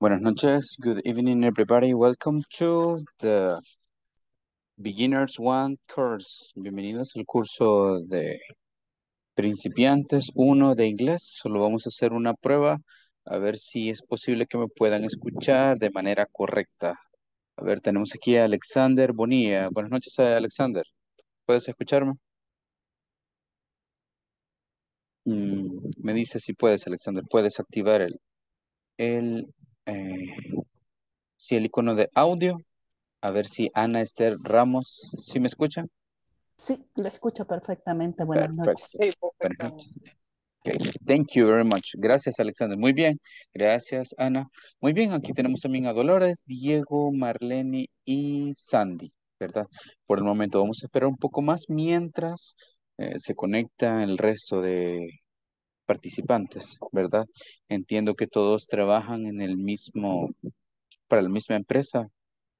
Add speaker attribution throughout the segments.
Speaker 1: Buenas noches. Good evening, everybody. Welcome to the Beginners One course. Bienvenidos al curso de principiantes 1 de inglés. Solo vamos a hacer una prueba a ver si es posible que me puedan escuchar de manera correcta. A ver, tenemos aquí a Alexander Bonilla. Buenas noches, Alexander. ¿Puedes escucharme? Mm, me dice si puedes, Alexander. Puedes activar el, el, eh, sí, el icono de audio. A ver si Ana Esther Ramos, ¿sí me escucha?
Speaker 2: Sí, lo escucho perfectamente. Buenas noches.
Speaker 1: Sí, Buenas noches. Thank you very much. Gracias, Alexander. Muy bien. Gracias, Ana. Muy bien, aquí tenemos también a Dolores, Diego, Marlene y Sandy, ¿verdad? Por el momento vamos a esperar un poco más mientras eh, se conecta el resto de participantes, ¿verdad? Entiendo que todos trabajan en el mismo, para la misma empresa.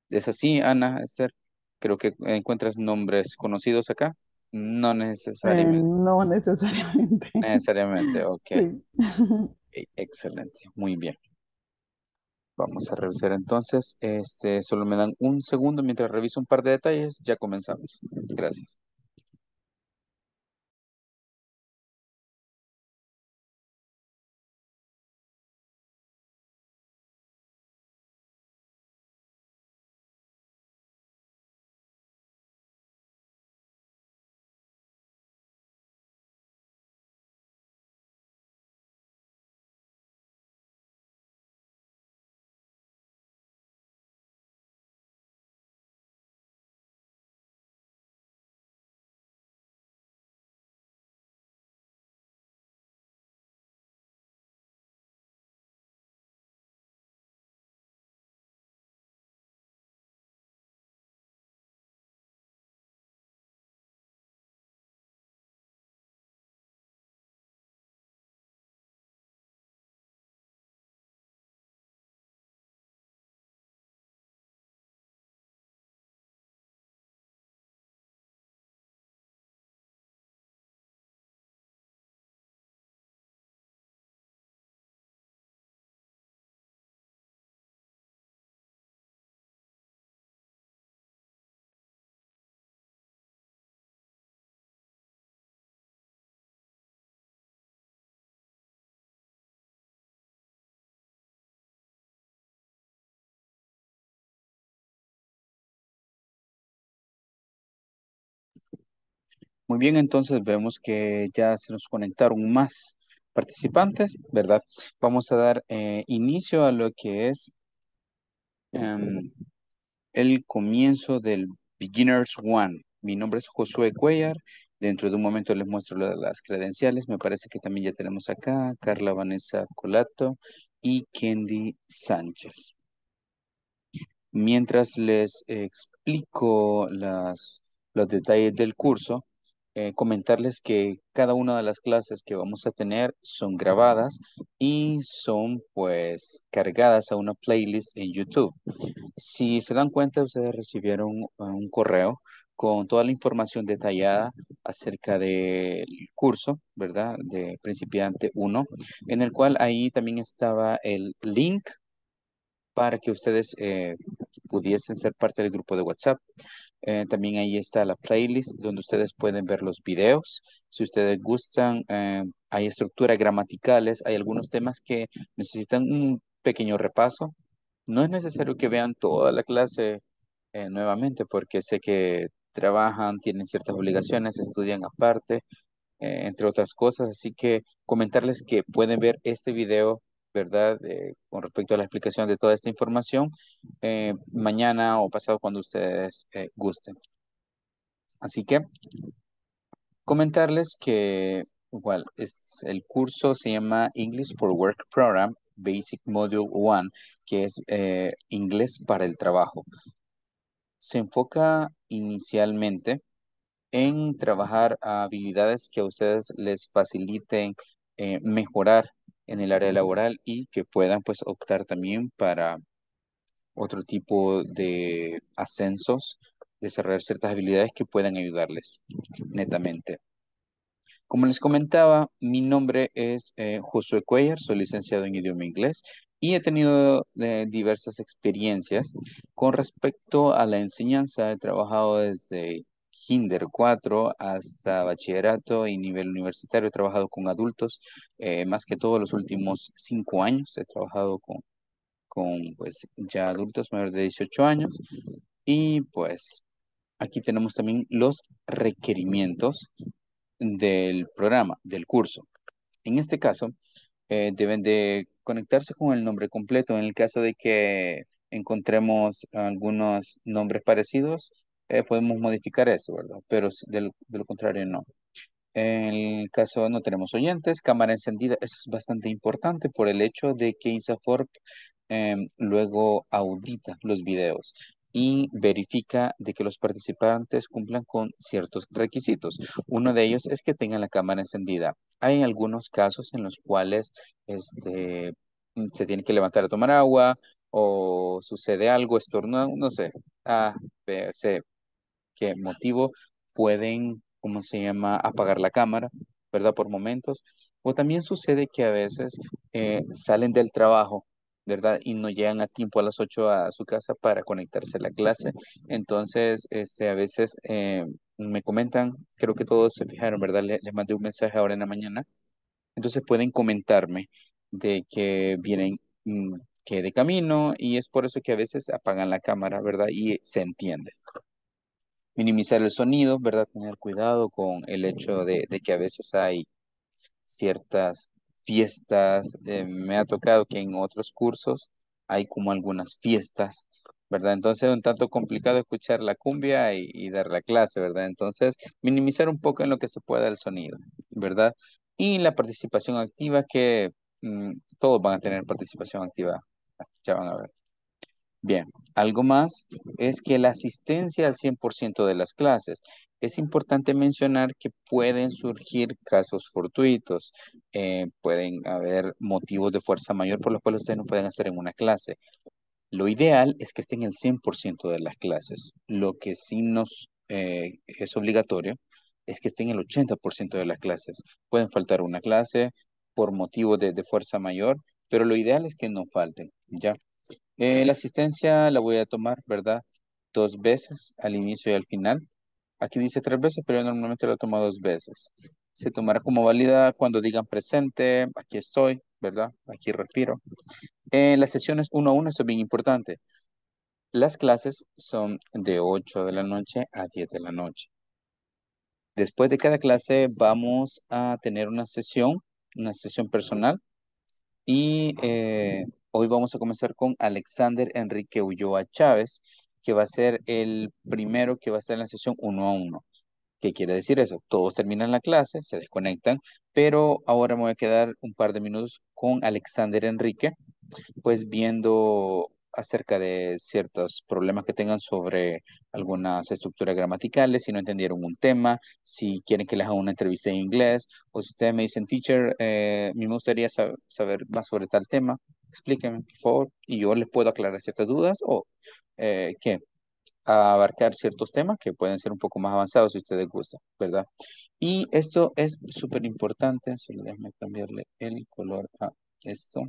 Speaker 1: ¿Es así, Ana, Esther? Creo que encuentras nombres conocidos acá. No
Speaker 2: Eh,
Speaker 1: necesariamente.
Speaker 2: no necesariamente.
Speaker 1: Necesariamente, ok.
Speaker 2: Sí.
Speaker 1: Excelente, muy bien. Vamos a revisar entonces. Este, solo me dan un segundo mientras reviso un par de detalles. Ya comenzamos. Gracias. Muy bien, entonces vemos que ya se nos conectaron más participantes, ¿verdad? Vamos a dar eh, inicio a lo que es em, el comienzo del Beginners One. Mi nombre es Josué Cuellar. Dentro de un momento les muestro las credenciales. Me parece que también ya tenemos acá Carla Vanessa Colato y Kendi Sánchez. Mientras les explico las, los detalles del curso, eh, comentarles que cada una de las clases que vamos a tener son grabadas y son pues cargadas a una playlist en YouTube. Si se dan cuenta, ustedes recibieron un correo con toda la información detallada acerca del curso, ¿verdad? De principiante 1, en el cual ahí también estaba el link para que ustedes eh, pudiesen ser parte del grupo de WhatsApp. Eh, también ahí está la playlist donde ustedes pueden ver los videos. Si ustedes gustan, eh, hay estructuras gramaticales, hay algunos temas que necesitan un pequeño repaso. No es necesario que vean toda la clase nuevamente porque sé que trabajan, tienen ciertas obligaciones, estudian aparte, entre otras cosas. Así que comentarles que pueden ver este video ¿verdad? Eh, con respecto a la explicación de toda esta información eh, mañana o pasado cuando ustedes eh, gusten. Así que comentarles que igual el curso se llama English for Work Program Basic Module 1, que es inglés para el trabajo. Se enfoca inicialmente en trabajar habilidades que a ustedes les faciliten mejorar en el área laboral y que puedan pues optar también para otro tipo de ascensos, desarrollar ciertas habilidades que puedan ayudarles netamente. Como les comentaba, mi nombre es eh, Josué Cuellar, soy licenciado en idioma inglés. y he tenido eh, diversas experiencias con respecto a la enseñanza. He trabajado desde Kinder 4 hasta bachillerato y nivel universitario. He trabajado con adultos, eh, más que todo los últimos cinco años. He trabajado con, con pues, ya adultos mayores de 18 años. Y pues aquí tenemos también los requerimientos del programa, del curso. En este caso, eh, deben de conectarse con el nombre completo. En el caso de que encontremos algunos nombres parecidos, eh, podemos modificar eso, ¿verdad? Pero de lo contrario, no. En el caso no tenemos oyentes, cámara encendida, eso es bastante importante por el hecho de que INSAFORP em, luego audita los videos y verifica de que los participantes cumplan con ciertos requisitos. Uno de ellos es que tengan la cámara encendida. Hay algunos casos en los cuales este, se tiene que levantar a tomar agua o sucede algo, estornuda, no sé, A, B, C, qué motivo pueden, ¿cómo se llama?, apagar la cámara, ¿verdad? Por momentos. O también sucede que a veces eh, salen del trabajo ¿verdad? Y no llegan a tiempo a las 8 a su casa para conectarse a la clase. Entonces, este, a veces eh, me comentan, creo que todos se fijaron, ¿verdad? Les, mandé un mensaje ahora en la mañana. Entonces pueden comentarme de que vienen mm, que de camino y es por eso que a veces apagan la cámara, ¿verdad? Y se entiende. Minimizar el sonido, ¿verdad? Tener cuidado con el hecho de, que a veces hay ciertas fiestas. Eh, me ha tocado que en otros cursos hay como algunas fiestas, ¿verdad? Entonces es un tanto complicado escuchar la cumbia y, dar la clase, ¿verdad? Entonces minimizar un poco en lo que se pueda el sonido, ¿verdad? Y la participación activa, que mm, todos van a tener participación activa. Ya van a ver. Bien, algo más es que la asistencia al 100% de las clases. Es importante mencionar que pueden surgir casos fortuitos, eh, pueden haber motivos de fuerza mayor por los cuales ustedes no pueden estar en una clase. Lo ideal es que estén el 100% de las clases. Lo que sí nos eh, es obligatorio es que estén el 80% de las clases. Pueden faltar una clase por motivo de, de fuerza mayor, pero lo ideal es que no falten, ¿ya? Eh, la asistencia la voy a tomar, ¿verdad? Dos veces, al inicio y al final. Aquí dice tres veces, pero yo normalmente la tomo dos veces. Se tomará como válida cuando digan presente, aquí estoy, ¿verdad? Aquí respiro. En las sesiones uno a uno, eso es bien importante. Las clases son de 8 de la noche a 10 de la noche. Después de cada clase vamos a tener una sesión, una sesión personal y eh, Hoy vamos a comenzar con Alexander Enrique Ulloa Chávez, que va a ser el primero que va a estar en la sesión uno a uno. ¿Qué quiere decir eso? Todos terminan la clase, se desconectan, pero ahora me voy a quedar un par de minutos con Alexander Enrique, pues viendo acerca de ciertos problemas que tengan sobre algunas estructuras gramaticales, si no entendieron un tema, si quieren que les haga una entrevista en inglés, o si ustedes me dicen, teacher, eh, me gustaría saber más sobre tal tema, explíquenme, por favor, y yo les puedo aclarar ciertas dudas o eh, que abarcar ciertos temas que pueden ser un poco más avanzados si ustedes gustan, ¿verdad? Y esto es súper importante, solo déjame cambiarle el color a esto.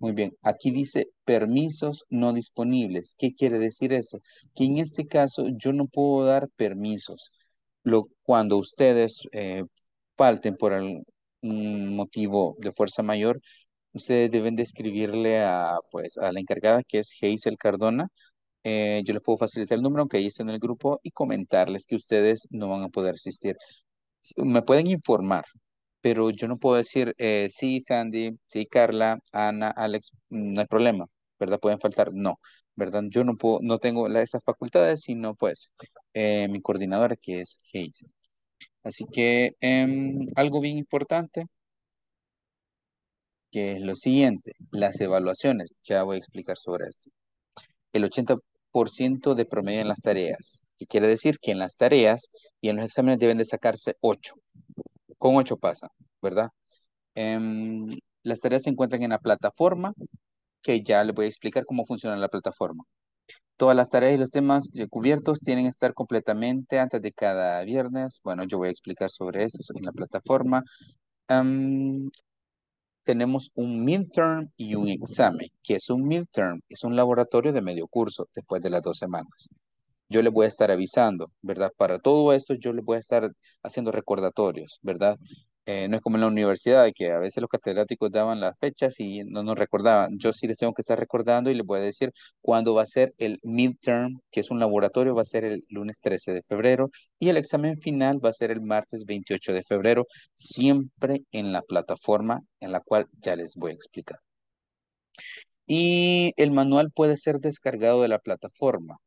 Speaker 1: Muy bien, aquí dice permisos no disponibles. ¿Qué quiere decir eso? Que en este caso yo no puedo dar permisos. Lo, cuando ustedes eh, falten por algún motivo de fuerza mayor, ustedes deben de escribirle a, pues, a la encargada que es Hazel Cardona. Eh, yo les puedo facilitar el número, aunque ahí está en el grupo, y comentarles que ustedes no van a poder asistir. Me pueden informar, pero yo no puedo decir, eh, sí, Sandy, sí, Carla, Ana, Alex, no hay problema, ¿verdad? Pueden faltar, no, ¿verdad? Yo no puedo, no tengo esas facultades, sino pues eh, mi coordinadora que es Hazel. Así que em, algo bien importante, que es lo siguiente, las evaluaciones, ya voy a explicar sobre esto. El 80% de promedio en las tareas, que quiere decir que en las tareas y en los exámenes deben de sacarse 8 con 8 pasa, ¿verdad? Em, las tareas se encuentran en la plataforma, que ya les voy a explicar cómo funciona la plataforma. Todas las tareas y los temas cubiertos tienen que estar completamente antes de cada viernes. Bueno, yo voy a explicar sobre esto en la plataforma. Em, tenemos un midterm y un examen. ¿Qué es un midterm? Es un laboratorio de medio curso después de las dos semanas yo le voy a estar avisando, ¿verdad? Para todo esto yo le voy a estar haciendo recordatorios, ¿verdad? Eh, no es como en la universidad, que a veces los catedráticos daban las fechas y no nos recordaban. Yo sí les tengo que estar recordando y les voy a decir cuándo va a ser el midterm, que es un laboratorio, va a ser el lunes 13 de febrero y el examen final va a ser el martes 28 de febrero, siempre en la plataforma en la cual ya les voy a explicar. Y el manual puede ser descargado de la plataforma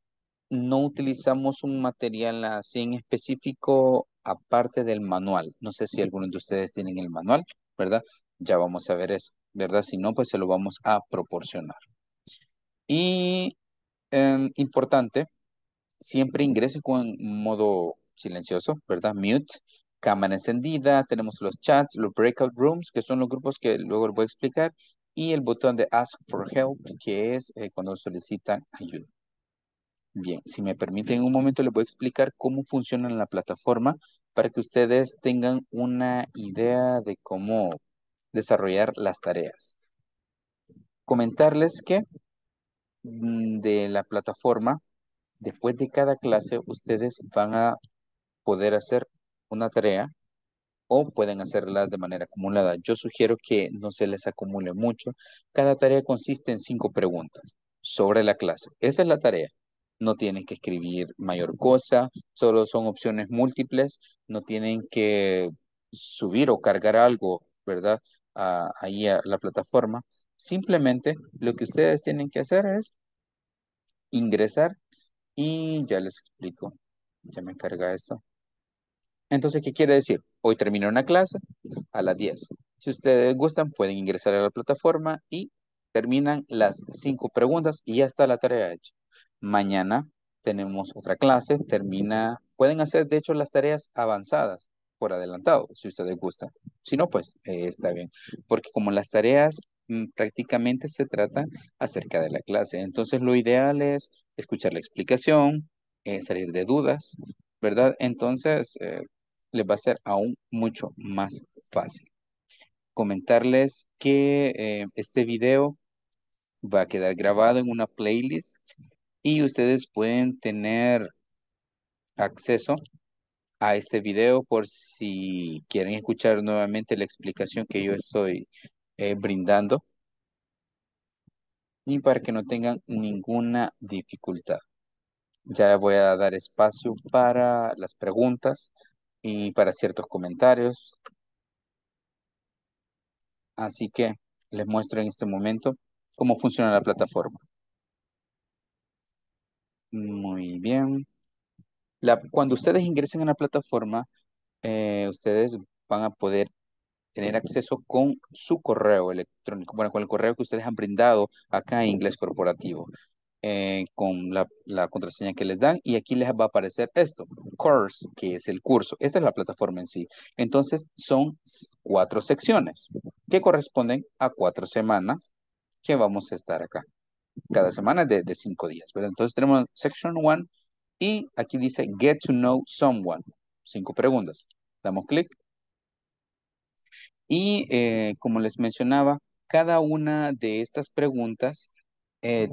Speaker 1: no utilizamos un material así en específico aparte del manual. No sé si algunos de ustedes tienen el manual, ¿verdad? Ya vamos a ver eso, ¿verdad? Si no, pues se lo vamos a proporcionar. Y em, importante, siempre ingrese con modo silencioso, ¿verdad? Mute, cámara encendida, tenemos los chats, los breakout rooms, que son los grupos que luego les voy a explicar, y el botón de Ask for Help, que es eh, cuando solicitan ayuda. Bien, si me permiten un momento les voy a explicar cómo funciona la plataforma para que ustedes tengan una idea de cómo desarrollar las tareas. Comentarles que mm, de la plataforma, después de cada clase, ustedes van a poder hacer una tarea o pueden hacerlas de manera acumulada. Yo sugiero que no se les acumule mucho. Cada tarea consiste en cinco preguntas sobre la clase. Esa es la tarea no tienen que escribir mayor cosa, solo son opciones múltiples, no tienen que subir o cargar algo, ¿verdad? ahí a la plataforma. Simplemente lo que ustedes tienen que hacer es ingresar y ya les explico. Ya me encarga esto. Entonces, ¿qué quiere decir? Hoy termina una clase a las 10. Si ustedes gustan, pueden ingresar a la plataforma y terminan las cinco preguntas y ya está la tarea hecha. Mañana tenemos otra clase, termina, pueden hacer de hecho las tareas avanzadas por adelantado, si ustedes gustan. Si no, pues eh, está bien, porque como las tareas mm, prácticamente se tratan acerca de la clase, entonces lo ideal es escuchar la explicación, eh, salir de dudas, ¿verdad? Entonces eh, les va a ser aún mucho más fácil. Comentarles que este video va a quedar grabado en una playlist y ustedes pueden tener acceso a este video por si quieren escuchar nuevamente la explicación que yo estoy eh, brindando y para que no tengan ninguna dificultad. Ya voy a dar espacio para las preguntas y para ciertos comentarios. Así que les muestro en este momento cómo funciona la plataforma. Muy bien. cuando ustedes ingresen a la plataforma, eh, ustedes van a poder tener acceso con su correo electrónico, bueno, con el correo que ustedes han brindado acá en Inglés Corporativo, eh, con la, la, contraseña que les dan y aquí les va a aparecer esto, course, que es el curso. Esta es la plataforma en sí. Entonces, son cuatro secciones que corresponden a cuatro semanas que vamos a estar acá cada semana de, de cinco días, ¿verdad? Entonces tenemos section one y aquí dice get to know someone. Cinco preguntas. Damos clic. Y eh, como les mencionaba, cada una de estas preguntas eh,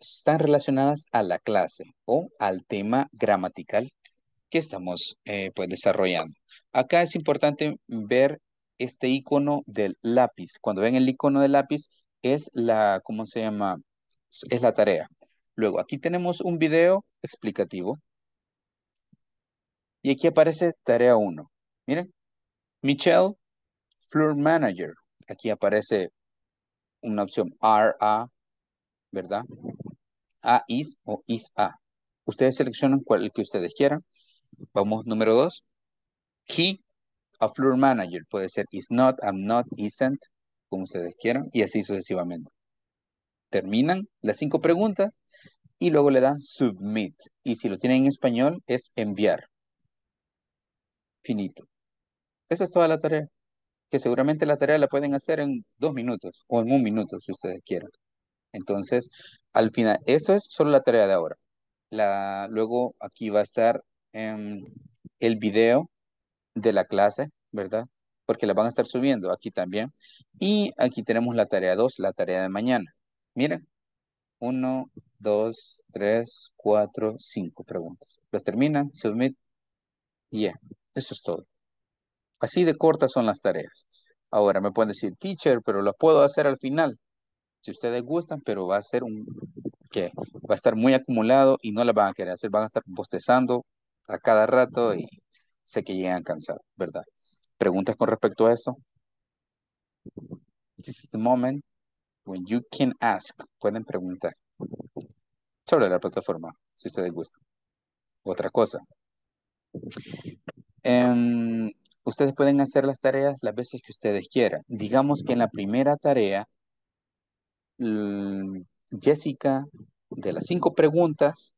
Speaker 1: están relacionadas a la clase o al tema gramatical que estamos eh, pues desarrollando. Acá es importante ver este icono del lápiz. Cuando ven el icono del lápiz es la, ¿cómo se llama? Es la tarea. Luego, aquí tenemos un video explicativo. Y aquí aparece tarea 1. Miren, Michelle, Floor Manager. Aquí aparece una opción RA, ¿verdad? A is o is A. Ustedes seleccionan cuál que ustedes quieran. Vamos, número 2. He, a floor manager. Puede ser is not, I'm not, isn't, como ustedes quieran, y así sucesivamente terminan las cinco preguntas y luego le dan submit. Y si lo tienen en español es enviar. Finito. Esa es toda la tarea. Que seguramente la tarea la pueden hacer en dos minutos o en un minuto si ustedes quieren. Entonces, al final, eso es solo la tarea de ahora. La, luego aquí va a estar em, el video de la clase, ¿verdad? porque la van a estar subiendo aquí también. Y aquí tenemos la tarea 2, la tarea de mañana. Miren, 1, 2, 3, 4, 5 preguntas. Las terminan, submit, y yeah, eso es todo. Así de cortas son las tareas. Ahora me pueden decir, teacher, pero lo puedo hacer al final. Si ustedes gustan, pero va a ser un, que va a estar muy acumulado y no la van a querer hacer. Van a estar bostezando a cada rato y sé que llegan cansados, ¿verdad? ¿Preguntas con respecto a eso? This is the moment when you can ask. Pueden preguntar sobre la plataforma, si ustedes gustan. Otra cosa. Em, ustedes pueden hacer las tareas las veces que ustedes quieran. Digamos que en la primera tarea, Jessica, de las cinco preguntas,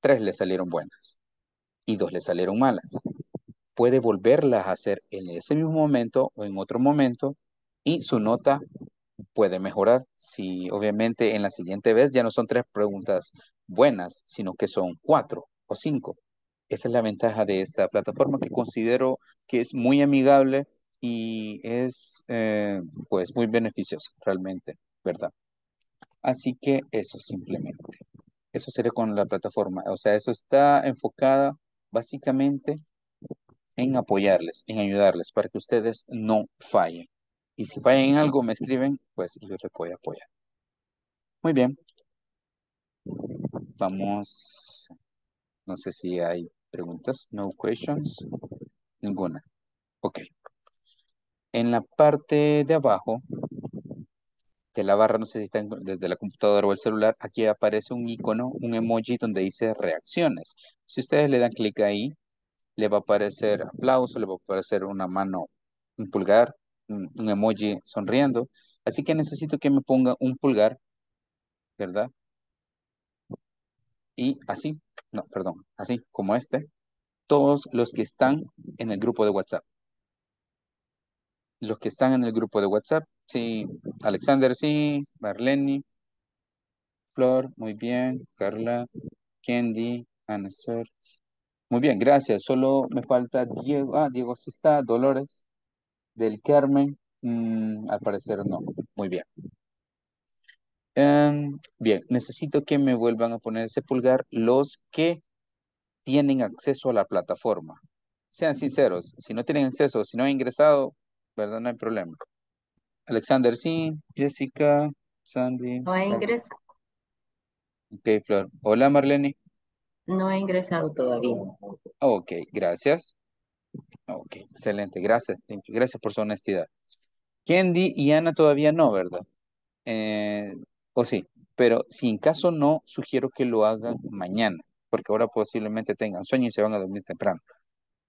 Speaker 1: tres le salieron buenas y dos le salieron malas. Puede volverlas a hacer en ese mismo momento o en otro momento y su nota puede mejorar si obviamente en la siguiente vez ya no son tres preguntas buenas, sino que son cuatro o cinco. Esa es la ventaja de esta plataforma que considero que es muy amigable y es eh, pues muy beneficiosa realmente, ¿verdad? Así que eso simplemente. Eso sería con la plataforma. O sea, eso está enfocada básicamente en apoyarles, en ayudarles para que ustedes no fallen. Y si fallan algo, me escriben, pues yo les voy a apoyar. Muy bien. Vamos. No sé si hay preguntas. No questions. Ninguna. Ok. En la parte de abajo de la barra, no sé si está desde la computadora o el celular, aquí aparece un icono, un emoji donde dice reacciones. Si ustedes le dan clic ahí, le va a aparecer aplauso, le va a aparecer una mano, un pulgar, un, emoji sonriendo. Así que necesito que me ponga un pulgar, ¿verdad? Y así, no, perdón, así como este, todos los que están en el grupo de WhatsApp. Los que están en el grupo de WhatsApp, sí, Alexander, sí, Marlene, Flor, muy bien, Carla, Candy, Ana Muy bien, gracias. Solo me falta Diego. Ah, Diego sí está. Dolores del Carmen, mm, al parecer no. Muy bien. Em, bien, necesito que me vuelvan a poner ese pulgar los que tienen acceso a la plataforma. Sean sinceros, si no tienen acceso, si no han ingresado, ¿verdad? No hay problema. Alexander, sí. Jessica, Sandy.
Speaker 3: No he ingresado.
Speaker 1: Ok, Flor. Hola, Marlene.
Speaker 3: No he ingresado todavía.
Speaker 1: Ok, gracias. Ok, excelente. Gracias. Gracias por su honestidad. Candy y Ana todavía no, ¿verdad? Eh, o sí, pero si en caso no, sugiero que lo hagan mañana, porque ahora posiblemente tengan sueño y se van a dormir temprano.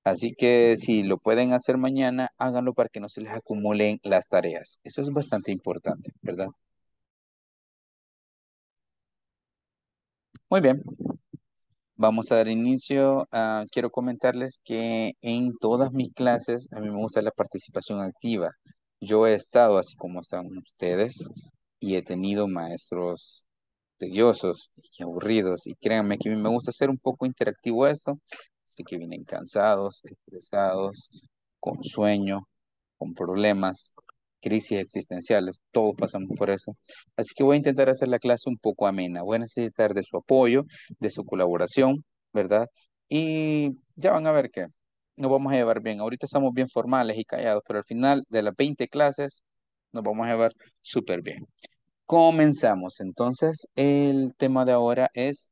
Speaker 1: Así que si lo pueden hacer mañana, háganlo para que no se les acumulen las tareas. Eso es bastante importante, ¿verdad? Muy bien. Vamos a dar inicio. Quiero comentarles que en todas mis clases a mí me gusta la participación activa. Yo he estado así como están ustedes y he tenido maestros tediosos y aburridos y créanme que a mí me gusta hacer un poco interactivo esto. Así que vienen cansados, estresados, con sueño, con problemas, crisis existenciales, todos pasamos por eso. Así que voy a intentar hacer la clase un poco amena. Voy a necesitar de su apoyo, de su colaboración, ¿verdad? Y ya van a ver que nos vamos a llevar bien. Ahorita estamos bien formales y callados, pero al final de las 20 clases nos vamos a llevar súper bien. Comenzamos. Entonces, el tema de ahora es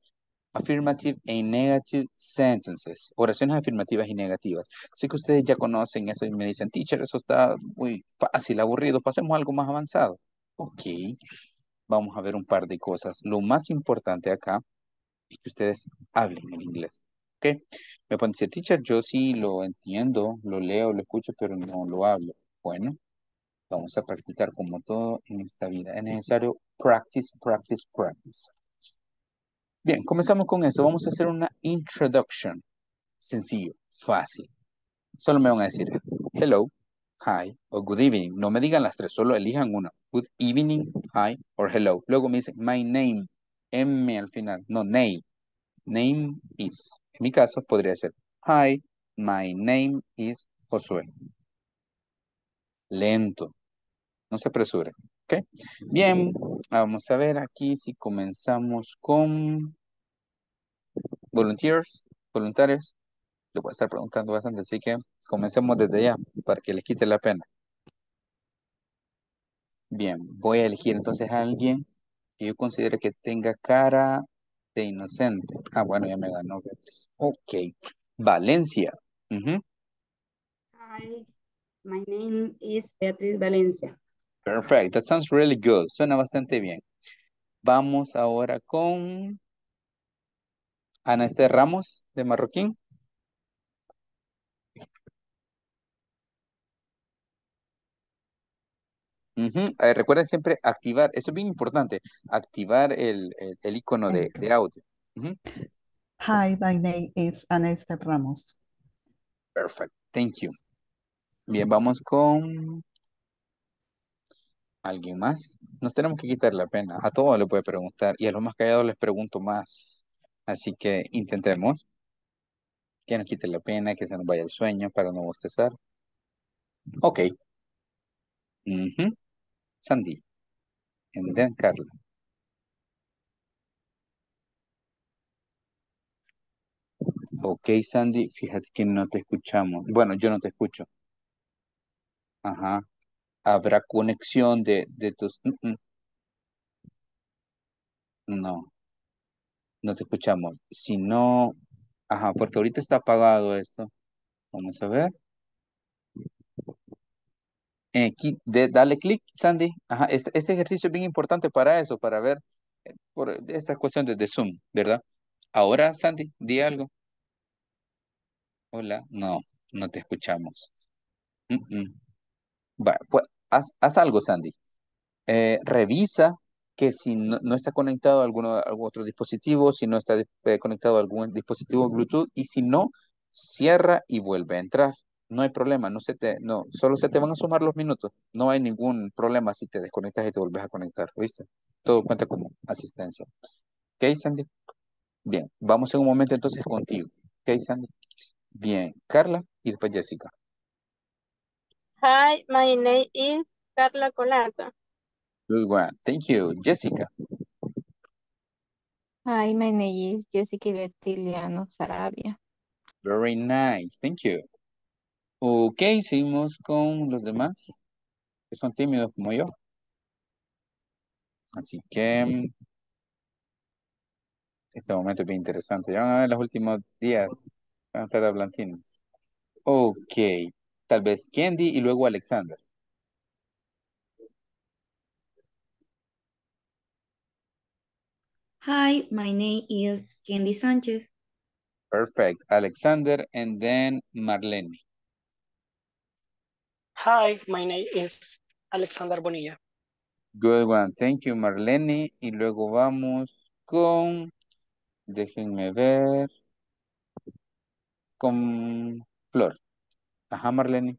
Speaker 1: affirmative and negative sentences, oraciones afirmativas y negativas. Sé que ustedes ya conocen eso y me dicen, teacher, eso está muy fácil, aburrido, pasemos algo más avanzado. Ok, vamos a ver un par de cosas. Lo más importante acá es que ustedes hablen en inglés. ¿Ok? Me pueden decir, teacher, yo sí lo entiendo, lo leo, lo escucho, pero no lo hablo. Bueno, vamos a practicar como todo en esta vida. Es necesario practice, practice, practice. Bien, comenzamos con esto. Vamos a hacer una introduction. Sencillo, fácil. Solo me van a decir hello, hi o good evening. No me digan las tres, solo elijan una. Good evening, hi or hello. Luego me dicen my name, M al final, no name. Name is. En mi caso podría ser hi, my name is Josué. lento. No se apresure. ¿Ok? Bien, vamos a ver aquí si comenzamos con volunteers, voluntarios. Le voy a estar preguntando bastante, así que comencemos desde ya para que les quite la pena. Bien, voy a elegir entonces a alguien que yo considere que tenga cara de inocente. Ah, bueno, ya me ganó Beatriz. Ok. Valencia.
Speaker 4: Hi, my name is Beatriz Valencia.
Speaker 1: Perfect. That sounds really good. Suena bastante bien. Vamos ahora con Ana Esther Ramos de Marroquín. Ujú. Eh, recuerden siempre activar, eso es bien importante, activar el, el, el icono de, de audio. Ujú.
Speaker 2: Hi, my name is Ana Esther Ramos.
Speaker 1: Perfect. Thank you. Bien, vamos con alguien más. Nos tenemos que quitar la pena. A todos le puede preguntar y a los más callados les pregunto más. Así que intentemos que nos quite la pena, que se nos vaya el sueño para no bostezar. Ok. Ujú. Sandy. And then Carla. Ok, Sandy, fíjate que no te escuchamos. Bueno, yo no te escucho. Ajá. Habrá conexión de, de tus... mm, mm. No, no te escuchamos. Si no... Ajá, porque ahorita está apagado esto. Vamos a ver. Eh, dale clic, Sandy. Ajá, este, este ejercicio es bien importante para eso, para ver eh, por esta cuestión de, Zoom, ¿verdad? Ahora, Sandy, di algo. Hola. No, no te escuchamos. Mm, mm. Pues, haz, algo, Sandy. Eh, revisa que si no, está conectado a alguno, algún otro dispositivo, si no está eh, conectado a algún dispositivo Bluetooth, y si no, cierra y vuelve a entrar. No hay problema, no se te, no, solo se te van a sumar los minutos. No hay ningún problema si te desconectas y te vuelves a conectar, ¿oíste? Todo cuenta como asistencia. ¿Ok, Sandy? Bien, vamos en un momento entonces contigo. ¿Ok, Sandy? Bien, Carla y después Jessica.
Speaker 5: Hi, my name is Carla Colata.
Speaker 1: Good one. Thank you. Jessica.
Speaker 6: Hi, my name is Jessica Betiliano Sarabia.
Speaker 1: Very nice. Thank you. Ok, seguimos con los demás que son tímidos como yo. Así que mm, este momento es bien interesante. Ya van a ver los últimos días. Van a estar hablantinos. Ok, tal vez Candy y luego Alexander.
Speaker 7: Hi, my name is Candy Sanchez.
Speaker 1: Perfect. Alexander and then Marlene.
Speaker 8: Hi, my name is Alexander Bonilla.
Speaker 1: Good one. Thank you, Marlene. Y luego vamos con, déjenme ver, con Flor. Ajá, Marlene.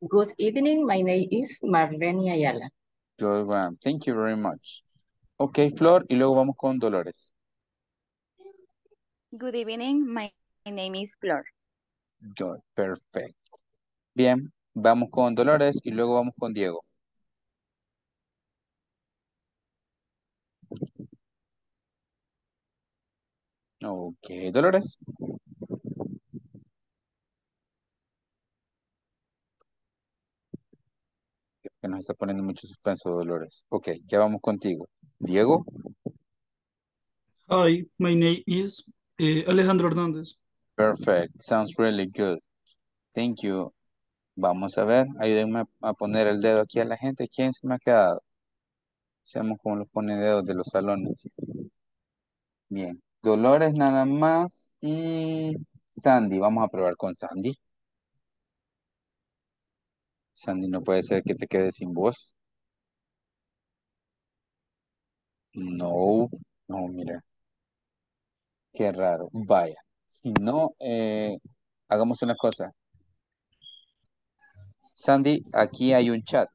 Speaker 3: Good evening, my name is Marlene Ayala.
Speaker 1: Good one. Thank you very much. Ok, Flor, y luego vamos con Dolores.
Speaker 6: Good evening, my name is Flor.
Speaker 1: Good, perfect. Bien, vamos con Dolores y luego vamos con Diego. Ok, Dolores. Que nos está poniendo mucho suspenso, Dolores. Ok, ya vamos contigo. Diego.
Speaker 9: Hi, my name is eh, Alejandro Hernández.
Speaker 1: Perfect. Sounds really good. Thank you. Vamos a ver, ayúdenme a, a poner el dedo aquí a la gente. ¿Quién se me ha quedado? Seamos como los pone dedos de los salones. Bien. Dolores nada más y Sandy. Vamos a probar con Sandy. Sandy, no puede ser que te quedes sin voz. No, no, mira. Qué raro. Vaya. Si no, eh, hagamos una cosa. Sandy, aquí hay un chat.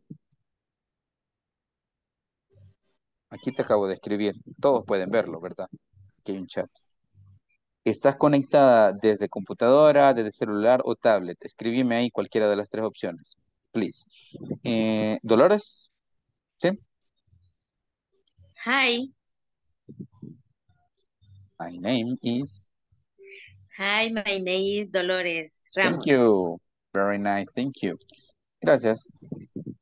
Speaker 1: Aquí te acabo de escribir. Todos pueden verlo, ¿verdad? Aquí hay un chat. ¿Estás conectada desde computadora, desde celular o tablet? Escríbeme ahí cualquiera de las tres opciones. Please. Eh, Dolores, ¿sí?
Speaker 10: Hi.
Speaker 1: My name is...
Speaker 10: Hi, my name is Dolores Ramos.
Speaker 1: Thank you. Very nice. Thank you. Gracias.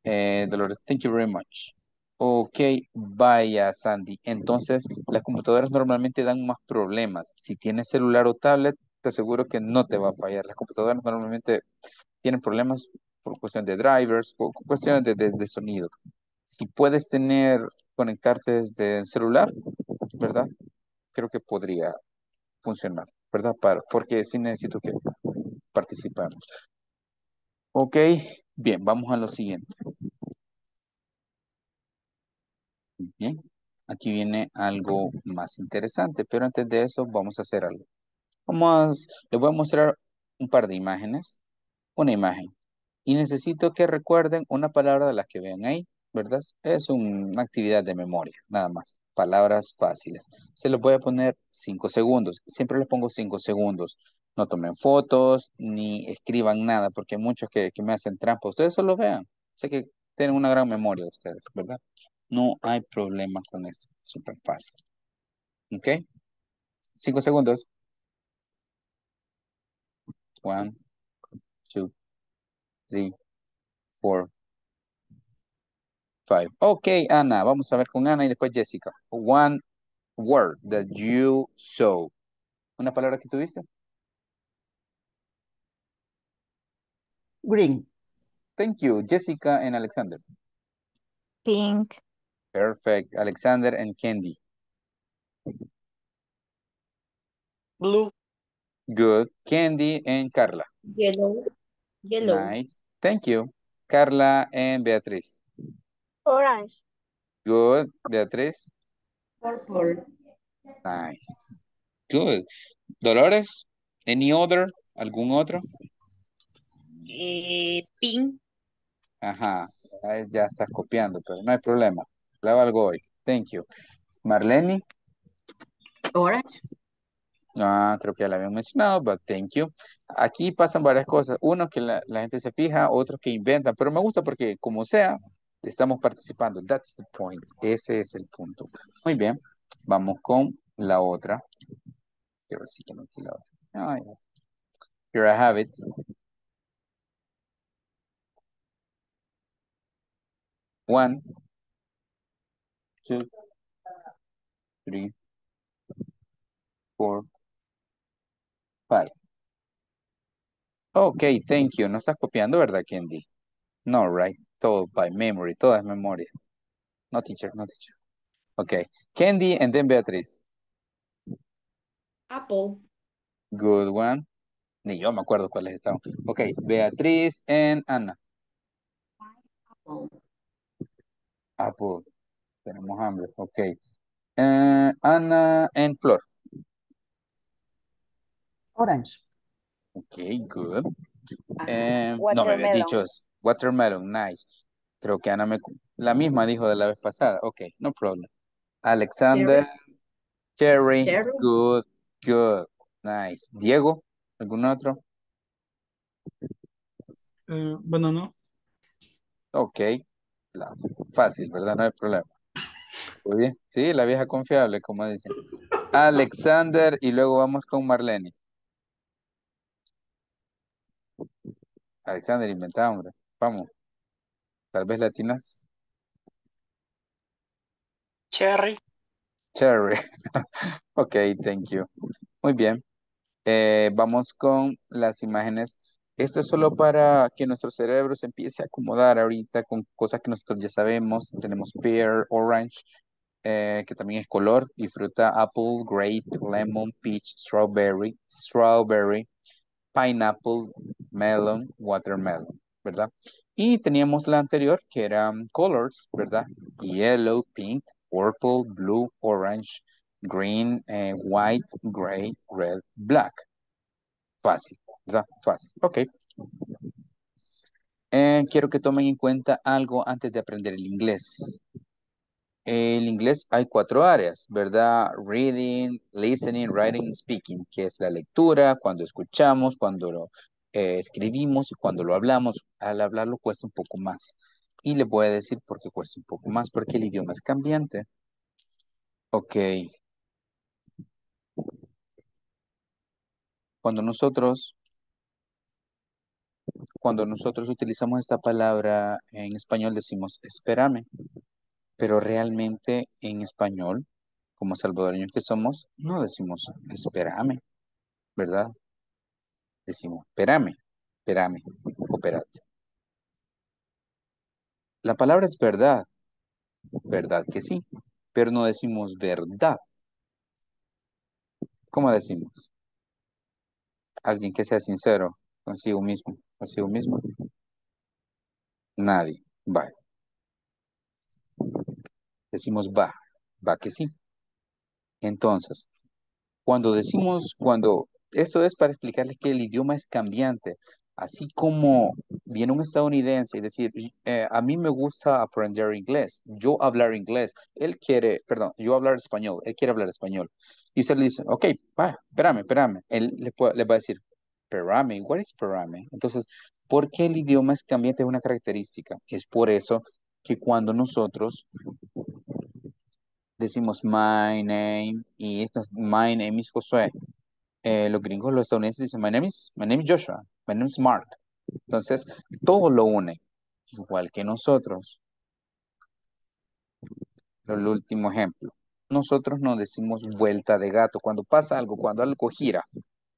Speaker 1: Eh, Dolores, thank you very much. Ok, vaya Sandy. Entonces, las computadoras normalmente dan más problemas. Si tienes celular o tablet, te aseguro que no te va a fallar. Las computadoras normalmente tienen problemas por cuestión de drivers, por cuestiones de, de- sonido. Si puedes tener, conectarte desde el celular, ¿verdad? Creo que podría funcionar, ¿verdad? Para, porque sí necesito que participemos. Ok, bien, vamos a lo siguiente. Bien, aquí viene algo más interesante, pero antes de eso vamos a hacer algo. Vamos, les voy a mostrar un par de imágenes, una imagen. Y necesito que recuerden una palabra de las que vean ahí, ¿verdad? Es una actividad de memoria, nada más. Palabras fáciles. Se los voy a poner cinco segundos. Siempre les pongo cinco segundos. No tomen fotos ni escriban nada, porque hay muchos que, que me hacen trampa. Ustedes solo vean. Sé que tienen una gran memoria ustedes, ¿verdad? No hay problema con eso. Súper fácil. ¿Ok? Cinco segundos. One, three, four, five. Ok, Ana. Vamos a ver con Ana y después Jessica. One word that you saw. ¿Una palabra que tuviste?
Speaker 2: Green.
Speaker 1: Thank you. Jessica and Alexander.
Speaker 6: Pink.
Speaker 1: Perfect. Alexander and Candy.
Speaker 8: Blue.
Speaker 1: Good. Candy and Carla.
Speaker 7: Yellow. Yellow.
Speaker 1: Nice. Thank you. Carla and Beatriz.
Speaker 5: Orange.
Speaker 1: Good. Beatriz.
Speaker 4: Purple.
Speaker 1: Nice. Good. Dolores, any other? ¿Algún otro?
Speaker 7: Eh, pink.
Speaker 1: Ajá. Ya, ya estás copiando, pero no hay problema. Clava algo hoy. Thank you. Marlene.
Speaker 3: Orange.
Speaker 1: Ah, creo que ya la habían mencionado, but thank you. Aquí pasan varias cosas. Uno, que la, gente se fija, otros que inventan, pero me gusta porque como sea, estamos participando. That's the point. Ese es el punto. Muy bien. Vamos con la otra. Quiero si tengo aquí la otra. Here I have it. One, two, three, four, five. Ok, thank you. No estás copiando, ¿verdad, Candy? No, right? Todo by memory, todo es memoria. No teacher, no teacher. Ok, Candy and then Beatriz.
Speaker 7: Apple.
Speaker 1: Good one. Ni yo me acuerdo cuáles estaban. Ok, Beatriz and Ana.
Speaker 4: Apple.
Speaker 1: Apple. Tenemos hambre. Ok. Eh, Ana and Flor.
Speaker 2: Orange.
Speaker 1: Ok, good. Eh, no me habías
Speaker 5: Watermelon.
Speaker 1: dicho eso. Watermelon, nice. Creo que Ana me... La misma dijo de la vez pasada. Ok, no problem. Alexander. Cherry.
Speaker 3: Cherry.
Speaker 1: Good, good. Nice. Diego, ¿algún otro?
Speaker 9: Eh, banana.
Speaker 1: Ok. La- fácil, ¿verdad? No hay problema. Muy bien. Sí, la vieja confiable, como dicen. Alexander y luego vamos con Marlene. Alexander, inventa, hombre. Vamos. Tal vez latinas.
Speaker 8: Cherry.
Speaker 1: Cherry. Ok, thank you. Muy bien. Eh, vamos con las imágenes. Esto es solo para que nuestro cerebro se empiece a acomodar ahorita con cosas que nosotros ya sabemos. Tenemos pear, orange, eh, que también es color, y fruta, apple, grape, lemon, peach, strawberry, strawberry, pineapple, melon, watermelon, ¿verdad? Y teníamos la anterior que eran colors, ¿verdad? Yellow, pink, purple, blue, orange, green, eh, white, gray, red, black. Fácil, ¿verdad? Fácil. Ok. Eh, quiero que tomen en cuenta algo antes de aprender el inglés. El inglés hay cuatro áreas, ¿verdad? Reading, listening, writing, speaking, que es la lectura, cuando escuchamos, cuando lo- eh, escribimos y cuando lo hablamos, al hablarlo cuesta un poco más. Y le voy a decir por qué cuesta un poco más, porque el idioma es cambiante. Ok. Cuando nosotros, cuando nosotros utilizamos esta palabra en español decimos espérame, pero realmente en español, como salvadoreños que somos, no decimos espérame, ¿verdad? Decimos espérame, espérame, cooperate. La palabra es verdad, verdad que sí, pero no decimos verdad. ¿Cómo decimos? Alguien que sea sincero consigo mismo, consigo mismo. Nadie. Va. Decimos va, va que sí. Entonces, cuando decimos, cuando, eso es para explicarles que el idioma es cambiante. Así como viene un estadounidense y decir, eh, a mí me gusta aprender inglés, yo hablar inglés, él quiere, perdón, yo hablar español, él quiere hablar español. Y usted le dice, ok, espérame, espérame. Él le, va a decir, espérame, what is espérame? Entonces, ¿por qué el idioma es cambiante? Es una característica. Es por eso que cuando nosotros decimos my name es my name is Josué, eh, los gringos, los estadounidenses dicen my name is, my name is Joshua, my name is Mark. Entonces, todo lo une, igual que nosotros. El último ejemplo. Nosotros no decimos vuelta de gato. Cuando pasa algo, cuando algo gira,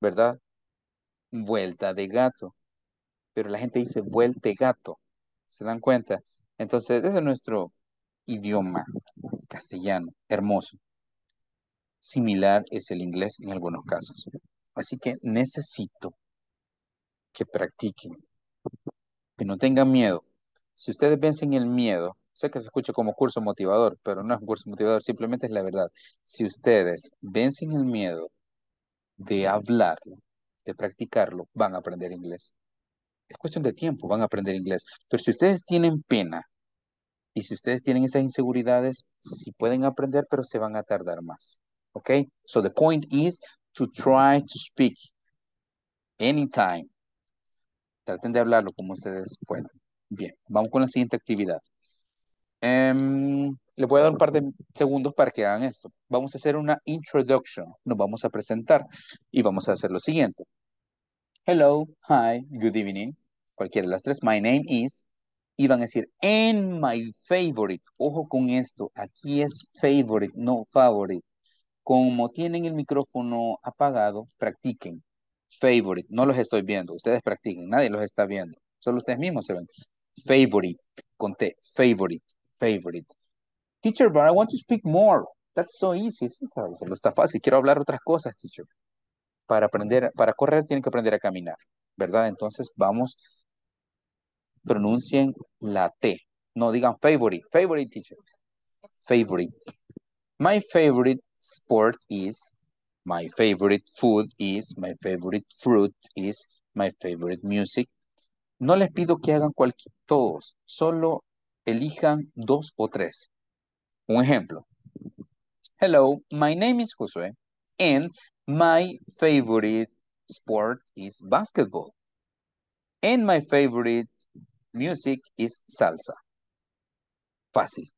Speaker 1: ¿verdad? Vuelta de gato. Pero la gente dice vuelte gato. ¿Se dan cuenta? Entonces, ese es nuestro idioma castellano, hermoso. Similar es el inglés en algunos casos. Así que necesito que practiquen, que no tengan miedo. Si ustedes vencen el miedo, sé que se escucha como curso motivador, pero no es un curso motivador, simplemente es la verdad. Si ustedes vencen el miedo de hablarlo, de practicarlo, van a aprender inglés. Es cuestión de tiempo, van a aprender inglés. Pero si ustedes tienen pena y si ustedes tienen esas inseguridades, sí pueden aprender, pero se van a tardar más. ¿Ok? So the point is to try to speak anytime. Traten de hablarlo como ustedes puedan. Bien, vamos con la siguiente actividad. Um, le voy a dar un par de segundos para que hagan esto. Vamos a hacer una introduction. Nos vamos a presentar y vamos a hacer lo siguiente. Hello, hi, good evening. Cualquiera de las tres. My name is. Y van a decir, en my favorite. Ojo con esto. Aquí es favorite, no favorite. Como tienen el micrófono apagado, practiquen. Favorite. No los estoy viendo. Ustedes practiquen. Nadie los está viendo. Solo ustedes mismos se ven. Favorite. Conté. Favorite. Favorite. Teacher, but I want to speak more. That's so easy. Eso está, está fácil. Quiero hablar otras cosas, teacher. Para aprender, para correr tienen que aprender a caminar. ¿Verdad? Entonces vamos. Pronuncien la T. No digan favorite. Favorite, teacher. Favorite. My favorite sport is My favorite food is, my favorite fruit is, my favorite music. No les pido que hagan cualquier, todos, solo elijan dos o tres. Un ejemplo. Hello, my name is Josué and my favorite sport is basketball. And my favorite music is salsa. Fácil.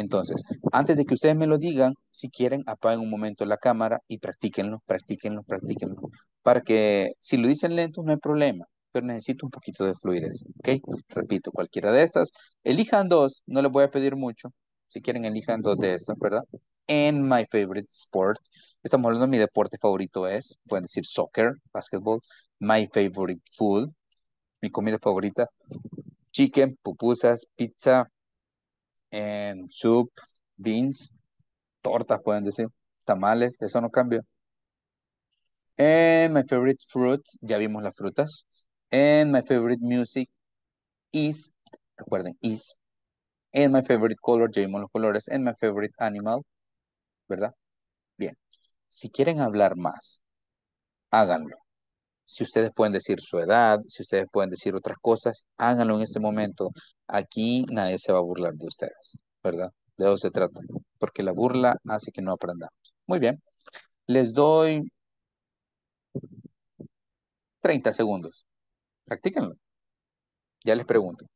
Speaker 1: Entonces, antes de que ustedes me lo digan, si quieren, apaguen un momento la cámara y practíquenlo, practíquenlo, practíquenlo. Para que, si lo dicen lento, no hay problema, pero necesito un poquito de fluidez, ¿ok? Repito, cualquiera de estas. Elijan dos, no les voy a pedir mucho. Si quieren, elijan dos de estas, ¿verdad? And my favorite sport. Estamos hablando de mi deporte favorito es, pueden decir soccer, basketball. My favorite food, mi comida favorita, chicken, pupusas, pizza, en soup, beans, tortas pueden decir, tamales, eso no cambia. And my favorite fruit, ya vimos las frutas. And my favorite music is, recuerden, is. And my favorite color, ya vimos los colores. And my favorite animal, ¿verdad? Bien. Si quieren hablar más, háganlo. Si ustedes pueden decir su edad, si ustedes pueden decir otras cosas, háganlo en este momento. Aquí nadie se va a burlar de ustedes, ¿verdad? De eso se trata. Porque la burla hace que no aprendamos. Muy bien. Les doy 30 segundos. Practíquenlo. Ya les pregunto.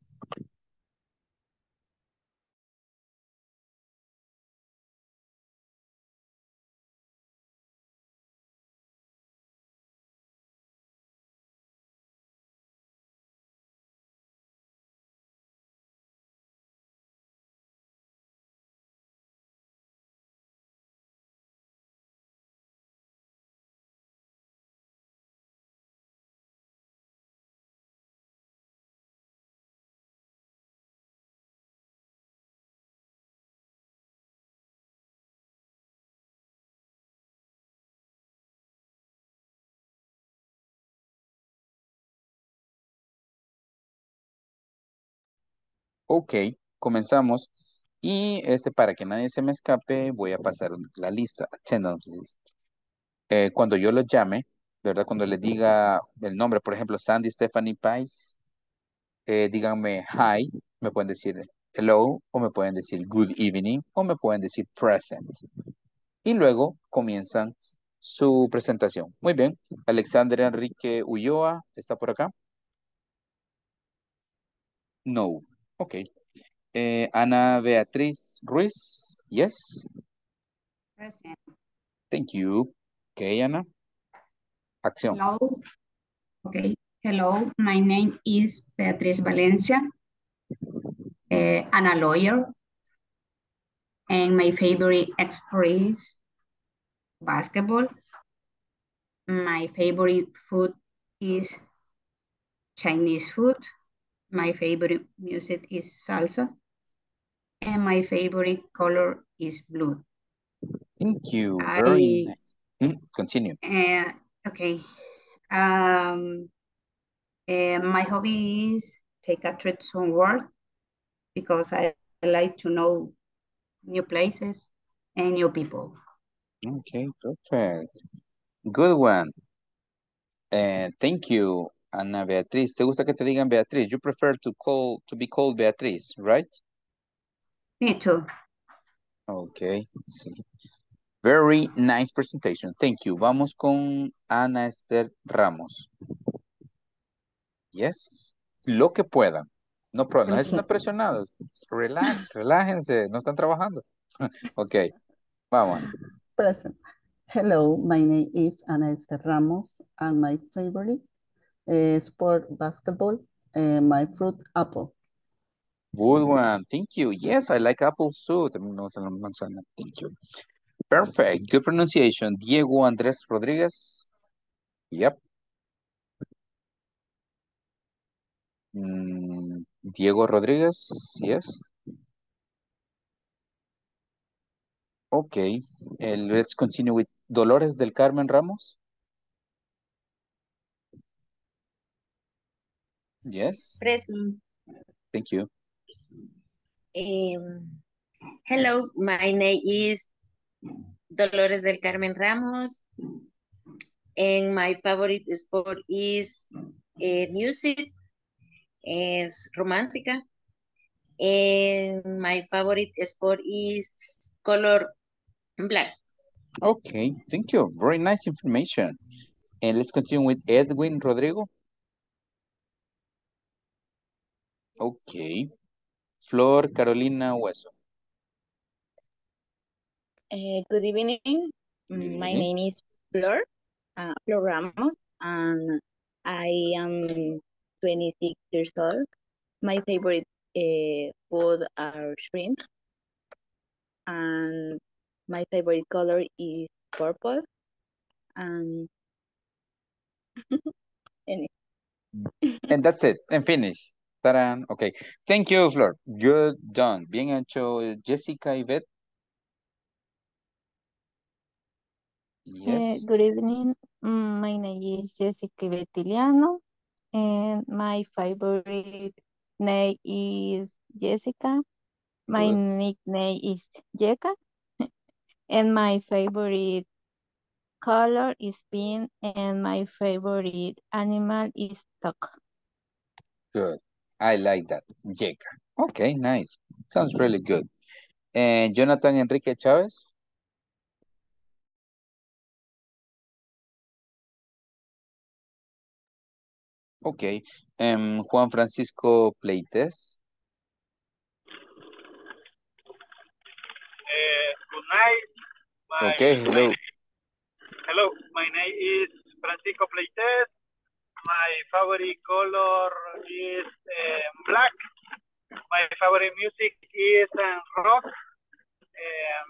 Speaker 1: Ok, comenzamos. Y este, para que nadie se me escape, voy a pasar la lista, attendance list. Eh, cuando yo los llame, ¿verdad? Cuando les diga el nombre, por ejemplo, Sandy Stephanie Pais, eh, díganme hi, me pueden decir hello, o me pueden decir good evening, o me pueden decir present. Y luego comienzan su presentación. Muy bien. Alexander Enrique Ulloa, ¿está por acá? No. Ok. Eh, Ana Beatriz Ruiz, yes.
Speaker 4: Present.
Speaker 1: Thank you. Okay, Ana. Acción.
Speaker 4: Hello. Okay. Hello, my name is Beatriz Valencia. Uh, I'm a lawyer. And my favorite sport is basketball. My favorite food is Chinese food. My favorite music is salsa. And my favorite color is blue.
Speaker 1: Thank you. Very
Speaker 4: I-
Speaker 1: nice. Mm, Continue.
Speaker 4: Uh, okay. Um, uh, my hobby is take a trip somewhere because I like to know new places and new people.
Speaker 1: Okay, perfect. Good one. And thank you, Ana Beatriz. ¿Te gusta que te digan Beatriz? You prefer to call to be called Beatriz, right?
Speaker 4: Me too.
Speaker 1: Okay, sí. Very nice presentation. Thank you. Vamos con Ana Esther Ramos. Yes. Lo que puedan. No problem. No están presionados. Relax, relájense. No están trabajando. Ok. Vamos.
Speaker 2: Present. Hello, my name is Ana Esther Ramos, and my favorite uh, sport basketball, and my fruit apple.
Speaker 1: Good one. Thank you. Yes, I like apples too. Thank you. Perfect. Good pronunciation. Diego Andrés Rodríguez. Yep. Mm, Diego Rodríguez. Yes. Okay. Eh, let's continue with Dolores del Carmen Ramos. Yes.
Speaker 10: Present.
Speaker 1: Thank you.
Speaker 10: Um, hello, my name is Dolores del Carmen Ramos. And my favorite sport is eh, music, es romántica. And my favorite sport is color black.
Speaker 1: Okay. Thank you. Very nice information. And let's continue with Edwin Rodrigo. Okay. Flor Carolina Hueso.
Speaker 7: Uh, good evening. Mm, My name is Flor, uh, Flor Ramos, and I am 26 years old. My favorite uh, food are shrimp, and my favorite color is purple. And
Speaker 1: And that's it. And finish. Taran. Okay. Thank you, Flor. Good done. Bien hecho. Jessica Yvette.
Speaker 6: Eh,
Speaker 1: Yes.
Speaker 6: good evening. Mm, My name is Jessica Betiliano, and my favorite name is Jessica. My
Speaker 1: Good.
Speaker 6: nickname is Jeka, and my favorite color is pink, and my favorite animal is duck.
Speaker 1: Good. I like that. Jeka. Okay, nice. Sounds really good. And Jonathan Enrique Chavez. Ok. Em, Juan Francisco Pleites.
Speaker 11: Uh, good night. My,
Speaker 1: Okay, hello.
Speaker 11: My, hello, my name is Francisco Pleites. My favorite color is uh, black. My favorite music is um, rock. Um,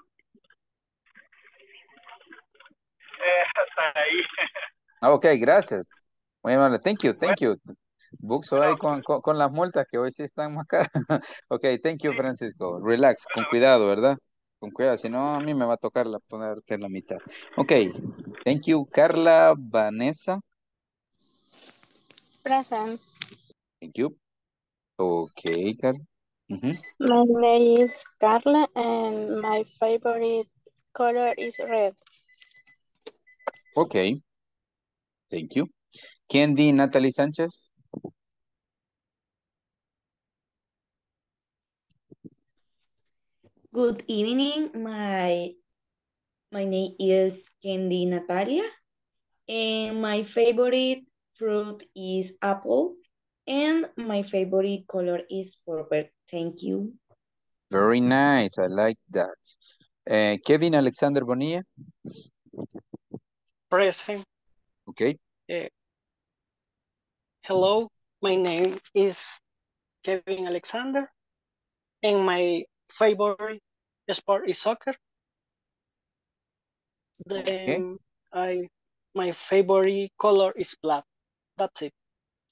Speaker 11: eh, hasta ahí.
Speaker 1: Ok, gracias. Muy amable. Thank you, thank you. Con, con, con las multas que hoy sí están más caras. ok, thank you, Francisco. Relax, con cuidado, ¿verdad? Con cuidado, si no, a mí me va a tocar la, ponerte en la mitad. Ok, thank you. Carla Vanessa.
Speaker 5: Present.
Speaker 1: Thank you. Ok, Carla. Ujú.
Speaker 5: My name is Carla and my favorite color is red.
Speaker 1: Ok. Thank you. Candy Natalie Sánchez.
Speaker 10: Good evening. My my name is Candy Natalia, and my favorite fruit is apple, and my favorite color is purple. Thank you.
Speaker 1: Very nice. I like that. Eh, Kevin Alexander Bonilla.
Speaker 8: Present.
Speaker 1: Okay.
Speaker 8: Eh, hello, my name is Kevin Alexander, and my favorite sport is soccer. Then I my favorite color is black. That's it.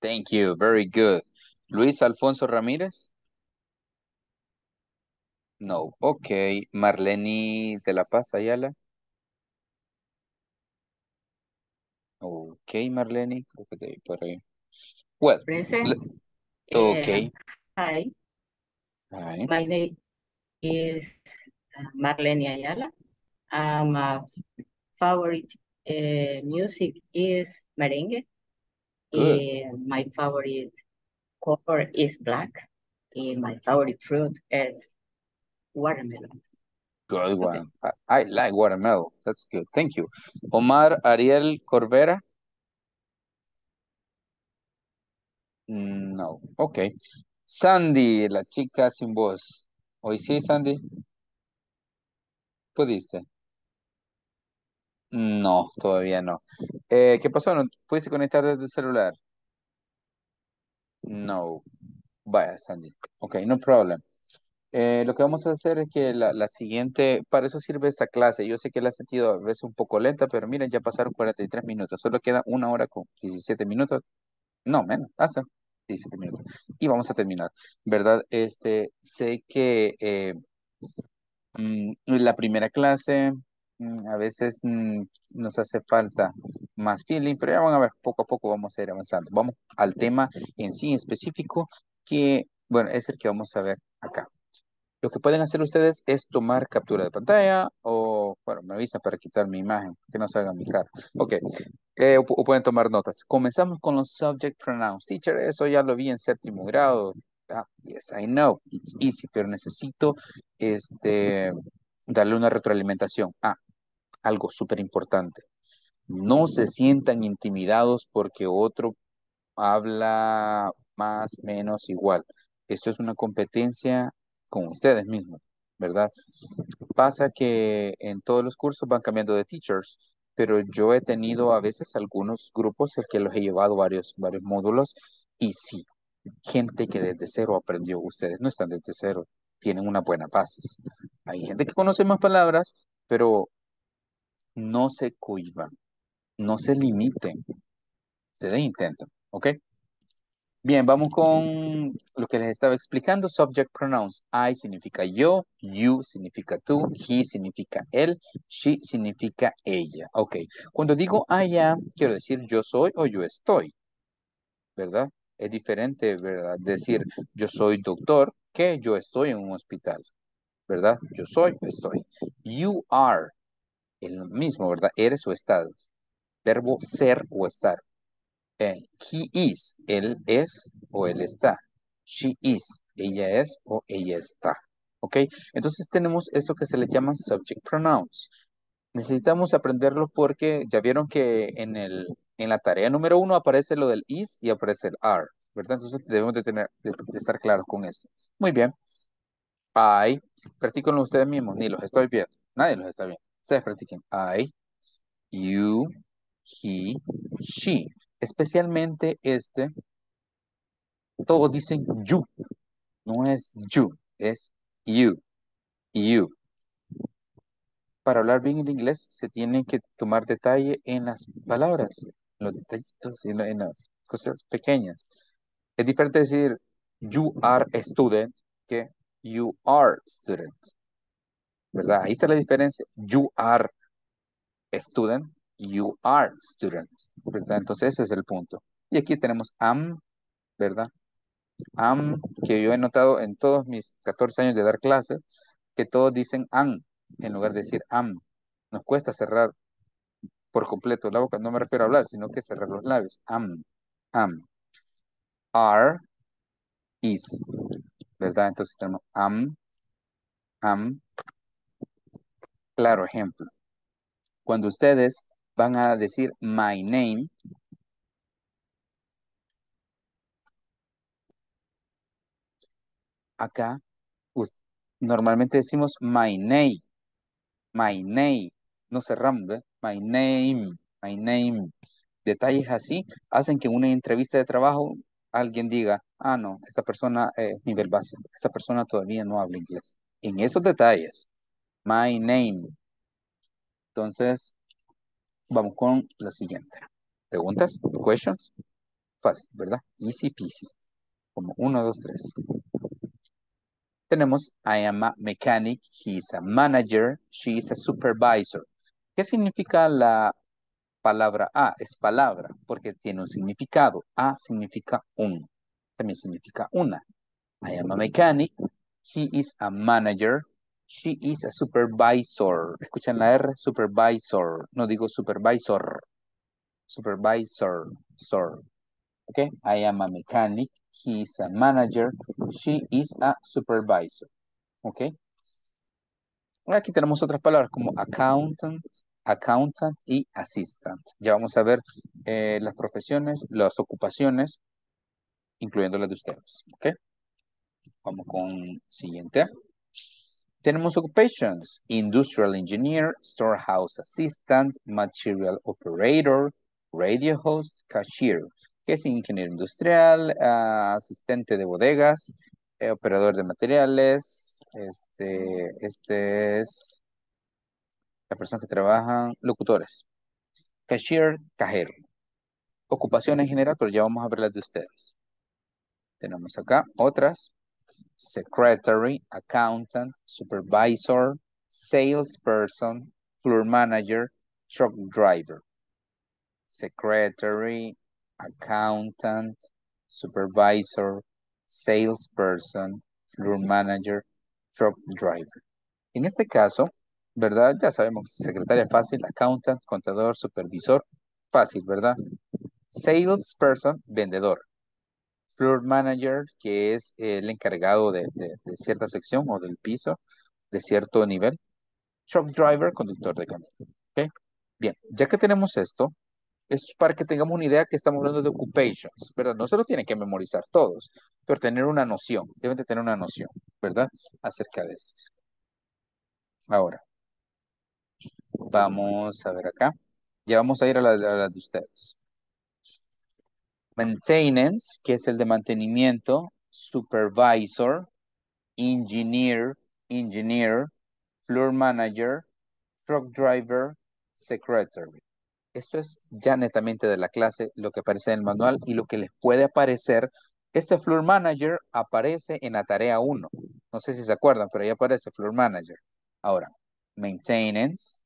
Speaker 1: Thank you. Very good. Luis Alfonso Ramírez. No. Okay. Marlene de la Paz Ayala. Okay, Marlene. Creo que te vi por ahí. Well.
Speaker 3: Present.
Speaker 1: Okay.
Speaker 3: Uh, hi,
Speaker 1: Hi.
Speaker 3: my name is Marlene Ayala. Um, my favorite uh, music is merengue. Uh, my favorite color is black. And my favorite fruit is watermelon.
Speaker 1: Good one. I, I like watermelon. That's good. Thank you. Omar Ariel Corvera. No. Okay. Sandy, la chica sin voz. Hoy sí, Sandy. ¿Pudiste? No, todavía no. Eh, ¿qué pasó? ¿No pudiste conectar desde el celular? No. Vaya, Sandy. Ok, no problem. Eh, lo que vamos a hacer es que la, la siguiente, para eso sirve esta clase. Yo sé que la he sentido a veces un poco lenta, pero miren, ya pasaron 43 minutos. Solo queda una hora con 17 minutos. No, menos, hasta 17 minutos. Y vamos a terminar, ¿verdad? Este, sé que eh, mm, la primera clase a veces mm, nos hace falta más feeling, pero ya van a ver, poco a poco vamos a ir avanzando. Vamos al tema en sí específico, que, bueno, es el que vamos a ver acá. Lo que pueden hacer ustedes es tomar captura de pantalla o, bueno, me avisan para quitar mi imagen, que no salga mi cara. Ok, eh, o pueden tomar notas. Comenzamos con los subject pronouns. Teacher, eso ya lo vi en séptimo grado. Ah, yes, I know, it's easy, pero necesito este, darle una retroalimentación. Ah, algo súper importante. No se sientan intimidados porque otro habla más, menos, igual. Esto es una competencia con ustedes mismos, ¿verdad? Pasa que en todos los cursos van cambiando de teachers, pero yo he tenido a veces algunos grupos el que los he llevado varios, varios módulos y sí, gente que desde cero aprendió. Ustedes no están desde cero, tienen una buena bases. Hay gente que conoce más palabras, pero no se cohiban, no se limiten. Ustedes intentan, ¿ok? Bien, vamos con lo que les estaba explicando. Subject pronouns. I significa yo, you significa tú, he significa él, she significa ella. Ok, cuando digo I am, quiero decir yo soy o yo estoy, ¿verdad? Es diferente, ¿verdad? Decir yo soy doctor que yo estoy en un hospital, ¿verdad? Yo soy, estoy. You are, el mismo, ¿verdad? Eres o estás. Verbo ser o estar. Eh, he is, él es o él está. She is, ella es o ella está. ¿Ok? Entonces tenemos esto que se le llama subject pronouns. Necesitamos aprenderlo porque ya vieron que en, el, en la tarea número uno aparece lo del is y aparece el are, ¿verdad? Entonces debemos de, tener, de, estar claros con esto. Muy bien. I, practíquenlo ustedes mismos, ni los estoy viendo. Nadie los está viendo. Ustedes practiquen. I, you, he, she. Especialmente este, todos dicen you. No es you, es you. You. Para hablar bien el inglés se tiene que tomar detalle en las palabras, en los detallitos, en, en las cosas pequeñas. Es diferente decir you are a student que you are student. ¿Verdad? Ahí está la diferencia. You are a student, you are student. ¿Verdad? Entonces ese es el punto. Y aquí tenemos am, ¿verdad? Am, que yo he notado en todos mis 14 años de dar clases, que todos dicen am en lugar de decir am. Nos cuesta cerrar por completo la boca. No me refiero a hablar, sino que cerrar los labios. Am, am. Are, is. ¿Verdad? Entonces tenemos am, am. Claro ejemplo. Cuando ustedes van a decir my name, acá normalmente decimos my name, my name. No cerramos, ¿ve? My name, my name. Detalles así hacen que en una entrevista de trabajo alguien diga, ah, no, esta persona es nivel básico, esta persona todavía no habla inglés. En esos detalles, my name. Entonces, vamos con la siguiente. ¿Preguntas? ¿Questions? Fácil, ¿verdad? Easy peasy. Como uno, dos, tres. Tenemos I am a mechanic, he is a manager, she is a supervisor. ¿Qué significa la palabra a? Es palabra, porque tiene un significado. A significa un. También significa una. I am a mechanic, he is a manager, she is a supervisor. Escuchan la R, supervisor. No digo supervisor. Supervisor, sor. Okay, I am a mechanic, he is a manager, she is a supervisor. Okay. Aquí tenemos otras palabras como accountant, accountant y assistant. Ya vamos a ver eh, las profesiones, las ocupaciones, incluyendo las de ustedes. Ok. Vamos con siguiente. Tenemos occupations, industrial engineer, storehouse assistant, material operator, radio host, cashier, que es ingeniero industrial, ah, asistente de bodegas, eh, operador de materiales, este, este es las personas que trabajan, locutores, cashier, cajero, ocupación en general, pero ya vamos a ver las de ustedes. Tenemos acá otras, secretary, accountant, supervisor, salesperson, floor manager, truck driver. Secretary, accountant, supervisor, salesperson, floor manager, truck driver. En este caso, ¿verdad? Ya sabemos, secretaria fácil, accountant, contador, supervisor, fácil, ¿verdad? Salesperson, vendedor. Floor manager, que es el encargado de, cierta sección o del piso, de cierto nivel. Truck driver, conductor de camión. ¿Ok? Bien, ya que tenemos esto, es para que tengamos una idea que estamos hablando de occupations, ¿verdad? No se lo tienen que memorizar todos, pero tener una noción, deben de tener una noción, ¿verdad? Acerca de esto. Ahora, vamos a ver acá. Ya vamos a ir a la, a la de ustedes. Maintenance, que es el de mantenimiento, supervisor, engineer, engineer, floor manager, truck driver, secretary. Esto es ya netamente de la clase, lo que aparece en el manual y lo que les puede aparecer. Este floor manager aparece en la tarea 1. No sé si se acuerdan, pero ahí aparece floor manager. Ahora, maintenance,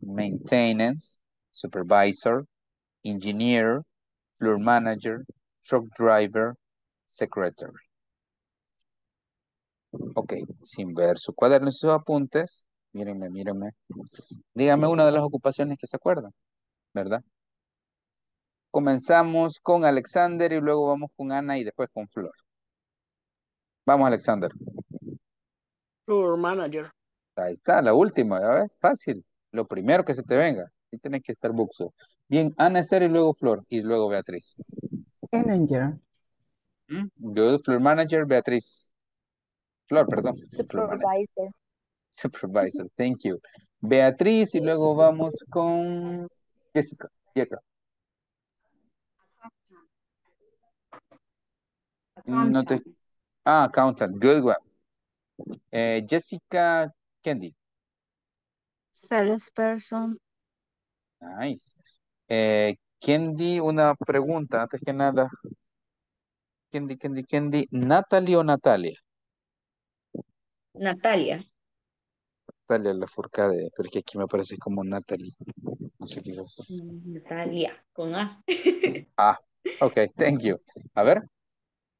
Speaker 1: maintenance, supervisor, engineer, floor manager, truck driver, secretary. Ok, sin ver su cuaderno y sus apuntes, mírenme, mírenme. Díganme una de las ocupaciones que se acuerdan, ¿verdad? Comenzamos con Alexander y luego vamos con Ana y después con Flor. Vamos, Alexander.
Speaker 8: Floor manager.
Speaker 1: Ahí está, la última, ¿ya ves? Fácil. Lo primero que se te venga. Y tienes que estar buxo. Bien, Ana Esther y luego Flor y luego Beatriz.
Speaker 2: Manager.
Speaker 1: ¿Mm? Good. Floor Manager, Beatriz. Flor, perdón.
Speaker 7: Supervisor.
Speaker 1: Supervisor, thank you. Beatriz y luego vamos con Jessica. Jessica. No te... Ah, accountant. Good one. Eh, Jessica Candy.
Speaker 6: Salesperson.
Speaker 1: Nice. Eh, Candy, una pregunta antes que nada. Candy, Candy, Candy. ¿Natalie o Natalia?
Speaker 10: Natalia.
Speaker 1: Natalia la Furcade, porque aquí me parece como Natalie. No sé qué es eso.
Speaker 10: Mm, Natalia, con A.
Speaker 1: Ah, ok, thank you. A ver,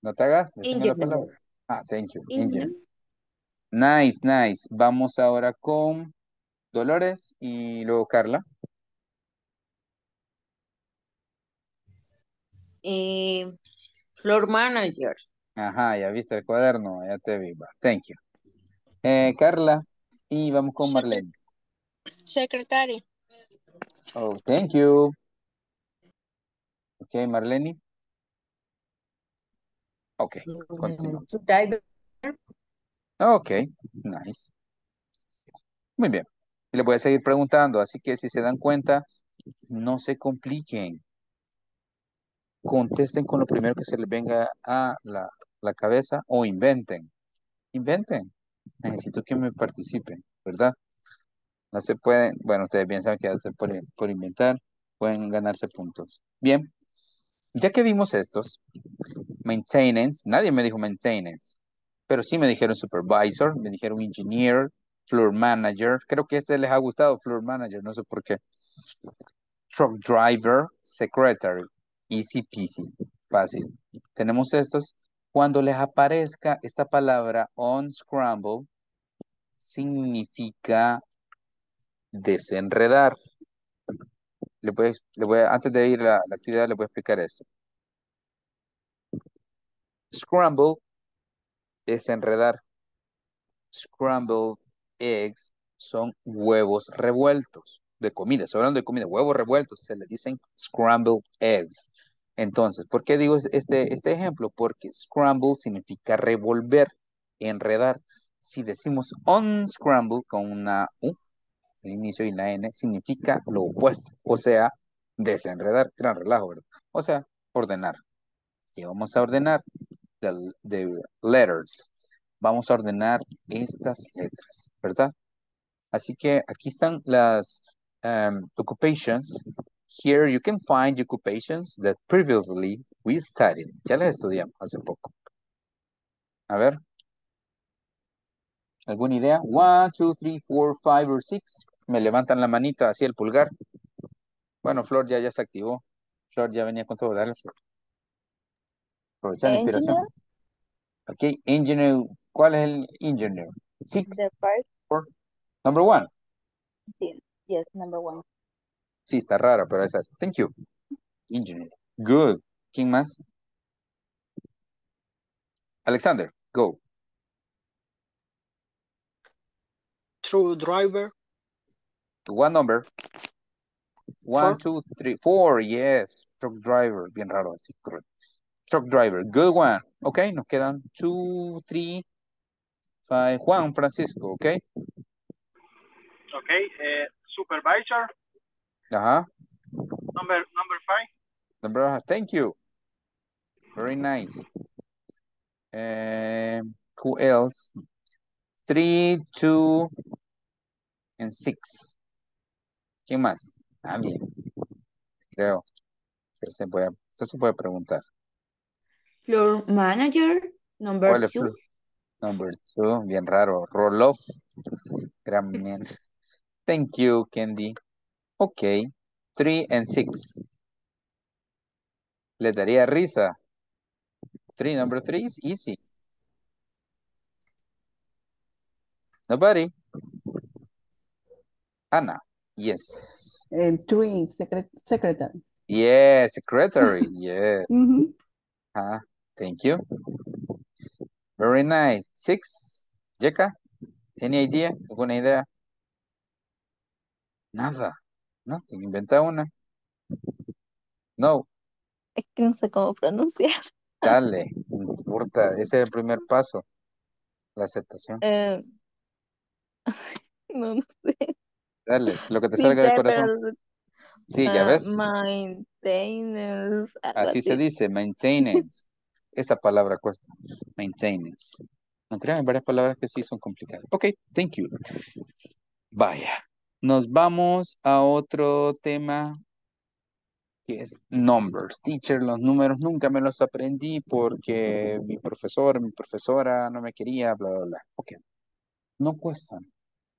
Speaker 1: no te hagas, la palabra. Ah, thank you. Nice, nice. Vamos ahora con Dolores y luego Carla.
Speaker 12: Eh, floor manager.
Speaker 1: Ajá, ya viste el cuaderno, ya te vi. va, Thank you. Eh, Carla, y vamos con Marlene.
Speaker 5: Secretary.
Speaker 1: Oh, thank you. Ok, Marlene. Ok, continúa.
Speaker 3: Driver.
Speaker 1: Ok, nice. Muy bien. Y le voy a seguir preguntando, así que si se dan cuenta, no se compliquen. Contesten con lo primero que se les venga a la, la cabeza o inventen. Inventen. Necesito que me participen, ¿verdad? No se pueden, bueno, ustedes bien saben que hacer por, por inventar, pueden ganarse puntos. Bien, ya que vimos estos, maintenance, nadie me dijo maintenance, pero sí me dijeron supervisor, me dijeron engineer, floor manager, creo que este les ha gustado, floor manager, no sé por qué. Truck driver, secretary, easy peasy, fácil. Tenemos estos. Cuando les aparezca esta palabra on scramble, significa desenredar. Le le antes de ir a la actividad, le voy a explicar esto. Scramble, desenredar. Scrambled eggs son huevos revueltos de comida. De comida, huevos revueltos, se le dicen scrambled eggs. Entonces, ¿por qué digo este, este ejemplo? Porque scramble significa revolver, enredar. Si decimos unscramble con una U, el inicio y la N, significa lo opuesto. O sea, desenredar, gran relajo, ¿verdad? O sea, ordenar. Y vamos a ordenar the, letters. Vamos a ordenar estas letras, ¿verdad? Así que aquí están las um, occupations. Here you can find occupations that previously we studied. Ya las estudiamos hace poco. A ver. ¿Alguna idea? One, two, three, four, five or six. Me levantan la manita así el pulgar. Bueno, Flor ya, ya se activó. Flor ya venía con todo. Dale, Flor. Aprovechar la inspiración. Ok, engineer. ¿Cuál es el engineer? Six.
Speaker 7: The.
Speaker 1: Four. Number one.
Speaker 7: Yes, number one.
Speaker 1: Sí, está raro, pero esa es. Thank you. Engineer. Good. ¿Quién más? Alexander, go.
Speaker 8: True driver.
Speaker 1: One number. One,
Speaker 8: Four.
Speaker 1: two, three, four. Yes. Truck driver. Bien raro. así, correcto. Truck driver. Good one. Ok, nos quedan two, three, five. Juan Francisco, ok.
Speaker 11: Okay, uh, supervisor,
Speaker 1: Ajá.
Speaker 11: number number five.
Speaker 1: Number, thank you. Very nice. Um, who else? Three, two, and six. ¿Quién más? Ah, bien. Creo que se puede, esto se puede preguntar.
Speaker 10: Floor manager, number
Speaker 1: ¿Cuál es
Speaker 10: two.
Speaker 1: Number two, bien raro. Roloff. Gran men. Thank you, Candy. Ok. Three and six. Le daría risa. Three, number three is easy. Nobody. Anna. Yes.
Speaker 2: And three, secret, secretary.
Speaker 1: Yes, secretary. Yes.
Speaker 2: Mhm.
Speaker 1: Ah, thank you. Very nice. Six. Jeka, any idea? ¿Alguna idea? Nada. No, inventa una. No,
Speaker 6: Es que no sé cómo pronunciar.
Speaker 1: dale, no importa. Ese es el primer paso, la aceptación.
Speaker 6: Eh, no, no sé.
Speaker 1: Dale, lo que te salga del corazón. Sí, ya
Speaker 6: ah,
Speaker 1: ves.
Speaker 6: maintenance, algo
Speaker 1: Así se
Speaker 6: así.
Speaker 1: dice, maintenance. Esa palabra cuesta. Maintenance. No crean, hay varias palabras que sí son complicadas. Ok, thank you. Vaya. Nos vamos a otro tema que es numbers. Teacher, los números nunca me los aprendí porque mi profesor, mi profesora no me quería, bla, bla, bla. Ok, no cuestan.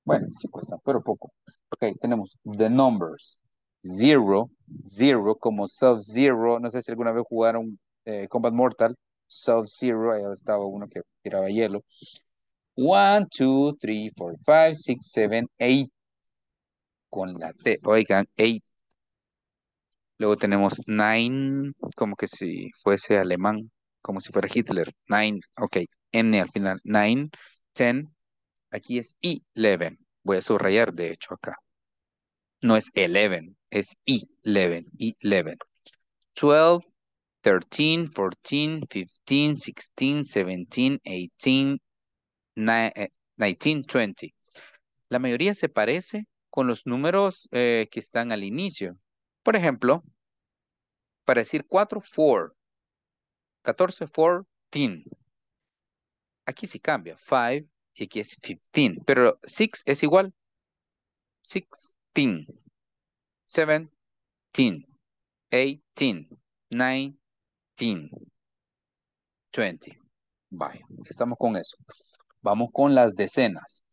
Speaker 1: Bueno, sí cuestan, pero poco. Ok, tenemos the numbers. Zero, zero, como Sub-Zero. No sé si alguna vez jugaron eh, Combat Mortal. Sub-Zero, ahí estaba uno que tiraba hielo. One, two, three, four, five, six, seven, eight. Con la T, oigan, eight. Luego tenemos nine, como que si fuese alemán, como si fuera Hitler. Nine, ok. N al final. Nine, ten. Aquí es eleven. Voy a subrayar, de hecho, acá. No es eleven, es eleven. Eleven. Twelve, thirteen, fourteen, fifteen, sixteen, seventeen, eighteen, ni- eh, nineteen, twenty. La mayoría se parece con los números eh, que están al inicio. Por ejemplo, para decir 4, 4. 14, 14. Aquí sí cambia. 5 y aquí es 15. Pero 6 es igual. 16. 17. 18. 19. 20. Vaya, estamos con eso. Vamos con las decenas.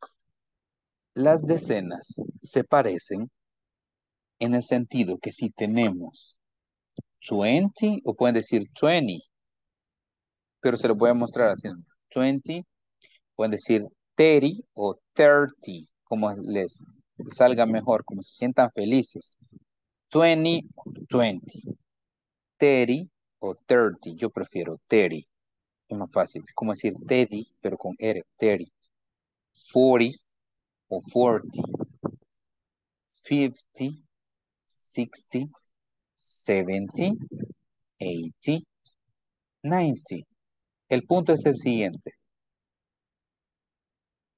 Speaker 1: Las decenas se parecen en el sentido que si tenemos 20 o pueden decir 20, pero se lo voy a mostrar haciendo 20, pueden decir 30 o 30, como les salga mejor, como se sientan felices. 20 o 20, 30 o 30, yo prefiero 30, es más fácil, como decir 30, pero con R, 30, 40 o 40, 50, 60, 70, 80, 90. El punto es el siguiente.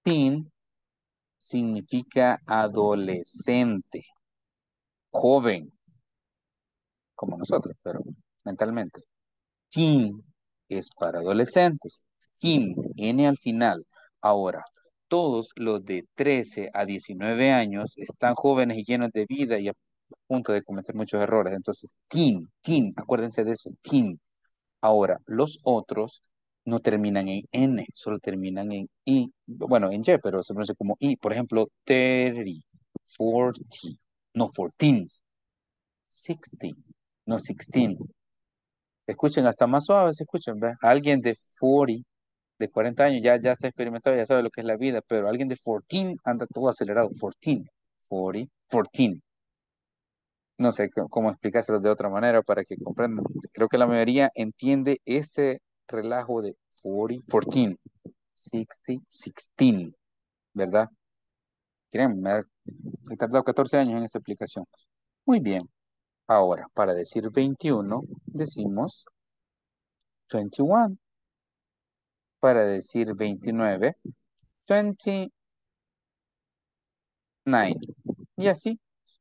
Speaker 1: Teen significa adolescente, joven, como nosotros, pero mentalmente. Teen es para adolescentes. Teen, N al final. Ahora, todos los de 13 a 19 años están jóvenes y llenos de vida y a punto de cometer muchos errores. Entonces, teen, teen, acuérdense de eso, teen. Ahora, los otros no terminan en N, solo terminan en I. Bueno, en Y, pero se pronuncia como I. Por ejemplo, 30, 40, no 14, 60, no 16. Escuchen, hasta más suaves, escuchen, ¿ve? Alguien de 40, de 40 años, ya, ya está experimentado, ya sabe lo que es la vida, pero alguien de 14 anda todo acelerado. 14, 40, 14. No sé cómo explicárselo de otra manera para que comprendan. Creo que la mayoría entiende ese relajo de 40, 14, 60, 16, ¿verdad? Créanme, he tardado 14 años en esta aplicación. Muy bien. Ahora, para decir 21, decimos 21. Para decir 29, 29. Y así.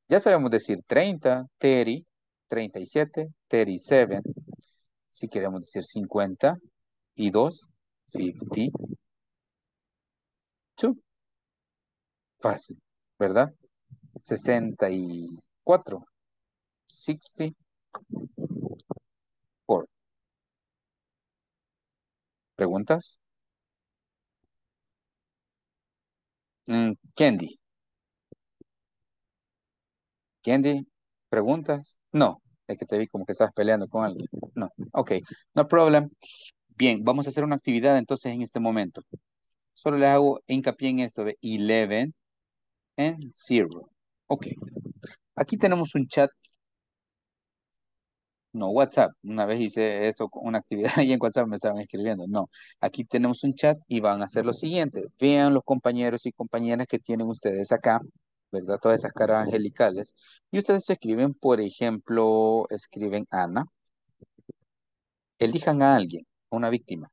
Speaker 1: Ya sabemos decir 30, 30, 37, 37. Si queremos decir 50 y 2, 52. Fácil, ¿verdad? 64, 64. ¿Preguntas? Mm, Candy. Candy, ¿preguntas? No, es que te vi como que estabas peleando con alguien. No, ok, no problem. Bien, vamos a hacer una actividad entonces en este momento. Solo le hago hincapié en esto de 11 and 0. Ok, aquí tenemos un chat. No, WhatsApp. Una vez hice eso una actividad y en WhatsApp me estaban escribiendo. No, aquí tenemos un chat y van a hacer lo siguiente. Vean los compañeros y compañeras que tienen ustedes acá ¿verdad? Todas esas caras angelicales. Y ustedes escriben, por ejemplo, escriben Ana. Elijan a alguien, a una víctima,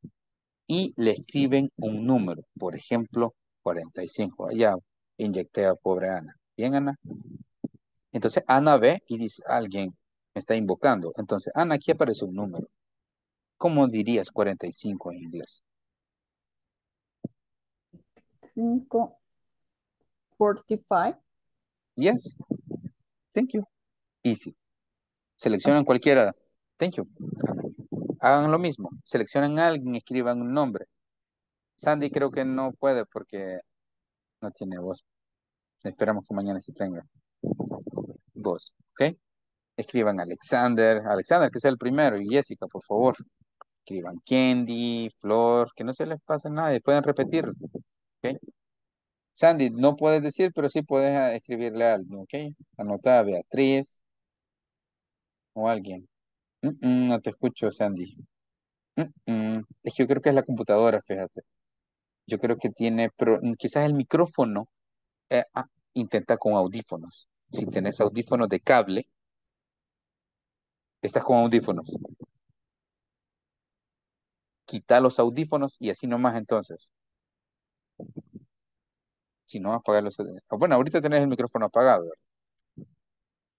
Speaker 1: y le escriben un número, por ejemplo, 45. Allá inyecté a pobre Ana. ¿Bien, Ana? Entonces Ana ve y dice, alguien me está invocando. Entonces, Ana, aquí aparece un número. ¿Cómo dirías 45 en inglés?
Speaker 2: 5, 45.
Speaker 1: Yes. Thank you. Easy. Seleccionan cualquiera. Thank you. Hagan lo mismo. Seleccionan a alguien, escriban un nombre. Sandy creo que no puede porque no tiene voz. Esperamos que mañana sí tenga voz. ¿Ok? Escriban Alexander. Alexander, que sea el primero. Y Jessica, por favor. Escriban Candy, Flor, que no se les pase nada. y Pueden repetirlo. ¿Ok? Sandy, no puedes decir, pero sí puedes ah, escribirle a alguien, ¿ok? Anota a Beatriz o alguien. No te escucho, Sandy. Es que yo creo que es la computadora, fíjate. Yo creo que tiene, pero quizás el micrófono eh, ah, intenta con audífonos. Si tenés audífonos de cable, estás con audífonos. Quita los audífonos y así nomás entonces. Si no, apagar los... ah, Bueno, ahorita tenés el micrófono apagado. ¿verdad?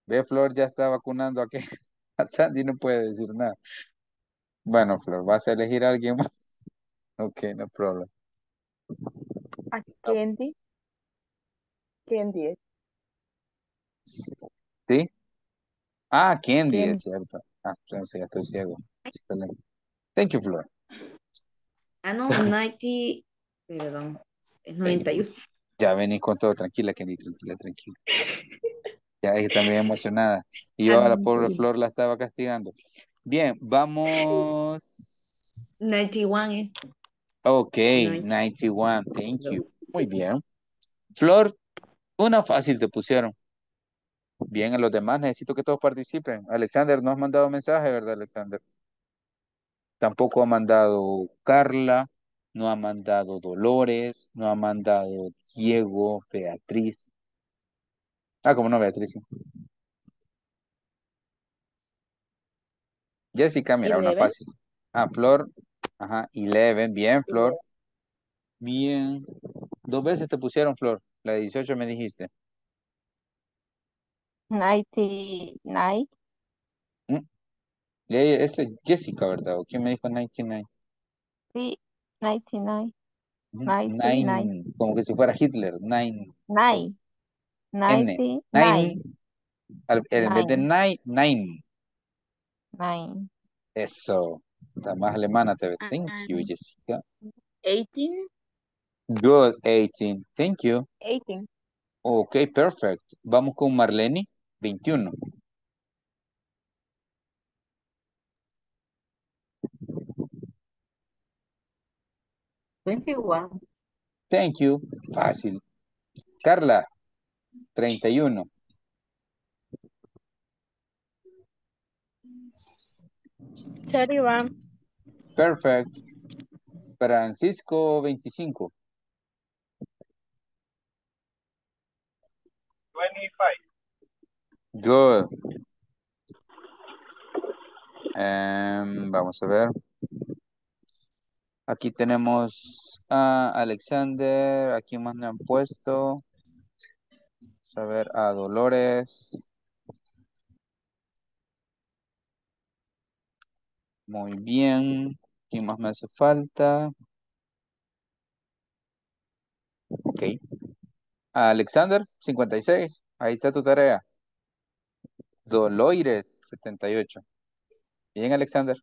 Speaker 1: Ve, Flor ya está vacunando a qué. A Sandy no puede decir nada. Bueno, Flor, ¿vas a elegir a alguien más? Ok, no problem.
Speaker 13: A Candy. Candy es.
Speaker 1: ¿Sí? Ah, Candy,
Speaker 13: Candy.
Speaker 1: es cierto. Ah, entonces ya estoy ciego. Excelente. Thank you, Flor.
Speaker 10: Ah, no, 90, perdón, es 91.
Speaker 1: Ya vení con todo, tranquila, Candy, tranquila, tranquila. Ya es que también emocionada. Y yo a la pobre Flor la estaba castigando. Bien, vamos.
Speaker 10: 91 es.
Speaker 1: Ok,
Speaker 10: 90.
Speaker 1: 91, thank you. Muy bien. Flor, una fácil te pusieron. Bien, a los demás necesito que todos participen. Alexander, no has mandado mensaje, ¿verdad, Alexander? Tampoco ha mandado Carla, no ha mandado Dolores, no ha mandado Diego, Beatriz. Ah, como no, Beatriz. Jessica, mira, una fácil. Ah, Flor. Ajá, Eleven. Bien, Flor. Bien. Dos veces te pusieron, Flor. La de 18 me dijiste.
Speaker 6: 99.
Speaker 1: Mm, Y ahí- ese es Jessica, ¿verdad? ¿O quién me dijo 99?
Speaker 6: Sí, 99.
Speaker 1: Ujú,
Speaker 6: 99.
Speaker 1: Nine, como que si fuera Hitler. Nine.
Speaker 6: Nine.
Speaker 1: N.
Speaker 6: 99.
Speaker 1: Nine. Al- en vez de
Speaker 6: Nine.
Speaker 1: nine, nine.
Speaker 6: Nine.
Speaker 1: Eso. Está más alemana te ves. Thank you,
Speaker 7: Um,
Speaker 1: Jessica.
Speaker 7: 18.
Speaker 1: Good, 18. Thank you.
Speaker 13: 18.
Speaker 1: Ok, perfect. Vamos con Marlene, 21.
Speaker 3: Twenty-one.
Speaker 1: Thank you. Fácil. Carla, 31.
Speaker 5: Thirty-one.
Speaker 1: Perfect. Francisco, 25.
Speaker 11: Twenty-five.
Speaker 1: Good. Em, vamos a ver. Aquí tenemos a Alexander. Aquí más me han puesto. Vamos a ver a Dolores. Muy bien. ¿Quién más me hace falta? Ok. Alexander, 56. Ahí está tu tarea. Dolores, 78. Bien, Alexander.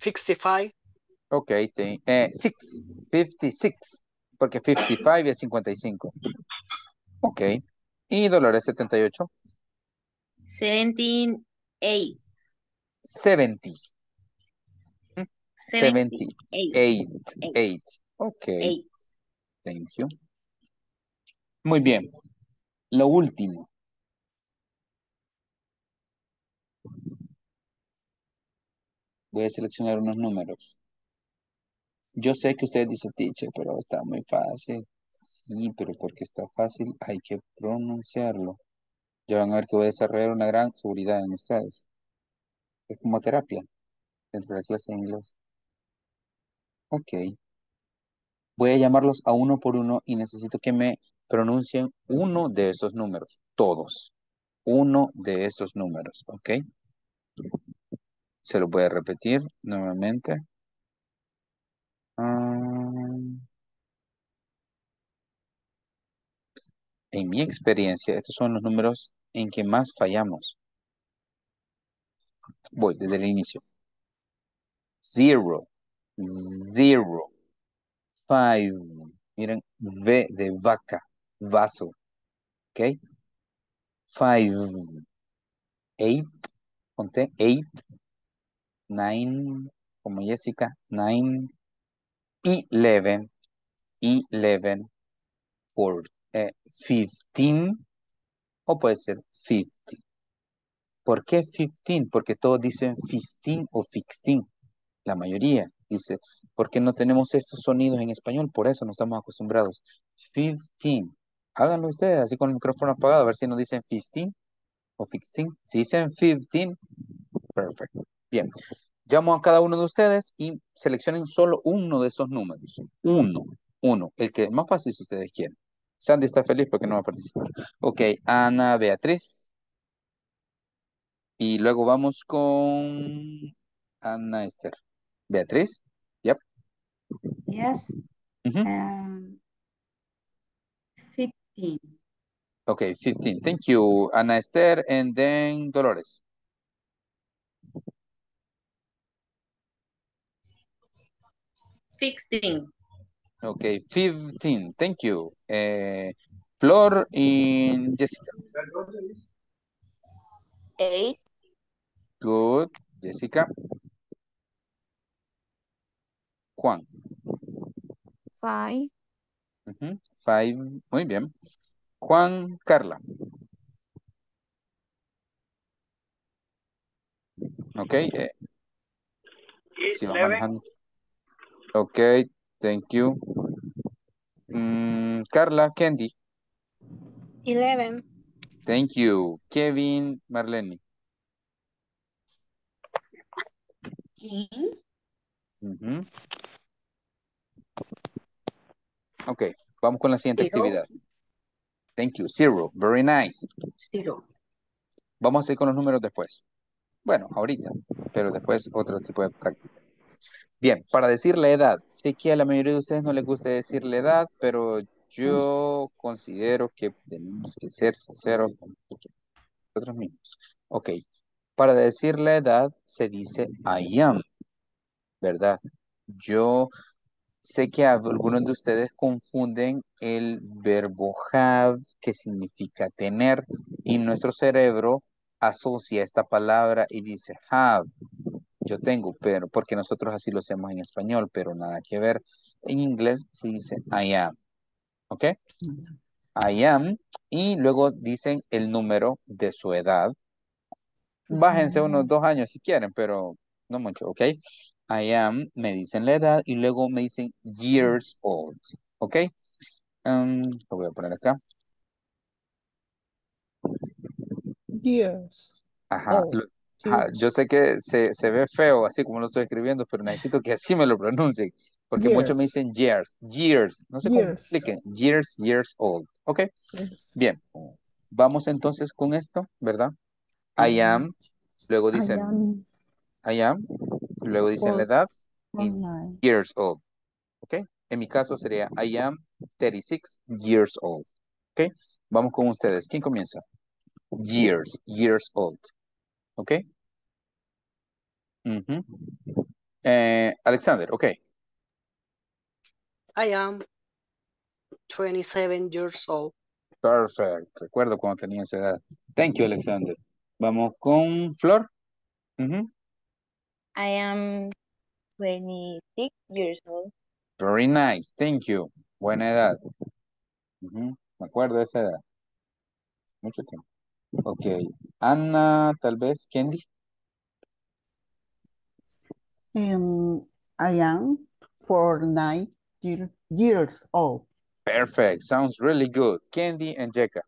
Speaker 8: 65,
Speaker 1: Ok, te, eh, six, 56, porque 55 es 55. Ok. Y Dolores 78,
Speaker 12: 78.
Speaker 1: 70. Mm,
Speaker 12: 78.
Speaker 1: 78. 8. Ok,
Speaker 12: Eight.
Speaker 1: thank you. Muy bien. Lo último. Voy a seleccionar unos números. Yo sé que usted dice teacher, pero está muy fácil. Sí, pero porque está fácil hay que pronunciarlo. Ya van a ver que voy a desarrollar una gran seguridad en ustedes. Es como terapia dentro de la clase de inglés. Ok. Voy a llamarlos a uno por uno y necesito que me pronuncien uno de esos números. Todos. Uno de estos números. Ok. Se lo voy a repetir nuevamente. Ah, en mi experiencia, estos son los números en que más fallamos. Voy desde el inicio. Zero, zero, five. Miren, V de vaca, vaso. ¿Ok? Five, eight, conté, eight, nine, como Jessica, nine, eleven, eleven, four, eh, fifteen, o puede ser fifty. ¿Por qué 15? Porque todos dicen 15 o 16. La mayoría dice, porque no tenemos estos sonidos en español, por eso no estamos acostumbrados. 15. Háganlo ustedes, así con el micrófono apagado, a ver si nos dicen 15 o 16. Si dicen 15, perfecto. Bien. Llamo a cada uno de ustedes y seleccionen solo uno de esos números. Uno, uno, el que más fácil si ustedes quieren. Sandy está feliz porque no va a participar. Ok, Ana Beatriz. Y luego vamos con Ana Esther. Beatriz. Yep.
Speaker 4: Yes. Um, 15.
Speaker 1: Okay, 15. Thank you, Ana Esther, and then Dolores.
Speaker 12: Sixteen.
Speaker 1: Okay, 15. Thank you. Eh, Flor y Jessica.
Speaker 7: Eight.
Speaker 1: Good. Jessica. Juan.
Speaker 6: Five.
Speaker 1: Ujú, Five. Muy bien. Juan, Carla. Ok. eh, si va
Speaker 11: Eleven.
Speaker 1: manejando. Ok, thank you. Mm, Carla, Candy.
Speaker 5: Eleven.
Speaker 1: Thank you. Kevin, Marlene. Ujú. Ok, vamos con la siguiente
Speaker 3: Zero.
Speaker 1: actividad. Thank you. Zero. Very nice.
Speaker 3: Zero.
Speaker 1: Vamos a ir con los números después. Bueno, ahorita, pero después otro tipo de práctica. Bien, para decir la edad. Sé que a la mayoría de ustedes no les gusta decir la edad, pero yo considero que tenemos que ser sinceros con nosotros mismos. Ok, para decir la edad se dice I am, ¿verdad? Yo sé que algunos de ustedes confunden el verbo have, que significa tener, y nuestro cerebro asocia esta palabra y dice have. Yo tengo, pero porque nosotros así lo hacemos en español, pero nada que ver. En inglés se dice I am. ¿Ok? I am. Y luego dicen el número de su edad. Bájense unos dos años si quieren, pero no mucho, ¿ok? I am, me dicen la edad y luego me dicen years old, ¿ok? Um, lo voy a poner acá.
Speaker 2: Years.
Speaker 1: Ajá, yo sé que se, se ve feo así como lo estoy escribiendo, pero necesito que así me lo pronuncien, porque muchos me dicen years, years, no se
Speaker 2: Years.
Speaker 1: compliquen, years, years old, ¿ok?
Speaker 2: Yes.
Speaker 1: Bien, vamos entonces con esto, ¿verdad? I am, luego
Speaker 2: I
Speaker 1: dicen
Speaker 2: am
Speaker 1: I am, luego dicen la edad years old, ¿ok? En mi caso sería I am 36 years old, ¿ok? Vamos con ustedes, ¿quién comienza? Years, years old, ¿ok? Eh, Alexander, ok.
Speaker 8: I am 27 years old.
Speaker 1: Perfect. Recuerdo cuando tenía esa edad. Thank you, Alexander. Vamos con Flor.
Speaker 7: I am 26 years old.
Speaker 1: Very nice. Thank you. Buena edad. Ujú. Me acuerdo de esa edad. Mucho tiempo. Ok. Ana, tal vez. Candy.
Speaker 2: Um, I am 49 year, years old.
Speaker 1: Perfect. Sounds really good. Candy and Jeka.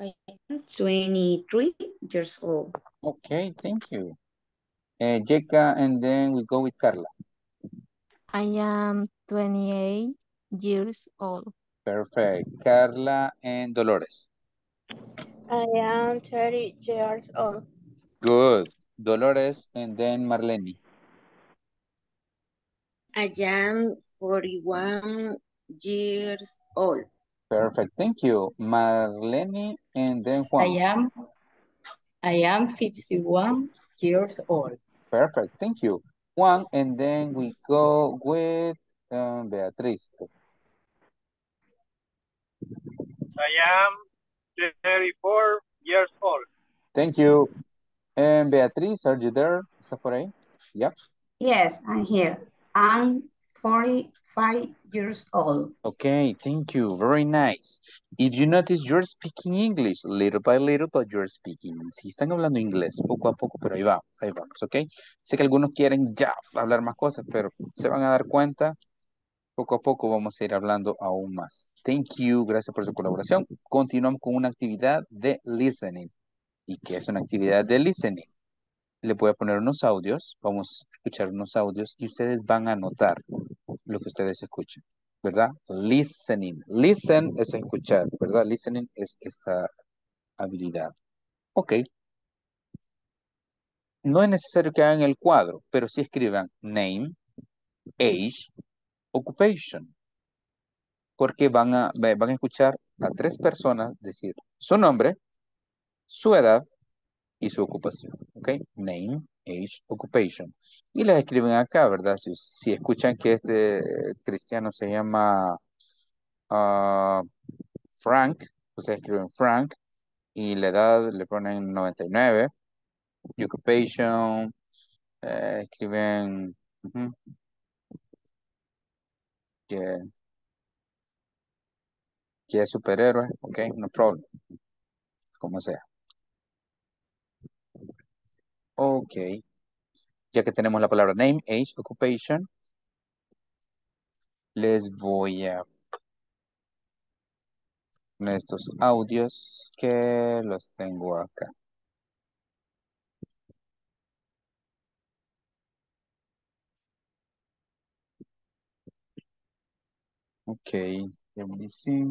Speaker 10: I am 23 years old.
Speaker 1: Okay, thank you. Uh, Jeka, and then we go with Carla.
Speaker 6: I am 28 years old.
Speaker 1: Perfect. Carla and Dolores.
Speaker 5: I am 30 years old.
Speaker 1: Good. Dolores and then Marlene.
Speaker 12: I am 41 years old.
Speaker 1: Perfect. Thank you. Marlene and then Juan.
Speaker 3: I am, I am 51 years old.
Speaker 1: Perfect. Thank you. Juan, and then we go with um, Beatriz.
Speaker 11: I am 34 years old.
Speaker 1: Thank you. And Beatriz, are you there? ¿Estás por ahí? Yep.
Speaker 4: Yes, I'm here. I'm 45 years old.
Speaker 1: Okay, thank you. Very nice. If you notice, you're speaking English little by little, but you're speaking. Si están hablando inglés poco a poco, pero ahí vamos, ahí vamos, ¿ok? Sé que algunos quieren ya hablar más cosas, pero se van a dar cuenta, poco a poco vamos a ir hablando aún más. Thank you, gracias por su colaboración. Continuamos con una actividad de listening. ¿Y qué es una actividad de listening? Le voy a poner unos audios, vamos a escuchar unos audios y ustedes van a anotar lo que ustedes escuchan, ¿verdad? Listening. Listen es escuchar, ¿verdad? Listening es esta habilidad. Ok. No es necesario que hagan el cuadro, pero sí escriban name, age, occupation. Porque van a, van a escuchar a tres personas decir su nombre, su edad y su ocupación. ¿Ok? Name, age, occupation. Y las escriben acá, ¿verdad? Si, escuchan que este cristiano se llama ah, Frank, pues escriben Frank y la edad le ponen 99. Y occupation, eh, escriben que es superhéroe, ok, no problem, como sea. Ok, ya que tenemos la palabra name, age, occupation, les voy a estos audios que los tengo acá. Ok, let me see.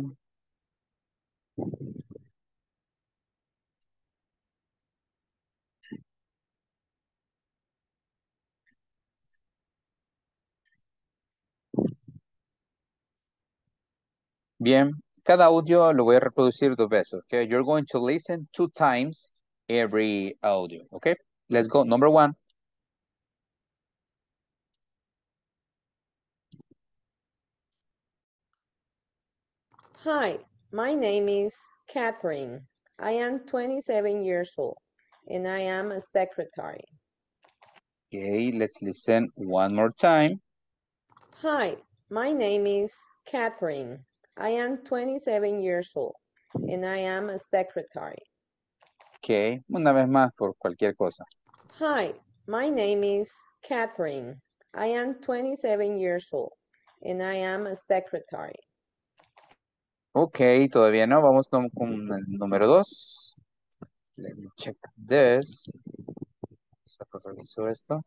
Speaker 1: Bien, cada audio lo voy a reproducir dos veces, okay? You're going to listen two times every audio, okay? Let's go. Number one.
Speaker 14: Hi, my name is Catherine. I am 27 years old and I am a secretary.
Speaker 1: Okay, let's listen one more time.
Speaker 14: Hi, my name is Catherine. I am 27 years old and I am a secretary.
Speaker 1: Okay, una vez más por cualquier cosa.
Speaker 14: Hi, my name is Catherine. I am 27 years old and I am a secretary.
Speaker 1: Ok, todavía no. Vamos con el número dos. Let me check this. Reviso esto.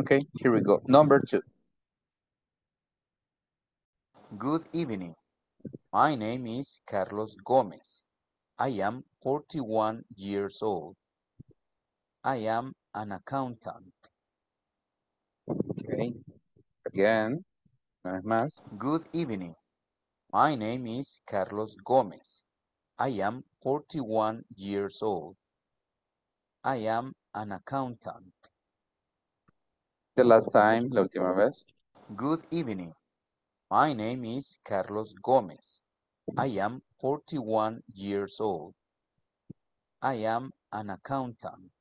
Speaker 1: Okay, here we go. Number two. Good evening. My name is Carlos Gomez. I am 41 years old. I am an accountant. Okay, again, una vez más. Good evening. My name is Carlos Gomez. I am 41 years old. I am an accountant the last time, la última vez? Good evening. My name is Carlos Gomez. I am 41 years old. I am an accountant.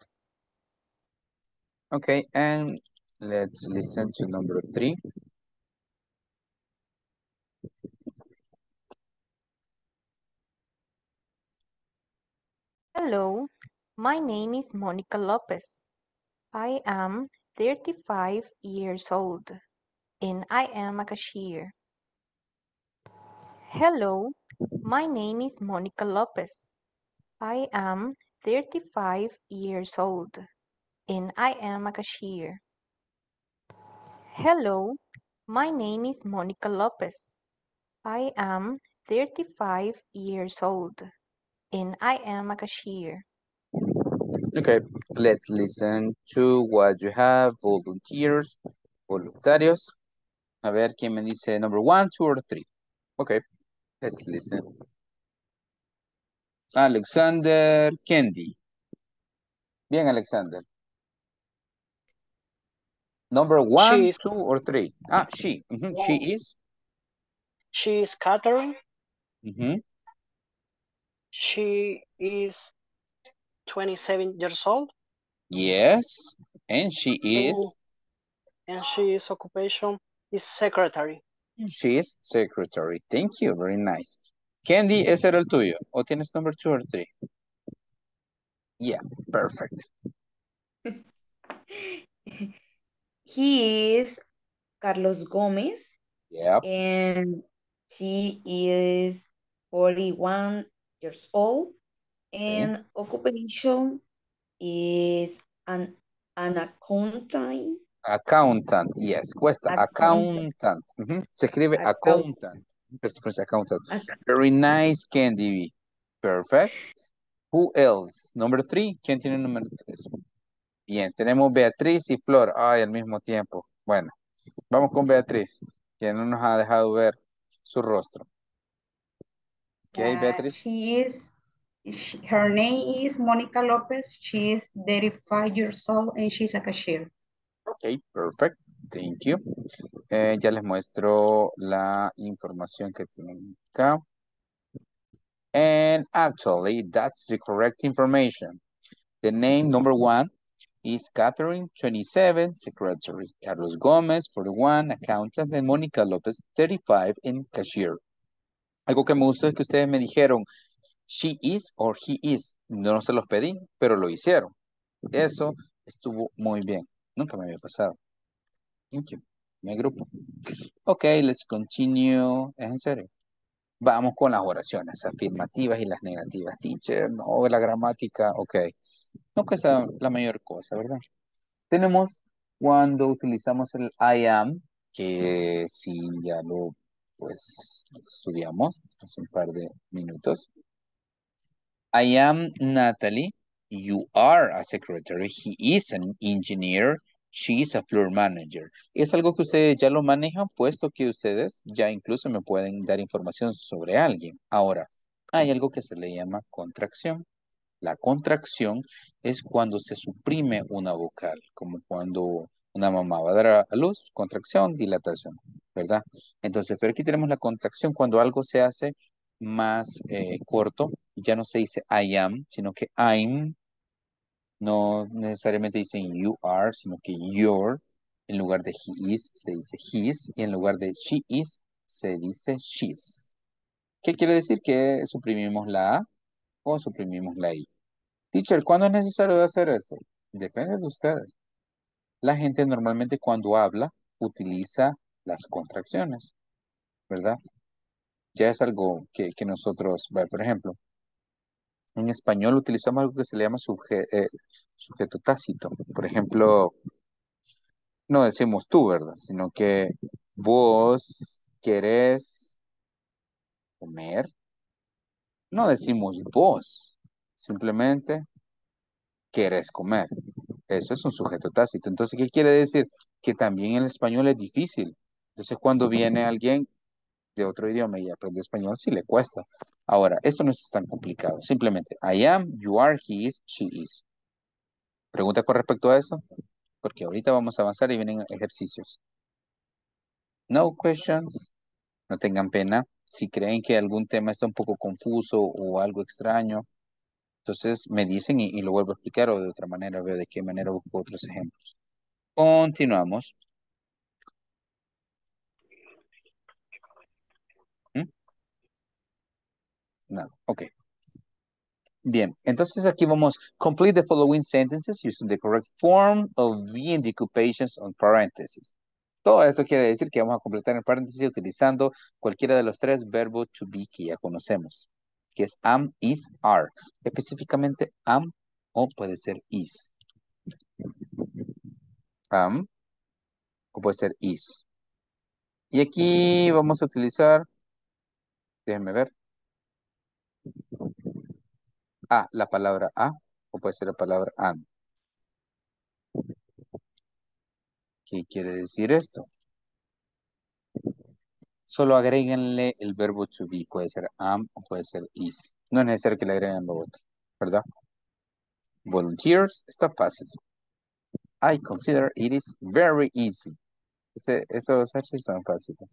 Speaker 1: Okay, and let's listen to number three.
Speaker 15: Hello, my name is Monica Lopez. I am 35 years old and I am a cashier. Hello, my name is Monica Lopez. I am 35 years old and I am a cashier. Hello, my name is Monica Lopez. I am 35 years old and I am a cashier.
Speaker 1: Okay, let's listen to what you have. Volunteers, voluntarios. A ver quién me dice number one, two, or three. Okay, let's listen. Alexander Kendi. Bien, Alexander. Number one,
Speaker 8: is,
Speaker 1: two, or three. Ah, she. Mhm, She is.
Speaker 8: she is Catherine.
Speaker 1: Mhm.
Speaker 8: She is 27 years old.
Speaker 1: Yes. And she is.
Speaker 8: And, she is occupation is secretary.
Speaker 1: She is secretary. Thank you. Very nice. Candy, ¿ese era el tuyo? ¿O tienes number two or three? Yeah, perfect.
Speaker 10: He is Carlos Gomez
Speaker 1: Yeah.
Speaker 10: and she is 41 years old and occupation is an, an accountant.
Speaker 1: Accountant, yes, cuesta.
Speaker 10: Accountant.
Speaker 1: Accountant. Se escribe
Speaker 10: Account-
Speaker 1: accountant. Pronuncia accountant. Very nice, Candy. Perfect. Who else? Number three. ¿Quién tiene el número tres? Bien, tenemos Beatriz y Flor. Ay, al mismo tiempo. Bueno, vamos con Beatriz, que no nos ha dejado ver su rostro. Okay,
Speaker 4: Uh,
Speaker 1: Beatriz.
Speaker 4: she is, she, her name is Monica Lopez. She is 35 years old and she's a cashier.
Speaker 1: Ok, perfect. Thank you. Eh, ya les muestro la información que tienen acá. And actually, that's the correct information. The name number one is Catherine, 27, secretary. Carlos Gomez, 41, accountant. And Monica Lopez, 35, in cashier. Algo que me gustó es que ustedes me dijeron, she is or he is. No se los pedí, pero lo hicieron. Eso estuvo muy bien. Nunca me había pasado. Thank you. Mi grupo. Ok, let's continue. ¿Es en serio? Vamos con las oraciones afirmativas y las negativas, teacher. No, la gramática, ok. No que sea la mayor cosa, ¿verdad? Tenemos cuando utilizamos el I am, que si ya lo, pues, estudiamos hace un par de minutos. I am Natalie. You are a secretary. He is an engineer. She is a floor manager. Es algo que ustedes ya lo manejan, puesto que ustedes ya incluso me pueden dar información sobre alguien. Ahora, hay algo que se le llama contracción. La contracción es cuando se suprime una vocal, como cuando una mamá va a dar a luz, contracción, dilatación, ¿verdad? Entonces, pero aquí tenemos la contracción cuando algo se hace más eh, corto, ya no se dice I am, sino que I'm, no necesariamente dicen you are, sino que you're, en lugar de he is, se dice his, y en lugar de she is, se dice she's. ¿Qué quiere decir? Que suprimimos la A o suprimimos la I. Teacher, ¿cuándo es necesario hacer esto? Depende de ustedes. La gente normalmente cuando habla utiliza las contracciones, ¿verdad? Ya es algo que, nosotros, bueno, por ejemplo, en español utilizamos algo que se le llama eh, sujeto tácito. Por ejemplo, no decimos tú, ¿verdad? Sino que vos querés comer. No decimos vos, simplemente querés comer. Eso es un sujeto tácito. Entonces, ¿qué quiere decir? Que también el español es difícil. Entonces, cuando viene alguien de otro idioma y aprende español, sí le cuesta. Ahora, esto no es tan complicado. Simplemente, I am, you are, he is, she is. ¿Pregunta con respecto a eso? Porque ahorita vamos a avanzar y vienen ejercicios. No questions. No tengan pena. Si creen que algún tema está un poco confuso o algo extraño, entonces me dicen y, y lo vuelvo a explicar o de otra manera veo de qué manera busco otros ejemplos. Continuamos. Nada, ok. Bien, entonces aquí vamos, complete the following sentences using the correct form of being the occupations on parentheses. Todo esto quiere decir que vamos a completar en paréntesis utilizando cualquiera de los tres verbos to be que ya conocemos, que es am, is, are. Específicamente am o puede ser is. Am o puede ser is. Y aquí vamos a utilizar, déjenme ver, a, la palabra a, o puede ser la palabra am. ¿Qué quiere decir esto? Solo agréguenle el verbo to be, puede ser am o puede ser is. No es necesario que le agreguen lo otro, ¿verdad? Volunteers, está fácil. I consider it is very easy. Ese, esos ejercicios son fáciles.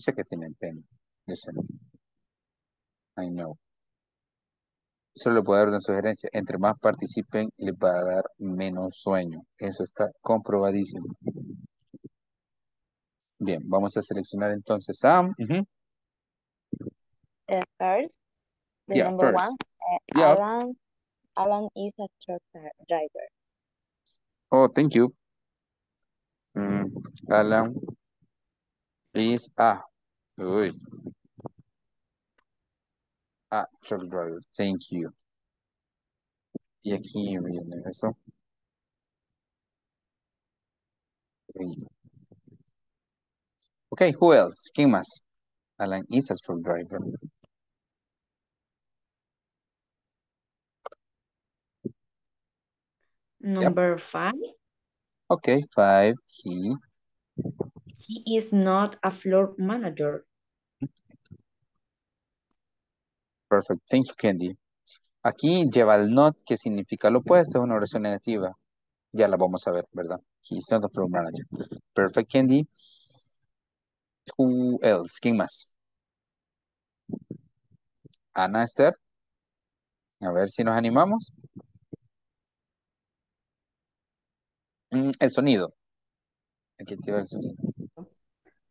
Speaker 1: Sé que tienen pena. Yo sé. I know. Solo le puedo dar una sugerencia. Entre más participen, les va a dar menos sueño. Eso está comprobadísimo. Bien, vamos a seleccionar entonces Sam.
Speaker 7: Uh, first, the
Speaker 1: Yeah,
Speaker 7: number
Speaker 1: first.
Speaker 7: one, uh,
Speaker 1: Yeah.
Speaker 7: Alan, Alan is a truck dri- driver.
Speaker 1: Oh, thank you. Mm, Alan is a. Uy. A truck driver. Thank you. Y aquí viene eso. Uy. Okay, who else? ¿Quién más? Alan is a truck driver.
Speaker 10: Number five,
Speaker 1: Okay, five. He.
Speaker 10: he is not a floor manager.
Speaker 1: Perfect. Thank you, Candy. Aquí lleva el not, que significa lo opuesto, es una oración negativa. Ya la vamos a ver, ¿verdad? He's not a. Perfect, Candy. Who else? ¿Quién más? Ana Esther. A ver si nos animamos. Mm, el sonido. Aquí activa el sonido.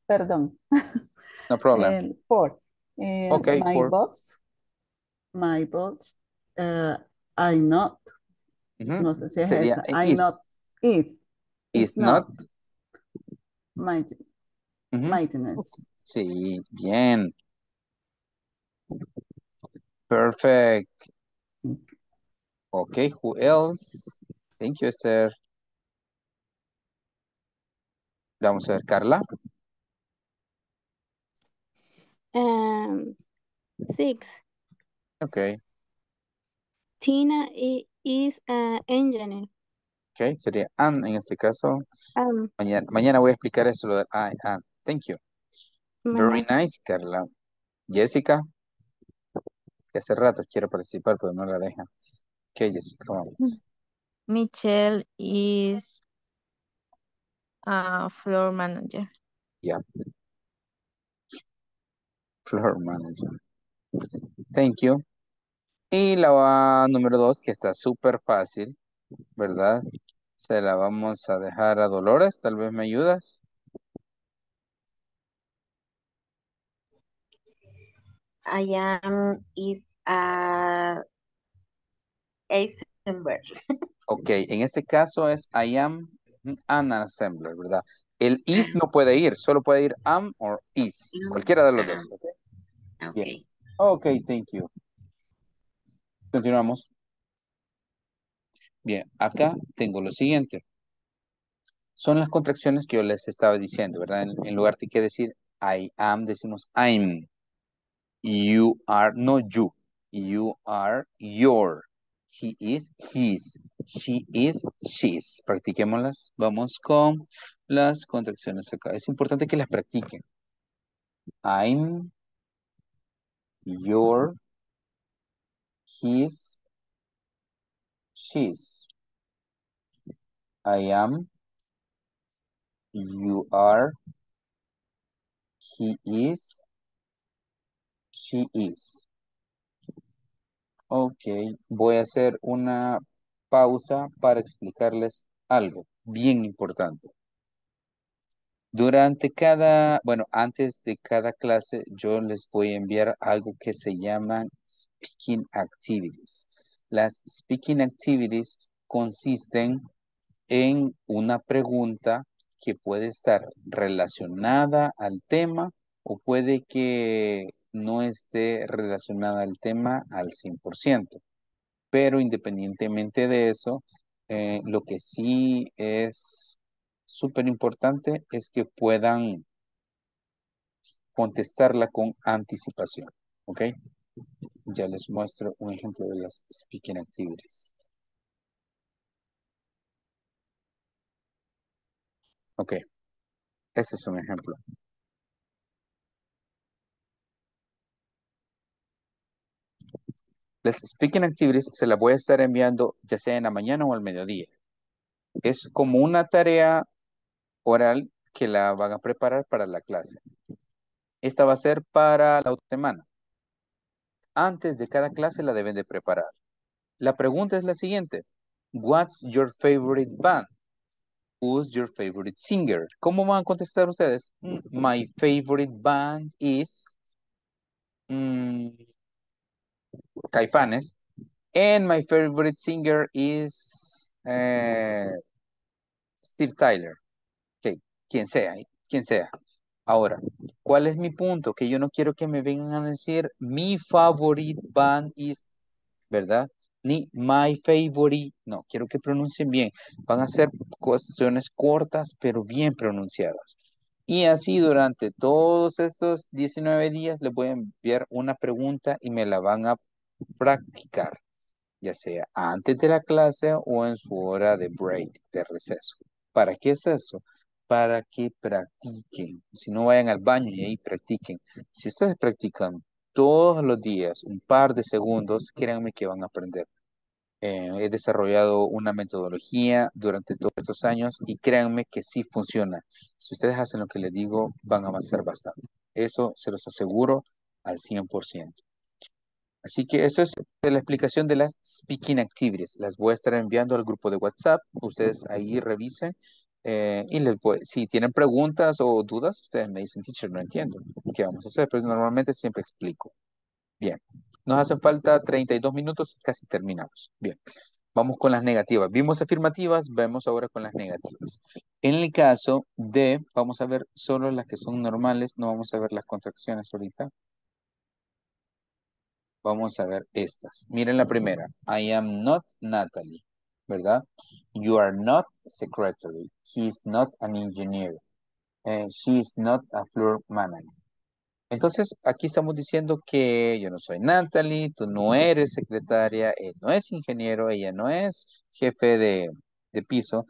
Speaker 2: Perdón.
Speaker 1: No problem.
Speaker 2: Eh, four. Eh,
Speaker 1: Okay,
Speaker 2: my
Speaker 1: four.
Speaker 2: boss. My boss. eh, I not.
Speaker 1: Ujú.
Speaker 2: No sé si es
Speaker 1: Sería
Speaker 2: esa. I
Speaker 1: is.
Speaker 2: not. Is.
Speaker 1: Is not.
Speaker 2: Might,
Speaker 1: Ujú.
Speaker 2: maintenance.
Speaker 1: Sí, bien. Perfect. Okay, who else? Thank you, Esther. Vamos a ver, Carla.
Speaker 5: Um, six.
Speaker 1: Okay,
Speaker 5: Tina is an engineer.
Speaker 1: okay, sería an en este caso.
Speaker 5: Um,
Speaker 1: Mañana, mañana voy a explicar eso lo del I, an. Thank you. Very nice, Carla. Jessica, que hace rato quiero participar, pero no la deja. Okay, Jessica, vamos.
Speaker 6: Michelle is a floor manager.
Speaker 1: Yeah. Floor manager. Thank you. Y la número dos, que está súper fácil, ¿verdad? Se la vamos a dejar a Dolores, tal vez me ayudas.
Speaker 12: I am is a Eisenberg.
Speaker 1: Ok, en este caso es I am an assembler, ¿verdad? El is no puede ir, solo puede ir am or is, cualquiera de los dos. ¿Ok? Bien. Ok, thank you. Continuamos. Bien, acá tengo lo siguiente. Son las contracciones que yo les estaba diciendo, ¿verdad? En, en lugar de que decir I am, decimos I'm. You are, no you. You are your. He is his. She is she's. Practiquémoslas. Vamos con las contracciones acá. Es importante que las practiquen. I'm your his she's. I am you are he is she is. Ok, voy a hacer una pausa para explicarles algo bien importante. Durante cada, bueno, antes de cada clase, yo les voy a enviar algo que se llaman speaking activities. Las speaking activities consisten en una pregunta que puede estar relacionada al tema o puede que no esté relacionada al tema al 100%. Pero independientemente de eso, eh, lo que sí es súper importante es que puedan contestarla con anticipación. ¿Ok? Ya les muestro un ejemplo de las speaking activities. Ok. Este es un ejemplo. Las speaking activities se las voy a estar enviando ya sea en la mañana o al mediodía. Es como una tarea que la van a preparar para la clase. Esta va a ser para la semana. Antes de cada clase la deben de preparar. La pregunta es la siguiente. What's your favorite band? Who's your favorite singer? ¿Cómo van a contestar ustedes? Mm, My favorite band is mm, Caifanes. And my favorite singer is eh, Steve Tyler. Quien sea, quien sea. Ahora, ¿cuál es mi punto? Que yo no quiero que me vengan a decir mi favorite band is, ¿verdad? Ni my favorite, no, quiero que pronuncien bien. Van a ser cuestiones cortas, pero bien pronunciadas. Y así durante todos estos 19 días les voy a enviar una pregunta y me la van a practicar, ya sea antes de la clase o en su hora de break, de receso. ¿Para qué es eso? Para que practiquen. Si no vayan al baño y ahí practiquen. Si ustedes practican todos los días un par de segundos, créanme que van a aprender. Eh, he desarrollado una metodología durante todos estos años y créanme que sí funciona. Si ustedes hacen lo que les digo, van a avanzar bastante. Eso se los aseguro al 100%. Así que eso es la explicación de las speaking activities. Las voy a estar enviando al grupo de WhatsApp. Ustedes ahí revisen. Eh, y les si tienen preguntas o dudas, ustedes me dicen, teacher, no entiendo. ¿Qué vamos a hacer? Pues normalmente siempre explico. Bien. Nos hacen falta 32 minutos, casi terminamos. Bien. Vamos con las negativas. Vimos afirmativas, vemos ahora con las negativas. En el caso de, vamos a ver solo las que son normales, no vamos a ver las contracciones ahorita. Vamos a ver estas. Miren la primera. I am not Natalie, ¿verdad? You are not secretary. He is not an engineer. Eh, she is not a floor manager. Entonces, aquí estamos diciendo que yo no soy Natalie, tú no eres secretaria, él no es ingeniero, ella no es jefe de, de piso.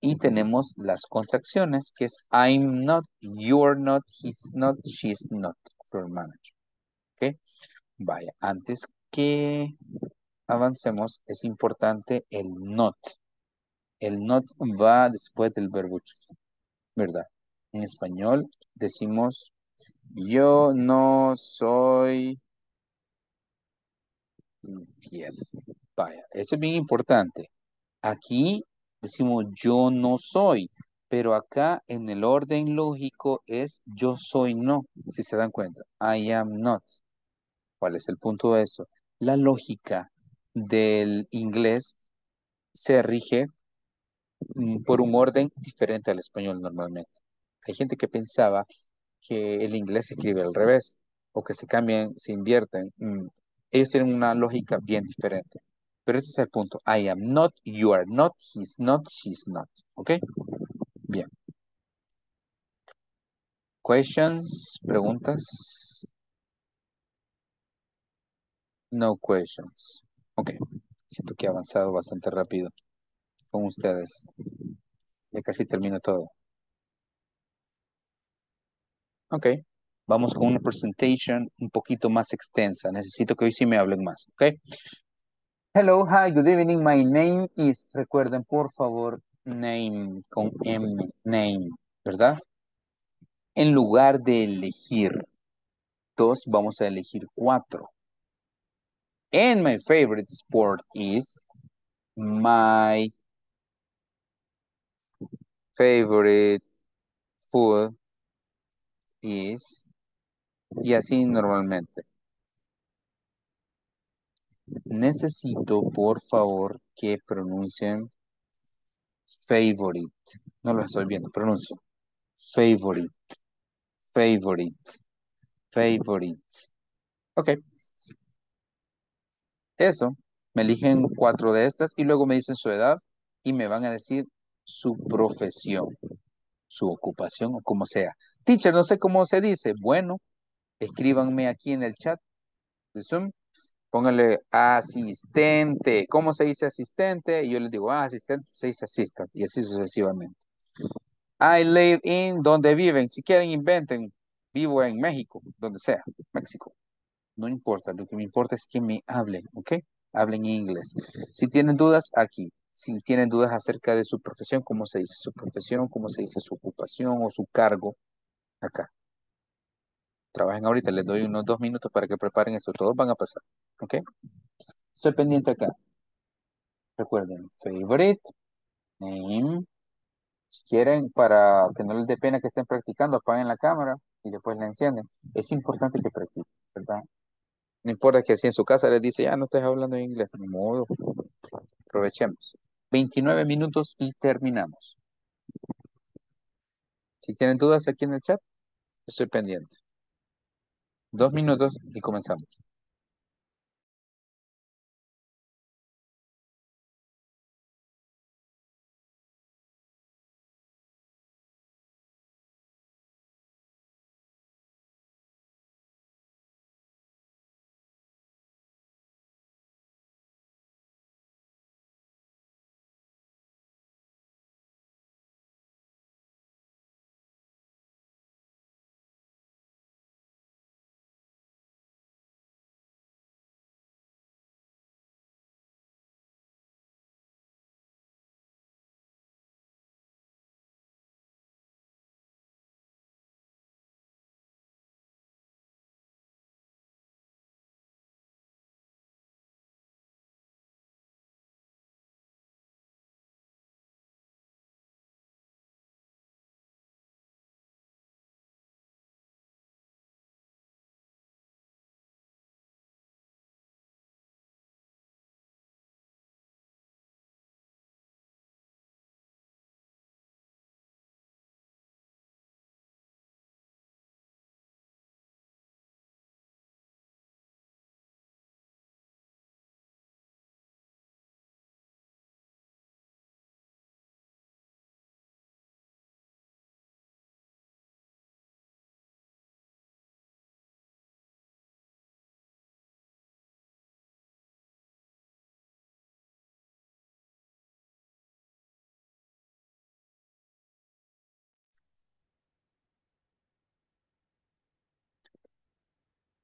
Speaker 1: Y tenemos las contracciones, que es I'm not, you're not, he's not, she's not, floor manager. ¿Ok? Vaya, antes que avancemos, es importante el not. El not va después del verbo to ¿verdad? En español decimos, yo no soy infiel. Vaya, eso es bien importante. Aquí decimos yo no soy, pero acá en el orden lógico es yo soy no, si se dan cuenta. I am not. ¿Cuál es el punto de eso? La lógica del inglés se rige mm, por un orden diferente al español normalmente. Hay gente que pensaba que el inglés se escribe al revés o que se cambian, se invierten. Mm, Ellos tienen una lógica bien diferente. Pero ese es el punto. I am not, you are not, he's not, she's not. ¿Ok? Bien. Questions, preguntas. No questions. Ok. Siento que he avanzado bastante rápido con ustedes. Ya casi termino todo. Ok. Vamos con una presentation un poquito más extensa. Necesito que hoy sí me hablen más. Ok. Hello, hi, good evening. My name is, recuerden por favor, name con M, name, ¿verdad? En lugar de elegir dos, vamos a elegir cuatro. And my favorite sport is my favorite food is, y así normalmente. Necesito, por favor, que pronuncien favorite. No lo estoy viendo, pronuncio. Favorite, favorite, favorite. Ok. Eso. Me eligen cuatro de estas y luego me dicen su edad y me van a decir su profesión, su ocupación o como sea. Teacher, no sé cómo se dice. Bueno, escríbanme aquí en el chat de Zoom. Pónganle asistente. ¿Cómo se dice asistente? Yo les digo, ah, asistente se dice assistant. Y así sucesivamente. I live in, donde viven. Si quieren, inventen. Vivo en México, donde sea, México. No importa, lo que me importa es que me hablen, ¿ok? Hablen inglés. Si tienen dudas, aquí. Si tienen dudas acerca de su profesión, cómo se dice su profesión, cómo se dice su ocupación o su cargo, acá. Trabajen ahorita, les doy unos dos minutos para que preparen eso. Todos van a pasar, ¿ok? Estoy pendiente acá. Recuerden, favorite, name. Si quieren, para que no les dé pena que estén practicando, apaguen la cámara y después la encienden. Es importante que practiquen, ¿verdad? No importa que así en su casa les dice, ya no estés hablando inglés, ni modo. Aprovechemos. 29 minutos y terminamos. Si tienen dudas aquí en el chat, estoy pendiente. Dos minutos y comenzamos.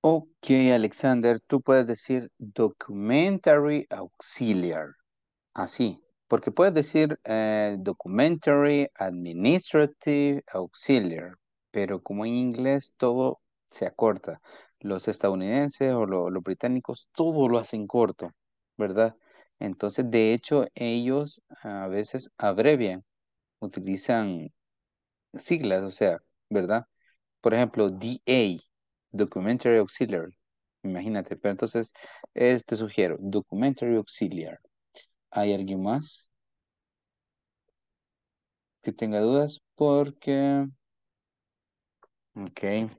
Speaker 1: Ok, Alexander, tú puedes decir documentary auxiliar. Así, porque puedes decir eh, documentary administrative auxiliar, pero como en inglés todo se acorta. Los estadounidenses o lo- los británicos todo lo hacen corto, ¿verdad? Entonces, de hecho, ellos a veces abrevian, utilizan siglas, o sea, ¿verdad? Por ejemplo, DA, Documentary Auxiliary. Imagínate, pero entonces eh, te sugiero, Documentary Auxiliary. ¿Hay alguien más que tenga dudas? Porque... Ok.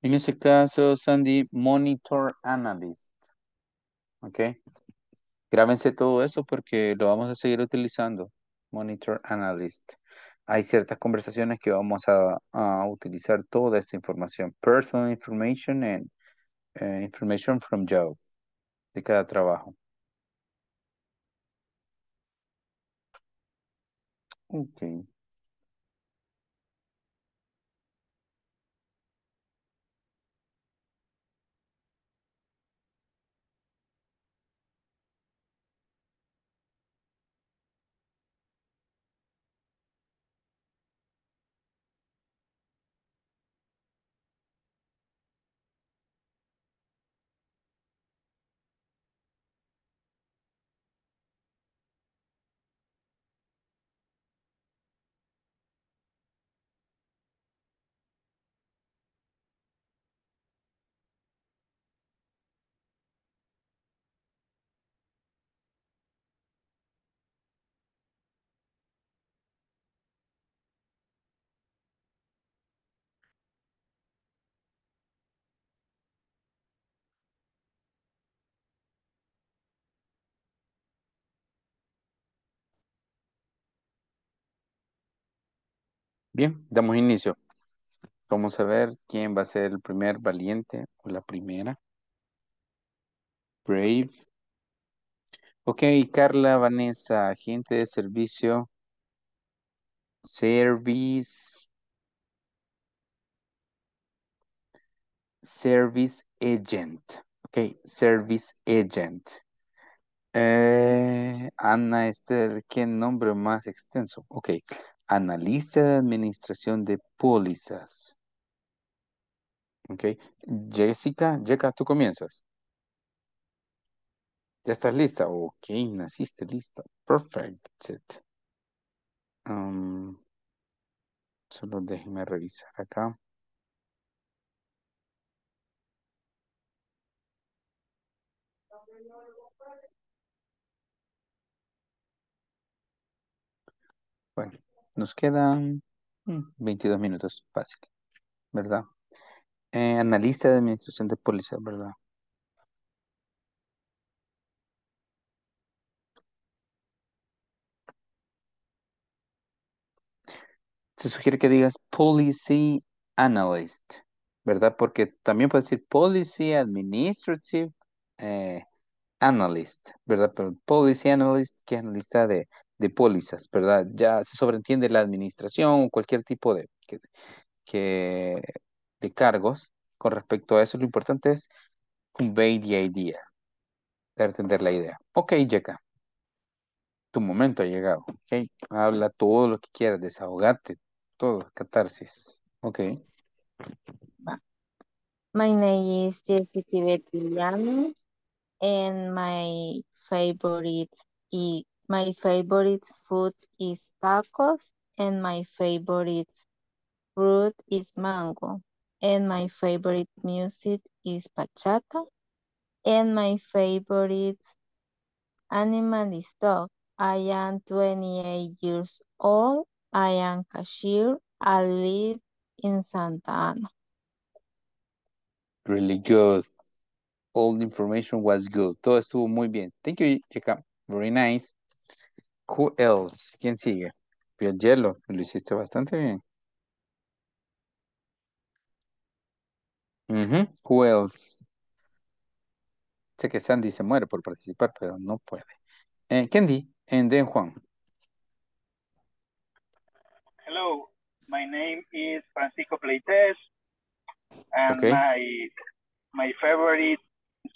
Speaker 1: En ese caso, Sandy, Monitor Analyst. Ok. Grábense todo eso porque lo vamos a seguir utilizando. Monitor Analyst. Hay ciertas conversaciones que vamos a, utilizar toda esta información. Personal information and eh, information from job. De cada trabajo. Ok. Bien, damos inicio. Vamos a ver quién va a ser el primer valiente o la primera. Brave. Ok, Carla, Vanessa, agente de servicio. Service. Service agent. Ok, service agent. Eh, Ana Esther, ¿qué nombre más extenso? Ok, analista de administración de pólizas. Ok, Jessica, Jessica, tú comienzas. ¿Ya estás lista? Ok, naciste lista. Perfect. Um, solo déjenme revisar acá. Bueno, nos quedan mm, 22 minutos, fácil, ¿verdad? Eh, analista de administración de pólizas, ¿verdad? Se sugiere que digas policy analyst, ¿verdad? Porque también puede decir policy administrative eh, analyst, ¿verdad? Pero policy analyst, que es analista de, de pólizas, ¿verdad? Ya se sobreentiende la administración o cualquier tipo de, que, de cargos con respecto a eso. Lo importante es convey the idea, dar entender la idea. Ok, Jeka, tu momento ha llegado. Ok, habla todo lo que quieras, desahogate, todo, catarsis. Ok.
Speaker 6: My name is Jessica Bettiano and my favorite i- my favorite food is tacos and my favorite fruit is mango and my favorite music is bachata and my favorite animal is dog. I am 28 years old. I am cashier. I live in Santa Ana.
Speaker 1: Really good. All the information was good. Todo estuvo muy bien. Thank you, Jeka. Very nice. Who else? ¿Quién sigue? Piaggello, lo hiciste bastante bien. Ujú, Who else? Sé que Sandy se muere por participar, pero no puede. Eh, Candy, and then Juan.
Speaker 11: Hello, my name is Francisco Pleites, and
Speaker 1: Okay.
Speaker 11: my my favorite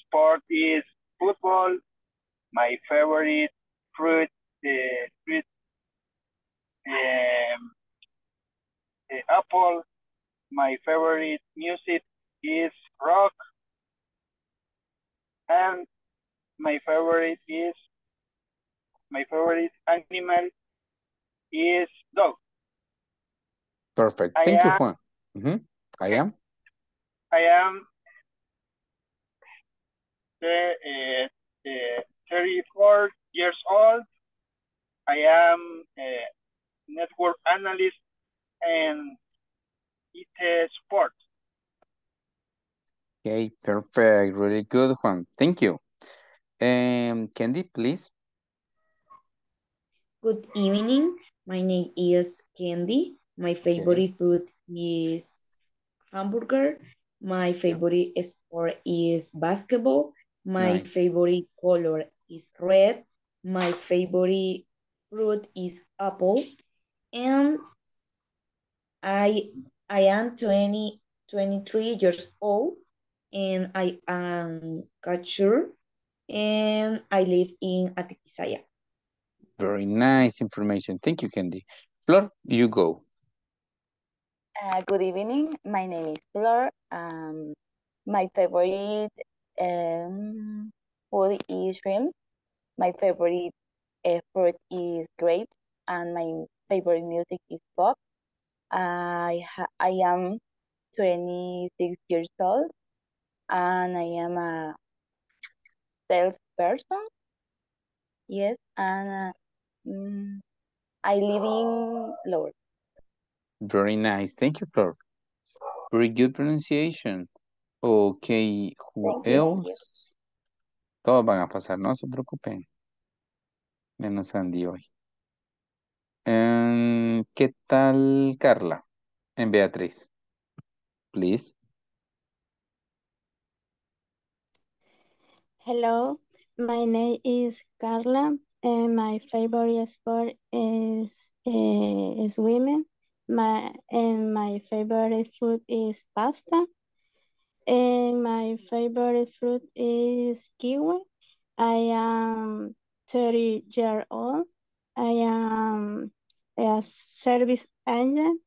Speaker 11: sport is football. My favorite fruit, uh, fruit, um, uh, apple. My favorite music is rock, and my favorite is my favorite animal is dog.
Speaker 1: Perfect.
Speaker 11: I
Speaker 1: Thank you,
Speaker 11: am-
Speaker 1: Juan. Ujú, I am.
Speaker 11: I am uh, uh, 34 years old. I am a network analyst and IT support.
Speaker 1: Okay, perfect. Really good, Juan. Thank you. Um, Candy, please.
Speaker 10: Good evening. My name is Candy. My favorite food is hamburger. My favorite sport is basketball. My
Speaker 1: Nice.
Speaker 10: favorite color is red. My favorite fruit is apple. And I I am 20, 23 years old and I am cashier and I live in Atiquizaya.
Speaker 1: Very nice information. Thank you, Candy. Flor, you go.
Speaker 7: Uh, good evening. My name is Flor. Um, my favorite um, food is shrimp. My favorite uh, fruit is grapes, and my favorite music is pop. I ha I am 26 years old, and I am a salesperson. Yes, and uh, mm, I live in Lower.
Speaker 1: Very nice. Thank you, Flor. Very good pronunciation. Okay, who
Speaker 7: Thank you.
Speaker 1: else? Todos van a pasar, no se preocupen. Menos Andy hoy. Em, ¿Qué tal Carla? En Beatriz. Please.
Speaker 5: Hello, my name is Carla, and my favorite sport is uh, swimming. My and my favorite food is pasta. And my favorite fruit is kiwi. I am 30 years old. I am a service agent.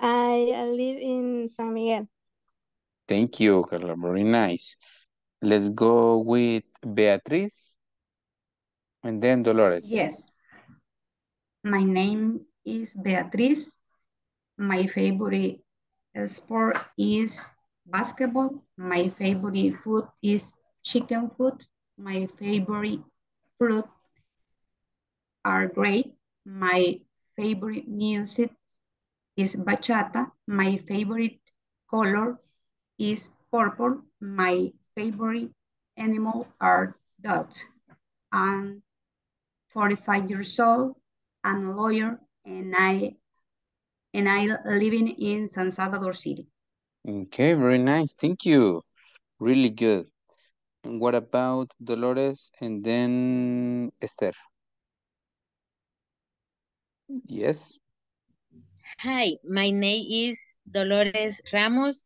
Speaker 5: I live in San Miguel.
Speaker 1: Thank you, Carla. Very nice. Let's go with Beatriz. And then Dolores.
Speaker 4: Yes. My name is Beatriz. My favorite sport is basketball. My favorite food is chicken food. My favorite fruit are great. My favorite music is bachata. My favorite color is purple. My favorite animal are dogs. I'm 45 years old. I'm a lawyer and I and I living in San Salvador City.
Speaker 1: Okay, very nice. Thank you. Really good. And what about Dolores and then Esther? Yes.
Speaker 12: Hi, my name is Dolores Ramos,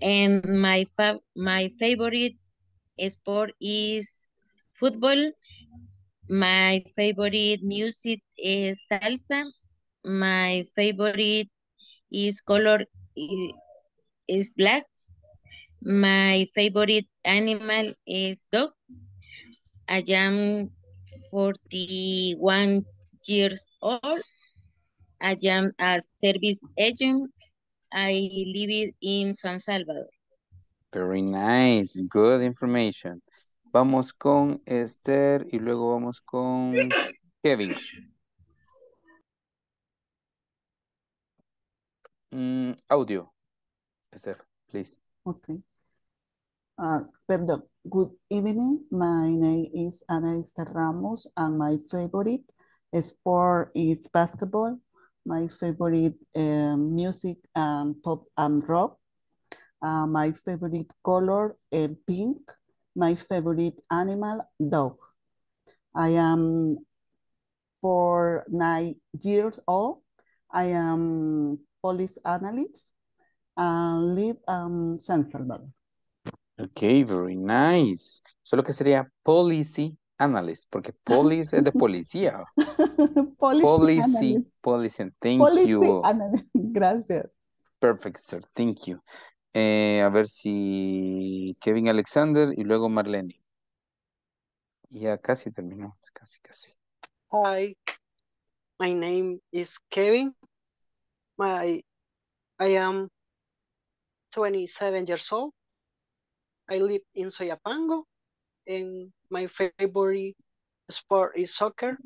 Speaker 12: and my fa my favorite sport is football. My favorite music is salsa. My favorite is color is black. My favorite animal is dog. I am 41 years old. I am a service agent. I live in San Salvador.
Speaker 1: Very nice. Good information. Vamos con Esther y luego vamos con Kevin. Mm, audio. Esther, please.
Speaker 2: Okay. Uh, perdón. Good evening. My name is Ana Esther Ramos, and my favorite sport is basketball. My favorite um, music and pop and rock. Uh, my favorite color uh, pink. My favorite animal dog. I am for nine years old. I am police analyst and live in San Salvador.
Speaker 1: Okay, very nice. Solo que sería policy analyst, porque police es de policía.
Speaker 2: Policy
Speaker 1: Policy,
Speaker 2: analyst.
Speaker 1: policy. Thank
Speaker 2: Policy
Speaker 1: you.
Speaker 2: analyst. Gracias.
Speaker 1: Perfect, sir. Thank you. Eh, a ver si Kevin Alexander y luego Marlene. Ya casi terminamos, casi, casi.
Speaker 8: Hi, my name is Kevin. My I am 27 years old. I live in Soyapango and my favorite sport is soccer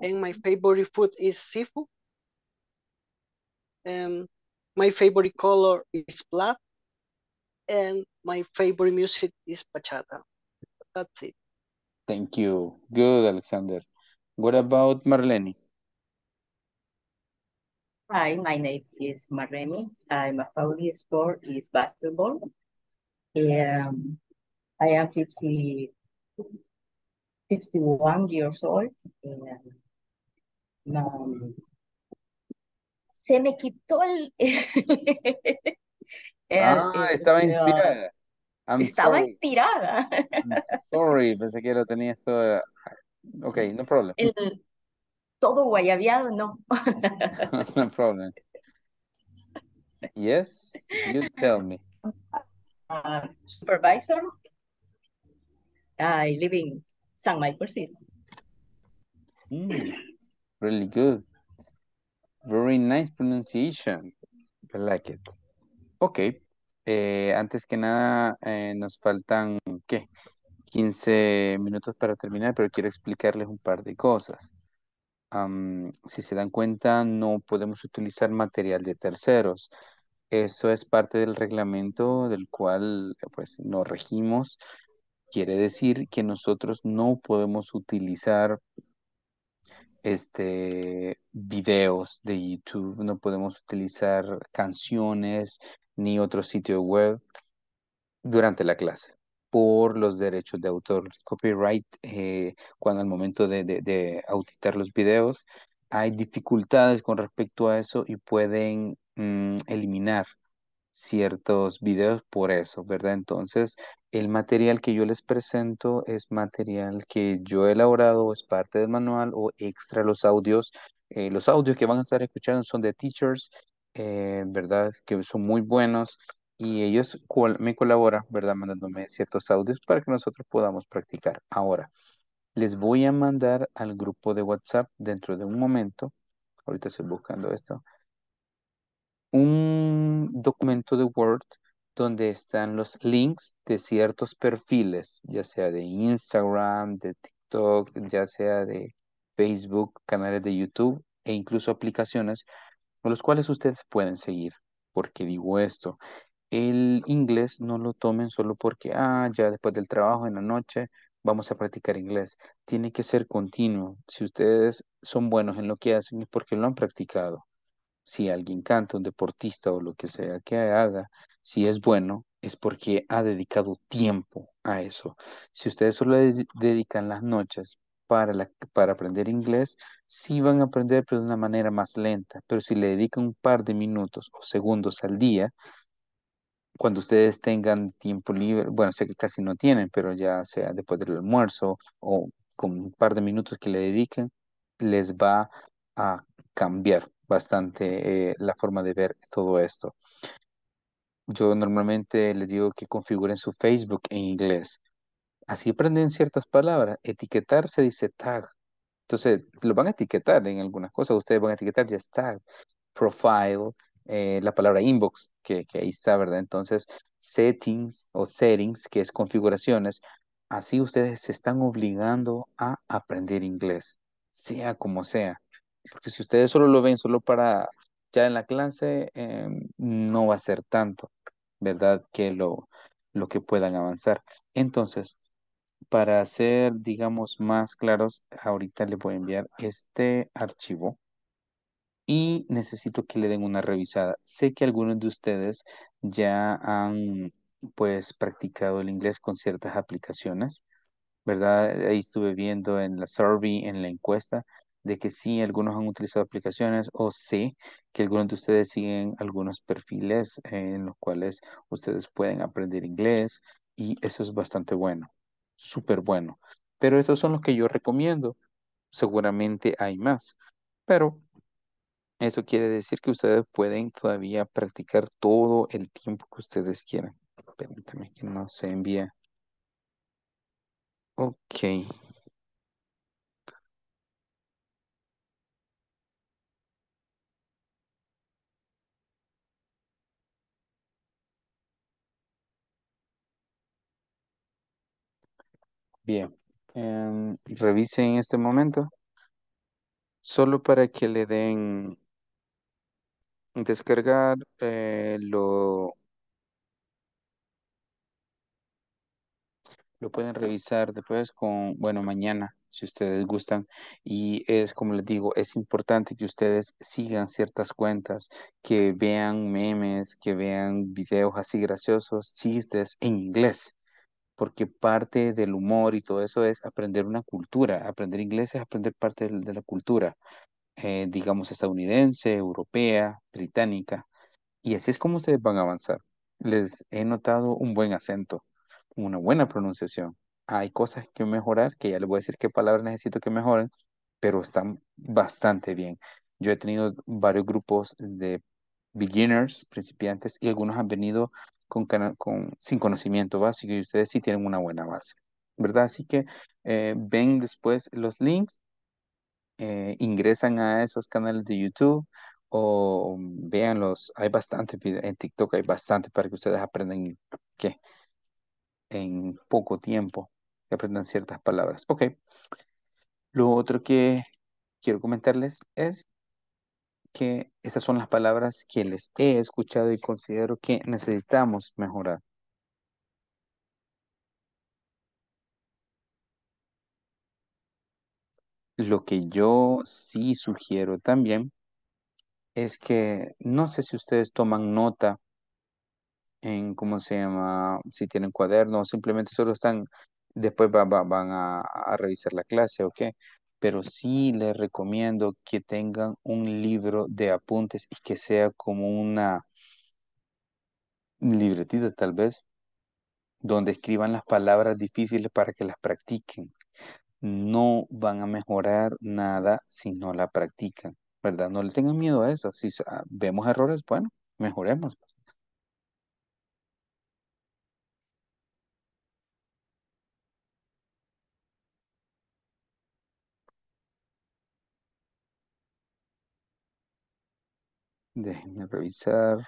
Speaker 8: and my favorite food is seafood. Um, my favorite color is black and my favorite music is bachata. That's it.
Speaker 1: Thank you. Good, Alexander. What about Marlene?
Speaker 3: Hi, my name is Marlene. I'm my favorite sport is basketball. Um, I am 50, 51 years old. And, um, se me quitó el...
Speaker 1: Ah, estaba inspirada. I'm
Speaker 3: Estaba
Speaker 1: sorry.
Speaker 3: inspirada.
Speaker 1: I'm sorry, pensé que lo tenía todo. Ok, no problem.
Speaker 3: El todo guayabiado, no.
Speaker 1: No problem. Yes, you tell me.
Speaker 3: Uh, supervisor. I live in San Michael City.
Speaker 1: Mm, really good. Very nice pronunciation. I like it. Ok. eh, antes que nada, eh, nos faltan, ¿qué? 15 minutos para terminar, pero quiero explicarles un par de cosas. Am, si se dan cuenta, no podemos utilizar material de terceros. Eso es parte del reglamento del cual pues nos regimos. Quiere decir que nosotros no podemos utilizar este, videos de YouTube, no podemos utilizar canciones ni otro sitio web durante la clase por los derechos de autor. Copyright, eh, cuando al momento de, de, de auditar los videos hay dificultades con respecto a eso y pueden mm, eliminar ciertos videos por eso, ¿verdad? Entonces, el material que yo les presento es material que yo he elaborado, es parte del manual o extra los audios. Eh, los audios que van a estar escuchando son de teachers, eh, ¿verdad? Que son muy buenos y ellos me colaboran, ¿verdad? Mandándome ciertos audios para que nosotros podamos practicar. Ahora, les voy a mandar al grupo de WhatsApp dentro de un momento. Ahorita estoy buscando esto un documento de Word donde están los links de ciertos perfiles, ya sea de Instagram, de TikTok, ya sea de Facebook, canales de YouTube e incluso aplicaciones los cuales ustedes pueden seguir. porque digo esto? El inglés no lo tomen solo porque, ah, ya después del trabajo en la noche vamos a practicar inglés. Tiene que ser continuo. Si ustedes son buenos en lo que hacen es porque lo han practicado si alguien canta, un deportista o lo que sea que haga, si es bueno, es porque ha dedicado tiempo a eso. Si ustedes solo dedican las noches para aprender inglés, sí van a aprender, pero de una manera más lenta. Pero si le dedican un par de minutos o segundos al día, cuando ustedes tengan tiempo libre, bueno, sé que casi no tienen, pero ya sea después del almuerzo o con un par de minutos que le dediquen, les va a cambiar bastante eh, la forma de ver todo esto. Yo normalmente les digo que configuren su Facebook en inglés. Así aprenden ciertas palabras. Etiquetar se dice tag. Entonces, lo van a etiquetar en algunas cosas. Ustedes van a etiquetar ya tag, profile, eh, la palabra inbox, que, que ahí está, ¿verdad? Entonces, settings o settings, que es configuraciones. Así ustedes se están obligando a aprender inglés, sea como sea. Porque si ustedes solo lo ven solo para ya en la clase, em, no va a ser tanto, ¿verdad? Que lo, lo que puedan avanzar. Entonces, para ser, digamos, más claros, ahorita les voy a enviar este archivo y necesito que le den una revisada. Sé que algunos de ustedes ya han, pues, practicado el inglés con ciertas aplicaciones, ¿verdad? Ahí estuve viendo en la survey, en la encuesta, de que sí, algunos han utilizado aplicaciones o sé que algunos de ustedes siguen algunos perfiles en los cuales ustedes pueden aprender inglés y eso es bastante bueno, súper bueno. Pero estos son los que yo recomiendo. Seguramente hay más, pero eso quiere decir que ustedes pueden todavía practicar todo el tiempo que ustedes quieran. Permítame que no se envíe. Ok. Bien, em, revise en este momento, solo para que le den descargar eh, lo, lo pueden revisar después con, bueno, mañana, si ustedes gustan. Y es como les digo, es importante que ustedes sigan ciertas cuentas, que vean memes, que vean videos así graciosos, chistes en inglés porque parte del humor y todo eso es aprender una cultura. Aprender inglés es aprender parte de, la cultura, eh, digamos, estadounidense, europea, británica. Y así es como ustedes van a avanzar. Les he notado un buen acento, una buena pronunciación. Hay cosas que mejorar, que ya les voy a decir qué palabras necesito que mejoren, pero están bastante bien. Yo he tenido varios grupos de beginners, principiantes, y algunos han venido con, con, sin conocimiento básico y ustedes sí tienen una buena base, ¿verdad? Así que eh, ven después los links, eh, ingresan a esos canales de YouTube o véanlos, hay bastante en TikTok, hay bastante para que ustedes aprendan que en poco tiempo, que aprendan ciertas palabras. Ok. Lo otro que quiero comentarles es estas son las palabras que les he escuchado y considero que necesitamos mejorar. Lo que yo sí sugiero también es que no sé si ustedes toman nota en cómo se llama, si tienen cuaderno, simplemente solo están, después va- va- van a, revisar la clase, ¿ok? Pero sí les recomiendo que tengan un libro de apuntes y que sea como una libretita tal vez, donde escriban las palabras difíciles para que las practiquen. No van a mejorar nada si no la practican, ¿verdad? No le tengan miedo a eso. Si sa- vemos errores, bueno, mejoremos. Déjenme revisar.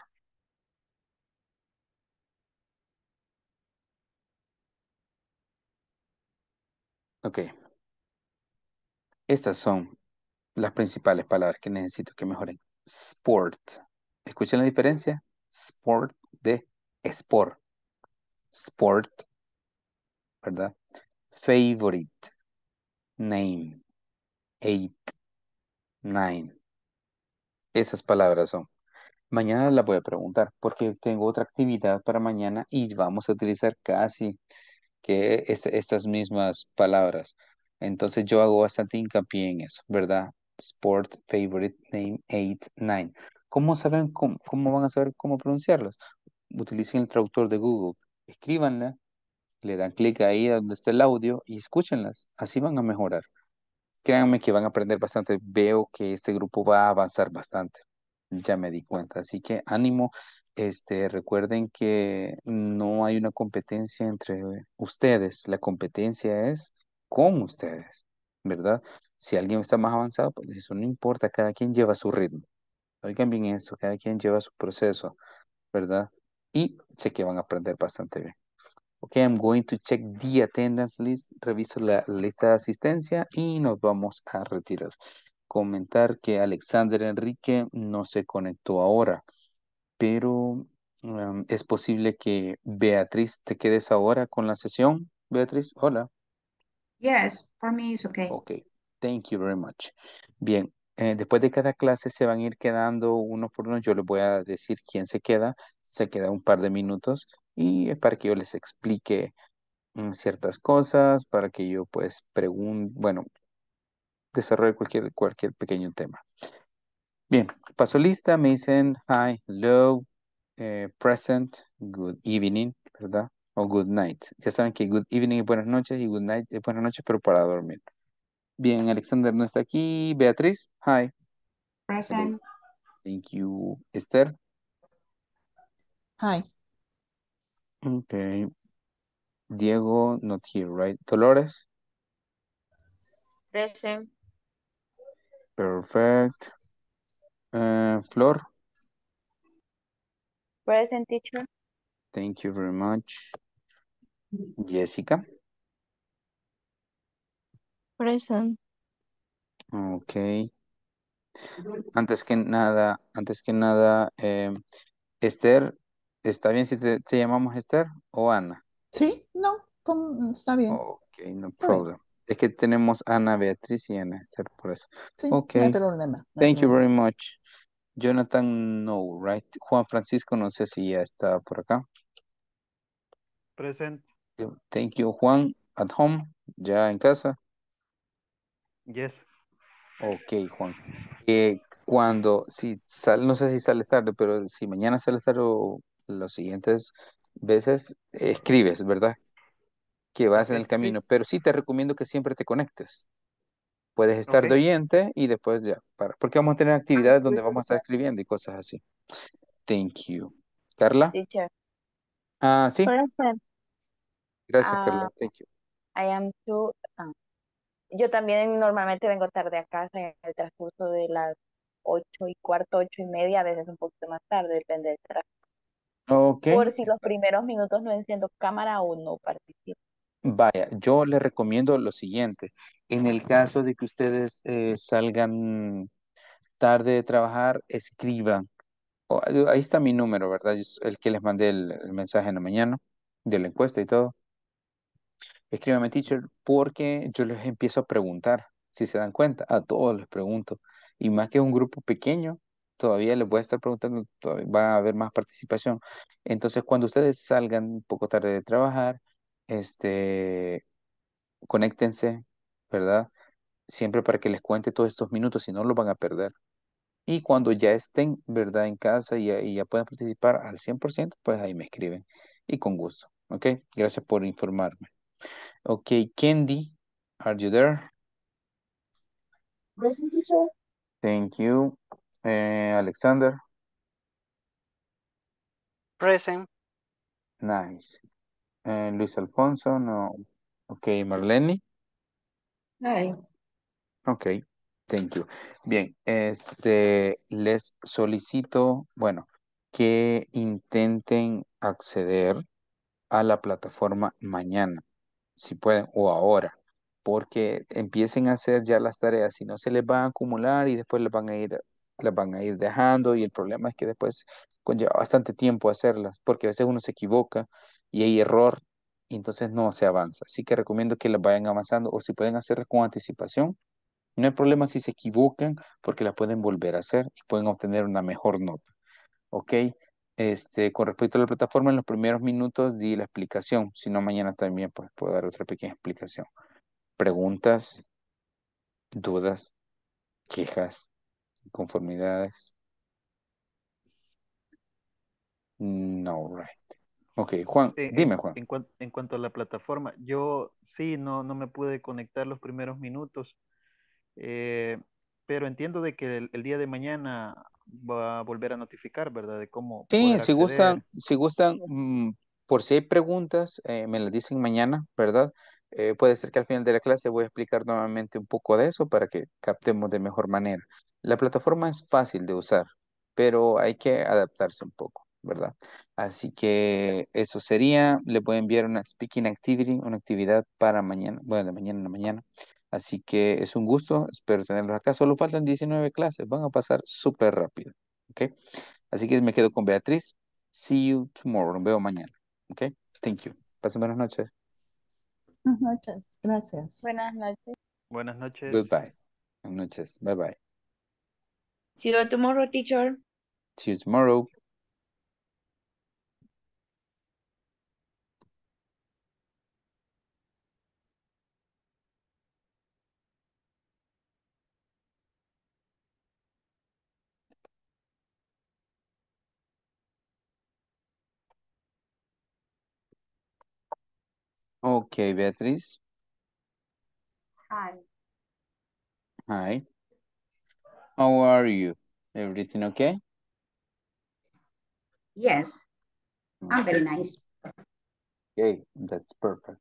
Speaker 1: Ok. Estas son las principales palabras que necesito que mejoren. Sport. ¿Escuchan la diferencia? Sport de sport. Sport, ¿verdad? Favorite. Name. Eight. Nine. Esas palabras son. Mañana las voy a preguntar porque tengo otra actividad para mañana y vamos a utilizar casi que este- estas mismas palabras. Entonces yo hago bastante hincapié en eso, ¿verdad? Sport, favorite, name, eight, nine. ¿Cómo saben cómo, cómo van a saber cómo pronunciarlos? Utilicen el traductor de Google, escríbanla, le dan clic ahí donde está el audio y escúchenlas. Así van a mejorar. Créanme que van a aprender bastante. Veo que este grupo va a avanzar bastante. Ya me di cuenta. Así que ánimo. Este, recuerden que no hay una competencia entre ustedes. La competencia es con ustedes, ¿verdad? Si alguien está más avanzado, pues eso no importa. Cada quien lleva su ritmo. Oigan bien esto. Cada quien lleva su proceso, ¿verdad? Y sé que van a aprender bastante bien. Ok, I'm going to check the attendance list. Reviso la, la lista de asistencia y nos vamos a retirar. Comentar que Alexander Enrique no se conectó ahora, pero um, es posible que Beatriz te quedes ahora con la sesión. Beatriz, hola.
Speaker 4: Yes, for me it's okay.
Speaker 1: Ok, thank you very much. Bien, eh, después de cada clase se van a ir quedando uno por uno. Yo les voy a decir quién se queda. Se queda un par de minutos y es para que yo les explique mm, ciertas cosas, para que yo pues pregunte, bueno, desarrolle cualquier, cualquier pequeño tema. Bien, paso lista, me dicen hi, hello, eh, present, good evening, ¿verdad? O good night. Ya saben que good evening es buenas noches y good night es buenas noches, pero para dormir. Bien, Alexander no está aquí. Beatriz, hi. Hello.
Speaker 4: Present.
Speaker 1: Thank you. Esther.
Speaker 2: Hi.
Speaker 1: Okay. Diego, not here, right? Dolores.
Speaker 6: Present.
Speaker 1: Perfect. Uh, Flor.
Speaker 7: Present teacher.
Speaker 1: Thank you very much. Jessica.
Speaker 6: Present.
Speaker 1: Ok. Antes que nada, antes que nada, eh, Esther, ¿está bien si te, te llamamos Esther o Ana?
Speaker 2: Sí, no, está bien.
Speaker 1: Ok, no problem. Es que tenemos Ana Beatriz y Ana Esther, por eso.
Speaker 2: Sí,
Speaker 1: Ok.
Speaker 2: no hay problema. no hay
Speaker 1: Thank you very much. Jonathan, no, right? Juan Francisco, no sé si ya está por acá.
Speaker 11: Present.
Speaker 1: Thank you, Juan. At home, ya en casa.
Speaker 11: Yes.
Speaker 1: Ok, Juan. Eh, cuando, si sale, no sé si sales tarde, pero si mañana sales tarde o las siguientes veces, escribes, ¿verdad? Que vas en el
Speaker 11: sí.
Speaker 1: camino, pero sí te recomiendo que siempre te conectes. Puedes estar de oyente y después ya, para, porque vamos a tener actividades donde vamos a estar escribiendo y cosas así. Thank you. Carla.
Speaker 7: Teacher.
Speaker 1: Ah, sí.
Speaker 5: Present.
Speaker 1: Gracias,
Speaker 7: Ah,
Speaker 1: Carla. Thank you.
Speaker 7: I am too. ah, yo también normalmente vengo tarde a casa en el transcurso de las ocho y cuarto, ocho y media, a veces un poquito más tarde, depende del tráfico.
Speaker 1: Ok.
Speaker 7: Por si los primeros minutos no enciendo cámara o no participo.
Speaker 1: Vaya, yo les recomiendo lo siguiente. En el caso de que ustedes eh, salgan tarde de trabajar, escriban. Ahí está mi número, ¿verdad? El que les mandé el, el mensaje en la mañana de la encuesta y todo. Escríbame, teacher, porque yo les empiezo a preguntar. Si se dan cuenta, a todos les pregunto. Y más que un grupo pequeño, todavía les voy a estar preguntando, va a haber más participación. Entonces, cuando ustedes salgan un poco tarde de trabajar, este, conéctense, ¿verdad? Siempre para que les cuente todos estos minutos, si no los van a perder. Y cuando ya estén, ¿verdad? En casa y ya, y ya puedan participar al 100%, pues ahí me escriben. Y con gusto, ¿ok? Gracias por informarme. Ok, Candy, are you there?
Speaker 6: Present teacher.
Speaker 1: Thank you. Eh, Alexander,
Speaker 8: Present.
Speaker 1: nice. Eh, Luis Alfonso, no. Ok, Marlene.
Speaker 3: Hi.
Speaker 1: Ok, thank you. Bien, este, les solicito, bueno, que intenten acceder a la plataforma mañana, si pueden, o ahora, porque empiecen a hacer ya las tareas, si no se les va a acumular y después les van a ir, las van a ir dejando y el problema es que después conlleva bastante tiempo hacerlas, porque a veces uno se equivoca y hay error y entonces no se avanza. Así que recomiendo que las vayan avanzando o si pueden hacerlas con anticipación, no hay problema si se equivocan porque la pueden volver a hacer y pueden obtener una mejor nota. ¿Ok? Este, con respecto a la plataforma, en los primeros minutos di la explicación. Si no, mañana también pues, puedo dar otra pequeña explicación. Preguntas, dudas, quejas, conformidades. No, right. Ok, Juan, dime, Juan.
Speaker 16: en cuan- en cuanto a la plataforma, yo sí, no, no me pude conectar los primeros minutos, eh, pero entiendo de que el, el día de mañana va a volver a notificar, ¿verdad? De cómo
Speaker 1: Sí, si gustan, si gustan, mm, por si hay preguntas, eh, me las dicen mañana, ¿verdad? Eh, puede ser que al final de la clase voy a explicar nuevamente un poco de eso para que captemos de mejor manera. La plataforma es fácil de usar, pero hay que adaptarse un poco, ¿verdad? Así que eso sería, le voy a enviar una speaking activity, una actividad para mañana, bueno, de mañana en la mañana. Así que es un gusto, espero tenerlos acá. Solo faltan 19 clases, van a pasar súper rápido, ¿ok? Así que me quedo con Beatriz. See you tomorrow. Nos veo mañana. ¿Ok? Thank you. Pasen buenas noches.
Speaker 2: Buenas noches. Gracias.
Speaker 13: Buenas noches.
Speaker 16: Buenas noches.
Speaker 1: Goodbye. Buenas noches. Bye bye.
Speaker 10: See you tomorrow, teacher.
Speaker 1: See you tomorrow. Okay, Beatriz.
Speaker 4: Hi.
Speaker 1: Hi. How are you? Everything okay?
Speaker 4: Yes, I'm very nice.
Speaker 1: Okay, that's perfect.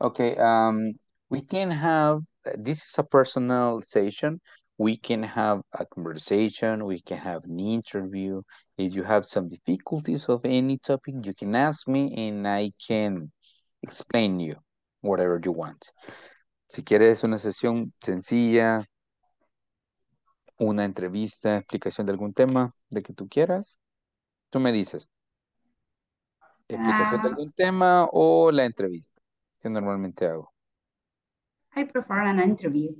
Speaker 1: Okay, um, we can have, this is a personal session. We can have a conversation, we can have an interview. If you have some difficulties of any topic, you can ask me and I can explain you whatever you want. Si quieres una sesión sencilla, una entrevista, explicación de algún tema de que tú quieras, tú me dices. Explicación de
Speaker 4: Uh,
Speaker 1: algún tema o la entrevista, que normalmente hago.
Speaker 4: I prefer an interview.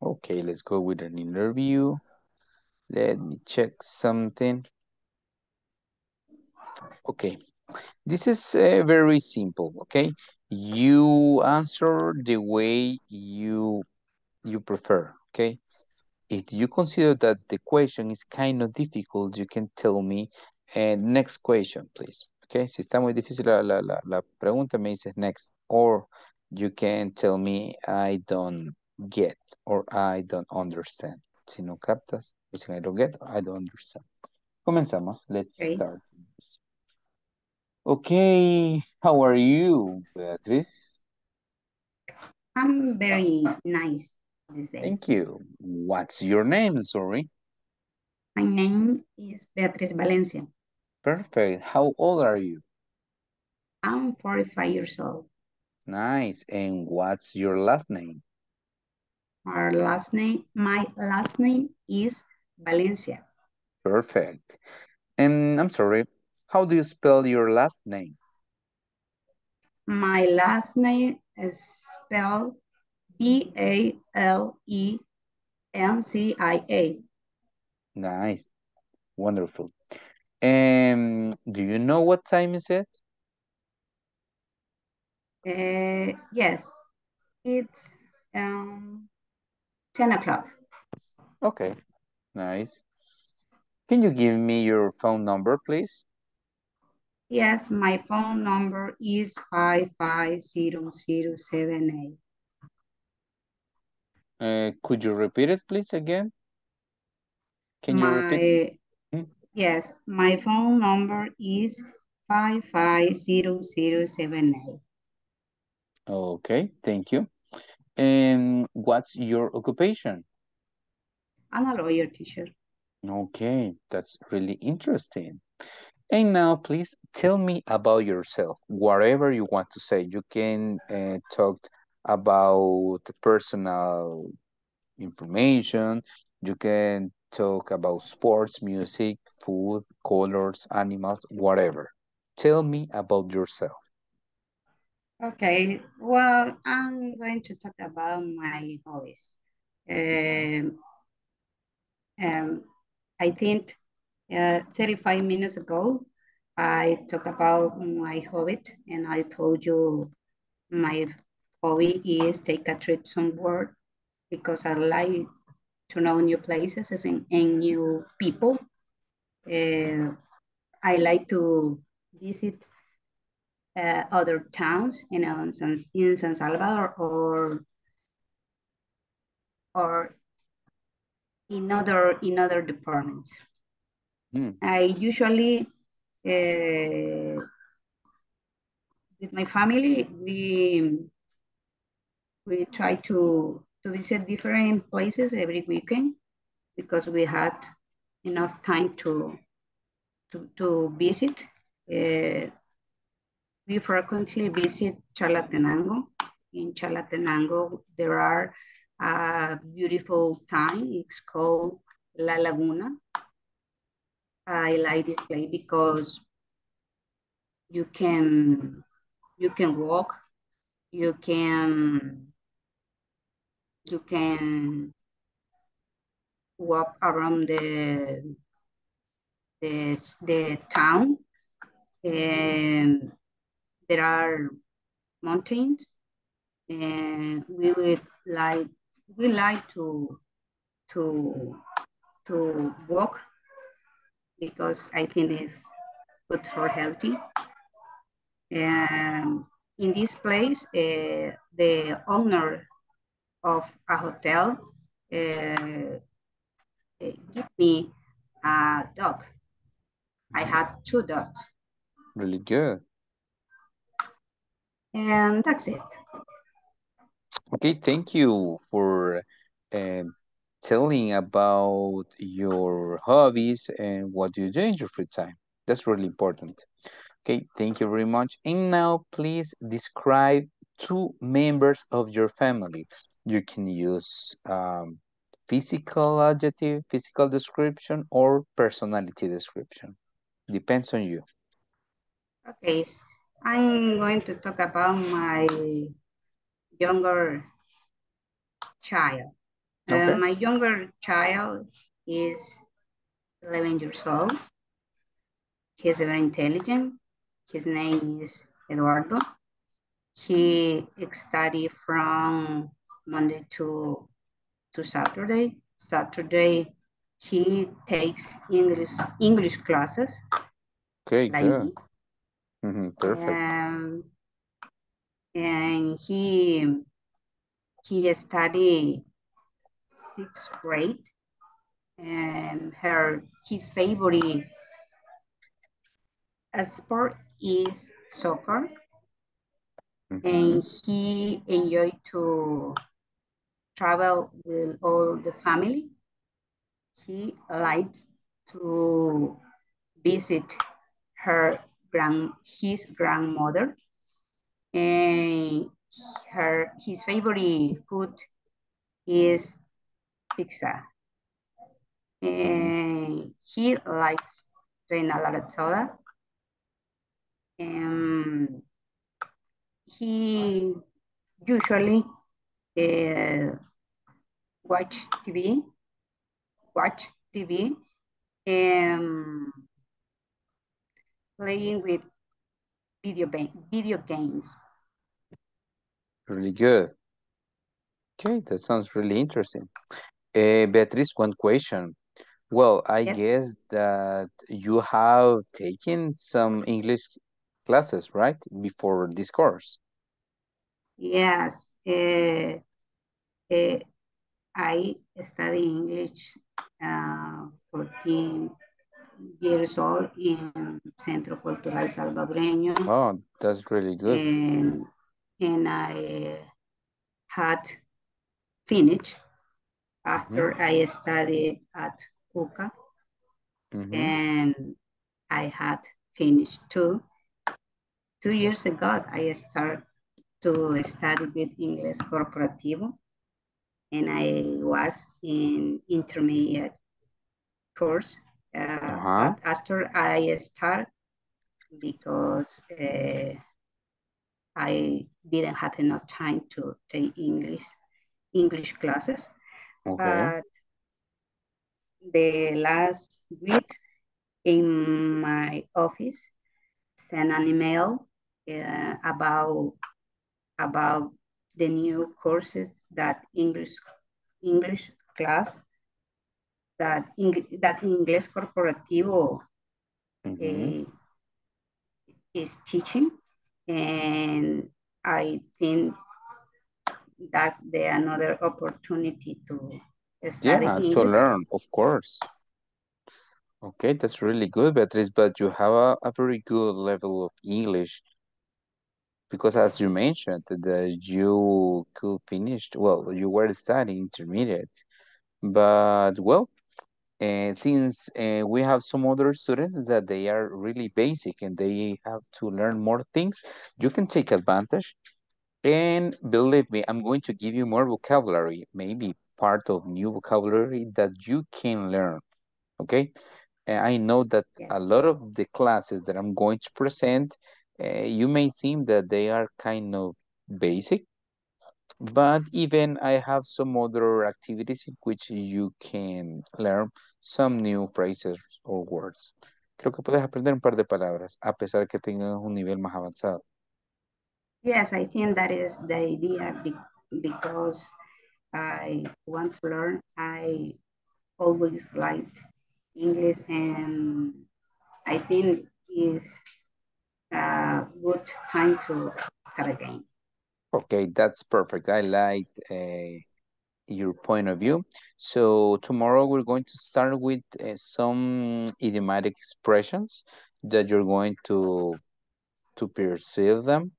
Speaker 1: Okay, let's go with an interview. Let me check something. Okay, this is uh, very simple, okay? You answer the way you you prefer, okay? If you consider that the question is kind of difficult, you can tell me, uh, next question, please. Okay, si está muy difícil la, la, la, pregunta, me dices next. Or you can tell me, I don't get, or I don't understand. Si no captas, dicen I don't get, I don't understand. Comenzamos, let's
Speaker 4: Okay.
Speaker 1: start. Okay, how are you, Beatriz?
Speaker 4: I'm very nice this day.
Speaker 1: Thank you. What's your name, sorry?
Speaker 4: My name is Beatriz Valencia.
Speaker 1: Perfect. How old are you?
Speaker 4: I'm 45 years old.
Speaker 1: Nice. And what's your last name?
Speaker 4: Our last name, my last name is Valencia.
Speaker 1: Perfect. And I'm sorry, how do you spell your last name?
Speaker 4: My last name is spelled B-A-L-E-M-C-I-A.
Speaker 1: Nice. Wonderful. Um, do you know what time is it?
Speaker 4: Uh, yes, it's um, 10 o'clock.
Speaker 1: Okay, nice. Can you give me your phone number, please?
Speaker 4: Yes, my phone number is 550078.
Speaker 1: Uh, could you repeat it, please, again? Can you repeat?
Speaker 4: My, yes, my phone number is 550078.
Speaker 1: Okay, thank you. And what's your occupation?
Speaker 4: I'm a lawyer teacher.
Speaker 1: Okay, that's really interesting. And now, please tell me about yourself, whatever you want to say. You can uh, talk about personal information. You can talk about sports, music, food, colors, animals, whatever. Tell me about yourself.
Speaker 4: Okay, well, I'm going to talk about my hobbies. Um, um, I think uh, 35 minutes ago, I talked about my hobby and I told you my hobby is take a trip somewhere because I like to know new places and, and new people. Uh, I like to visit uh, other towns, you know, in San, in San Salvador or or in other in other departments.
Speaker 1: Mm.
Speaker 4: I usually uh, with my family we we try to to visit different places every weekend because we had enough time to to, to visit. Uh, we frequently visit Chalatenango. In Chalatenango, there are a beautiful town. It's called La Laguna. I like this place because you can you can walk, you can you can walk around the the, the town. And there are mountains and we would like we like to to to walk because I think it's good for healthy. And in this place, uh, the owner of a hotel uh, give me a dog. I had two dogs.
Speaker 1: Really good.
Speaker 4: And that's it.
Speaker 1: Okay, thank you for um, telling about your hobbies and what you do in your free time. That's really important. Okay, thank you very much. And now please describe two members of your family. You can use um, physical adjective, physical description, or personality description. Depends on you.
Speaker 4: Okay, I'm going to talk about my younger child.
Speaker 1: Okay.
Speaker 4: Uh, my younger child is 11 years old. He's very intelligent. His name is Eduardo. He study from Monday to, to Saturday. Saturday, he takes English English classes.
Speaker 1: Okay,
Speaker 4: like
Speaker 1: good.
Speaker 4: me.
Speaker 1: Mhm, perfect.
Speaker 4: Um, and he he study sixth grade and her his favorite uh, sport is soccer. And he enjoyed to travel with all the family. He likes to visit her grand his grandmother. And her his favorite food is pizza and he likes drink a lot of soda and he usually uh, watch TV, watch TV, and playing with video, video games.
Speaker 1: Really good. Okay, that sounds really interesting. Uh, Beatrice, one question. Well, I
Speaker 4: Yes.
Speaker 1: guess that you have taken some English classes, right? Before this course.
Speaker 4: Yes, uh, uh, I study English uh, 14 years old in Centro Cultural Salvadoreño.
Speaker 1: Oh, that's really good.
Speaker 4: And, and I had finished after I studied at UCA
Speaker 1: Mhm.
Speaker 4: and I had finished too. Two years ago, I started to study with English Corporativo and I was in intermediate course. Uh,
Speaker 1: Uh-huh.
Speaker 4: After I start, because uh, I didn't have enough time to take English English classes.
Speaker 1: Okay.
Speaker 4: But the last week in my office sent an email uh, about about the new courses that English English class that Eng- that Inglés Corporativo
Speaker 1: Mhm.
Speaker 4: uh, is teaching, and I think that's the another opportunity to study
Speaker 1: Yeah, to learn, of course. Okay, that's really good, Beatrice, but you have a, a very good level of English because as you mentioned that you could finish, well, you were studying intermediate, but well, and since uh, we have some other students that they are really basic and they have to learn more things, you can take advantage. And believe me, I'm going to give you more vocabulary, maybe part of new vocabulary that you can learn. Okay. And I know that a lot of the classes that I'm going to present, uh, you may seem that they are kind of basic, but even I have some other activities in which you can learn some new phrases or words. Creo que puedes aprender un par de palabras, a pesar que tengas un nivel más avanzado.
Speaker 4: Yes, I think that is the idea be- because I want to learn. I always liked English and I think is a good time to start again.
Speaker 1: Okay, that's perfect. I like uh, your point of view. So tomorrow we're going to start with uh, some idiomatic expressions that you're going to to perceive them,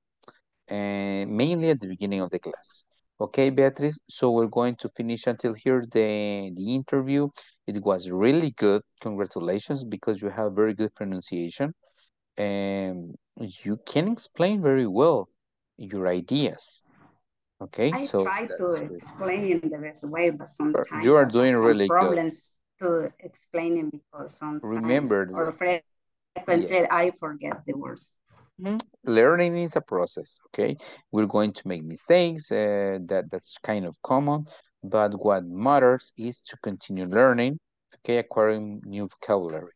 Speaker 1: and mainly at the beginning of the class. Okay, Beatrice. So we're going to finish until here the the interview. It was really good. Congratulations, because you have very good pronunciation, and you can explain very well your ideas. Okay,
Speaker 4: I
Speaker 1: so
Speaker 4: try to explain in the best way, but sometimes
Speaker 1: You are doing really good.
Speaker 4: problems to explain it because sometimes
Speaker 1: Remember,
Speaker 4: or frequently I forget the words.
Speaker 1: Mhm. Learning is a process, okay? We're going to make mistakes, uh, that, that's kind of common, but what matters is to continue learning, okay, acquiring new vocabulary.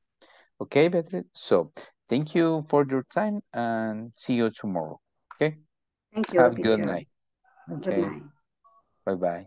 Speaker 1: Okay, Beatrice? So, thank you for your time and see you tomorrow, okay?
Speaker 4: Thank you,
Speaker 1: Have a good night.
Speaker 4: Good
Speaker 1: Okay,
Speaker 4: night.
Speaker 1: bye-bye.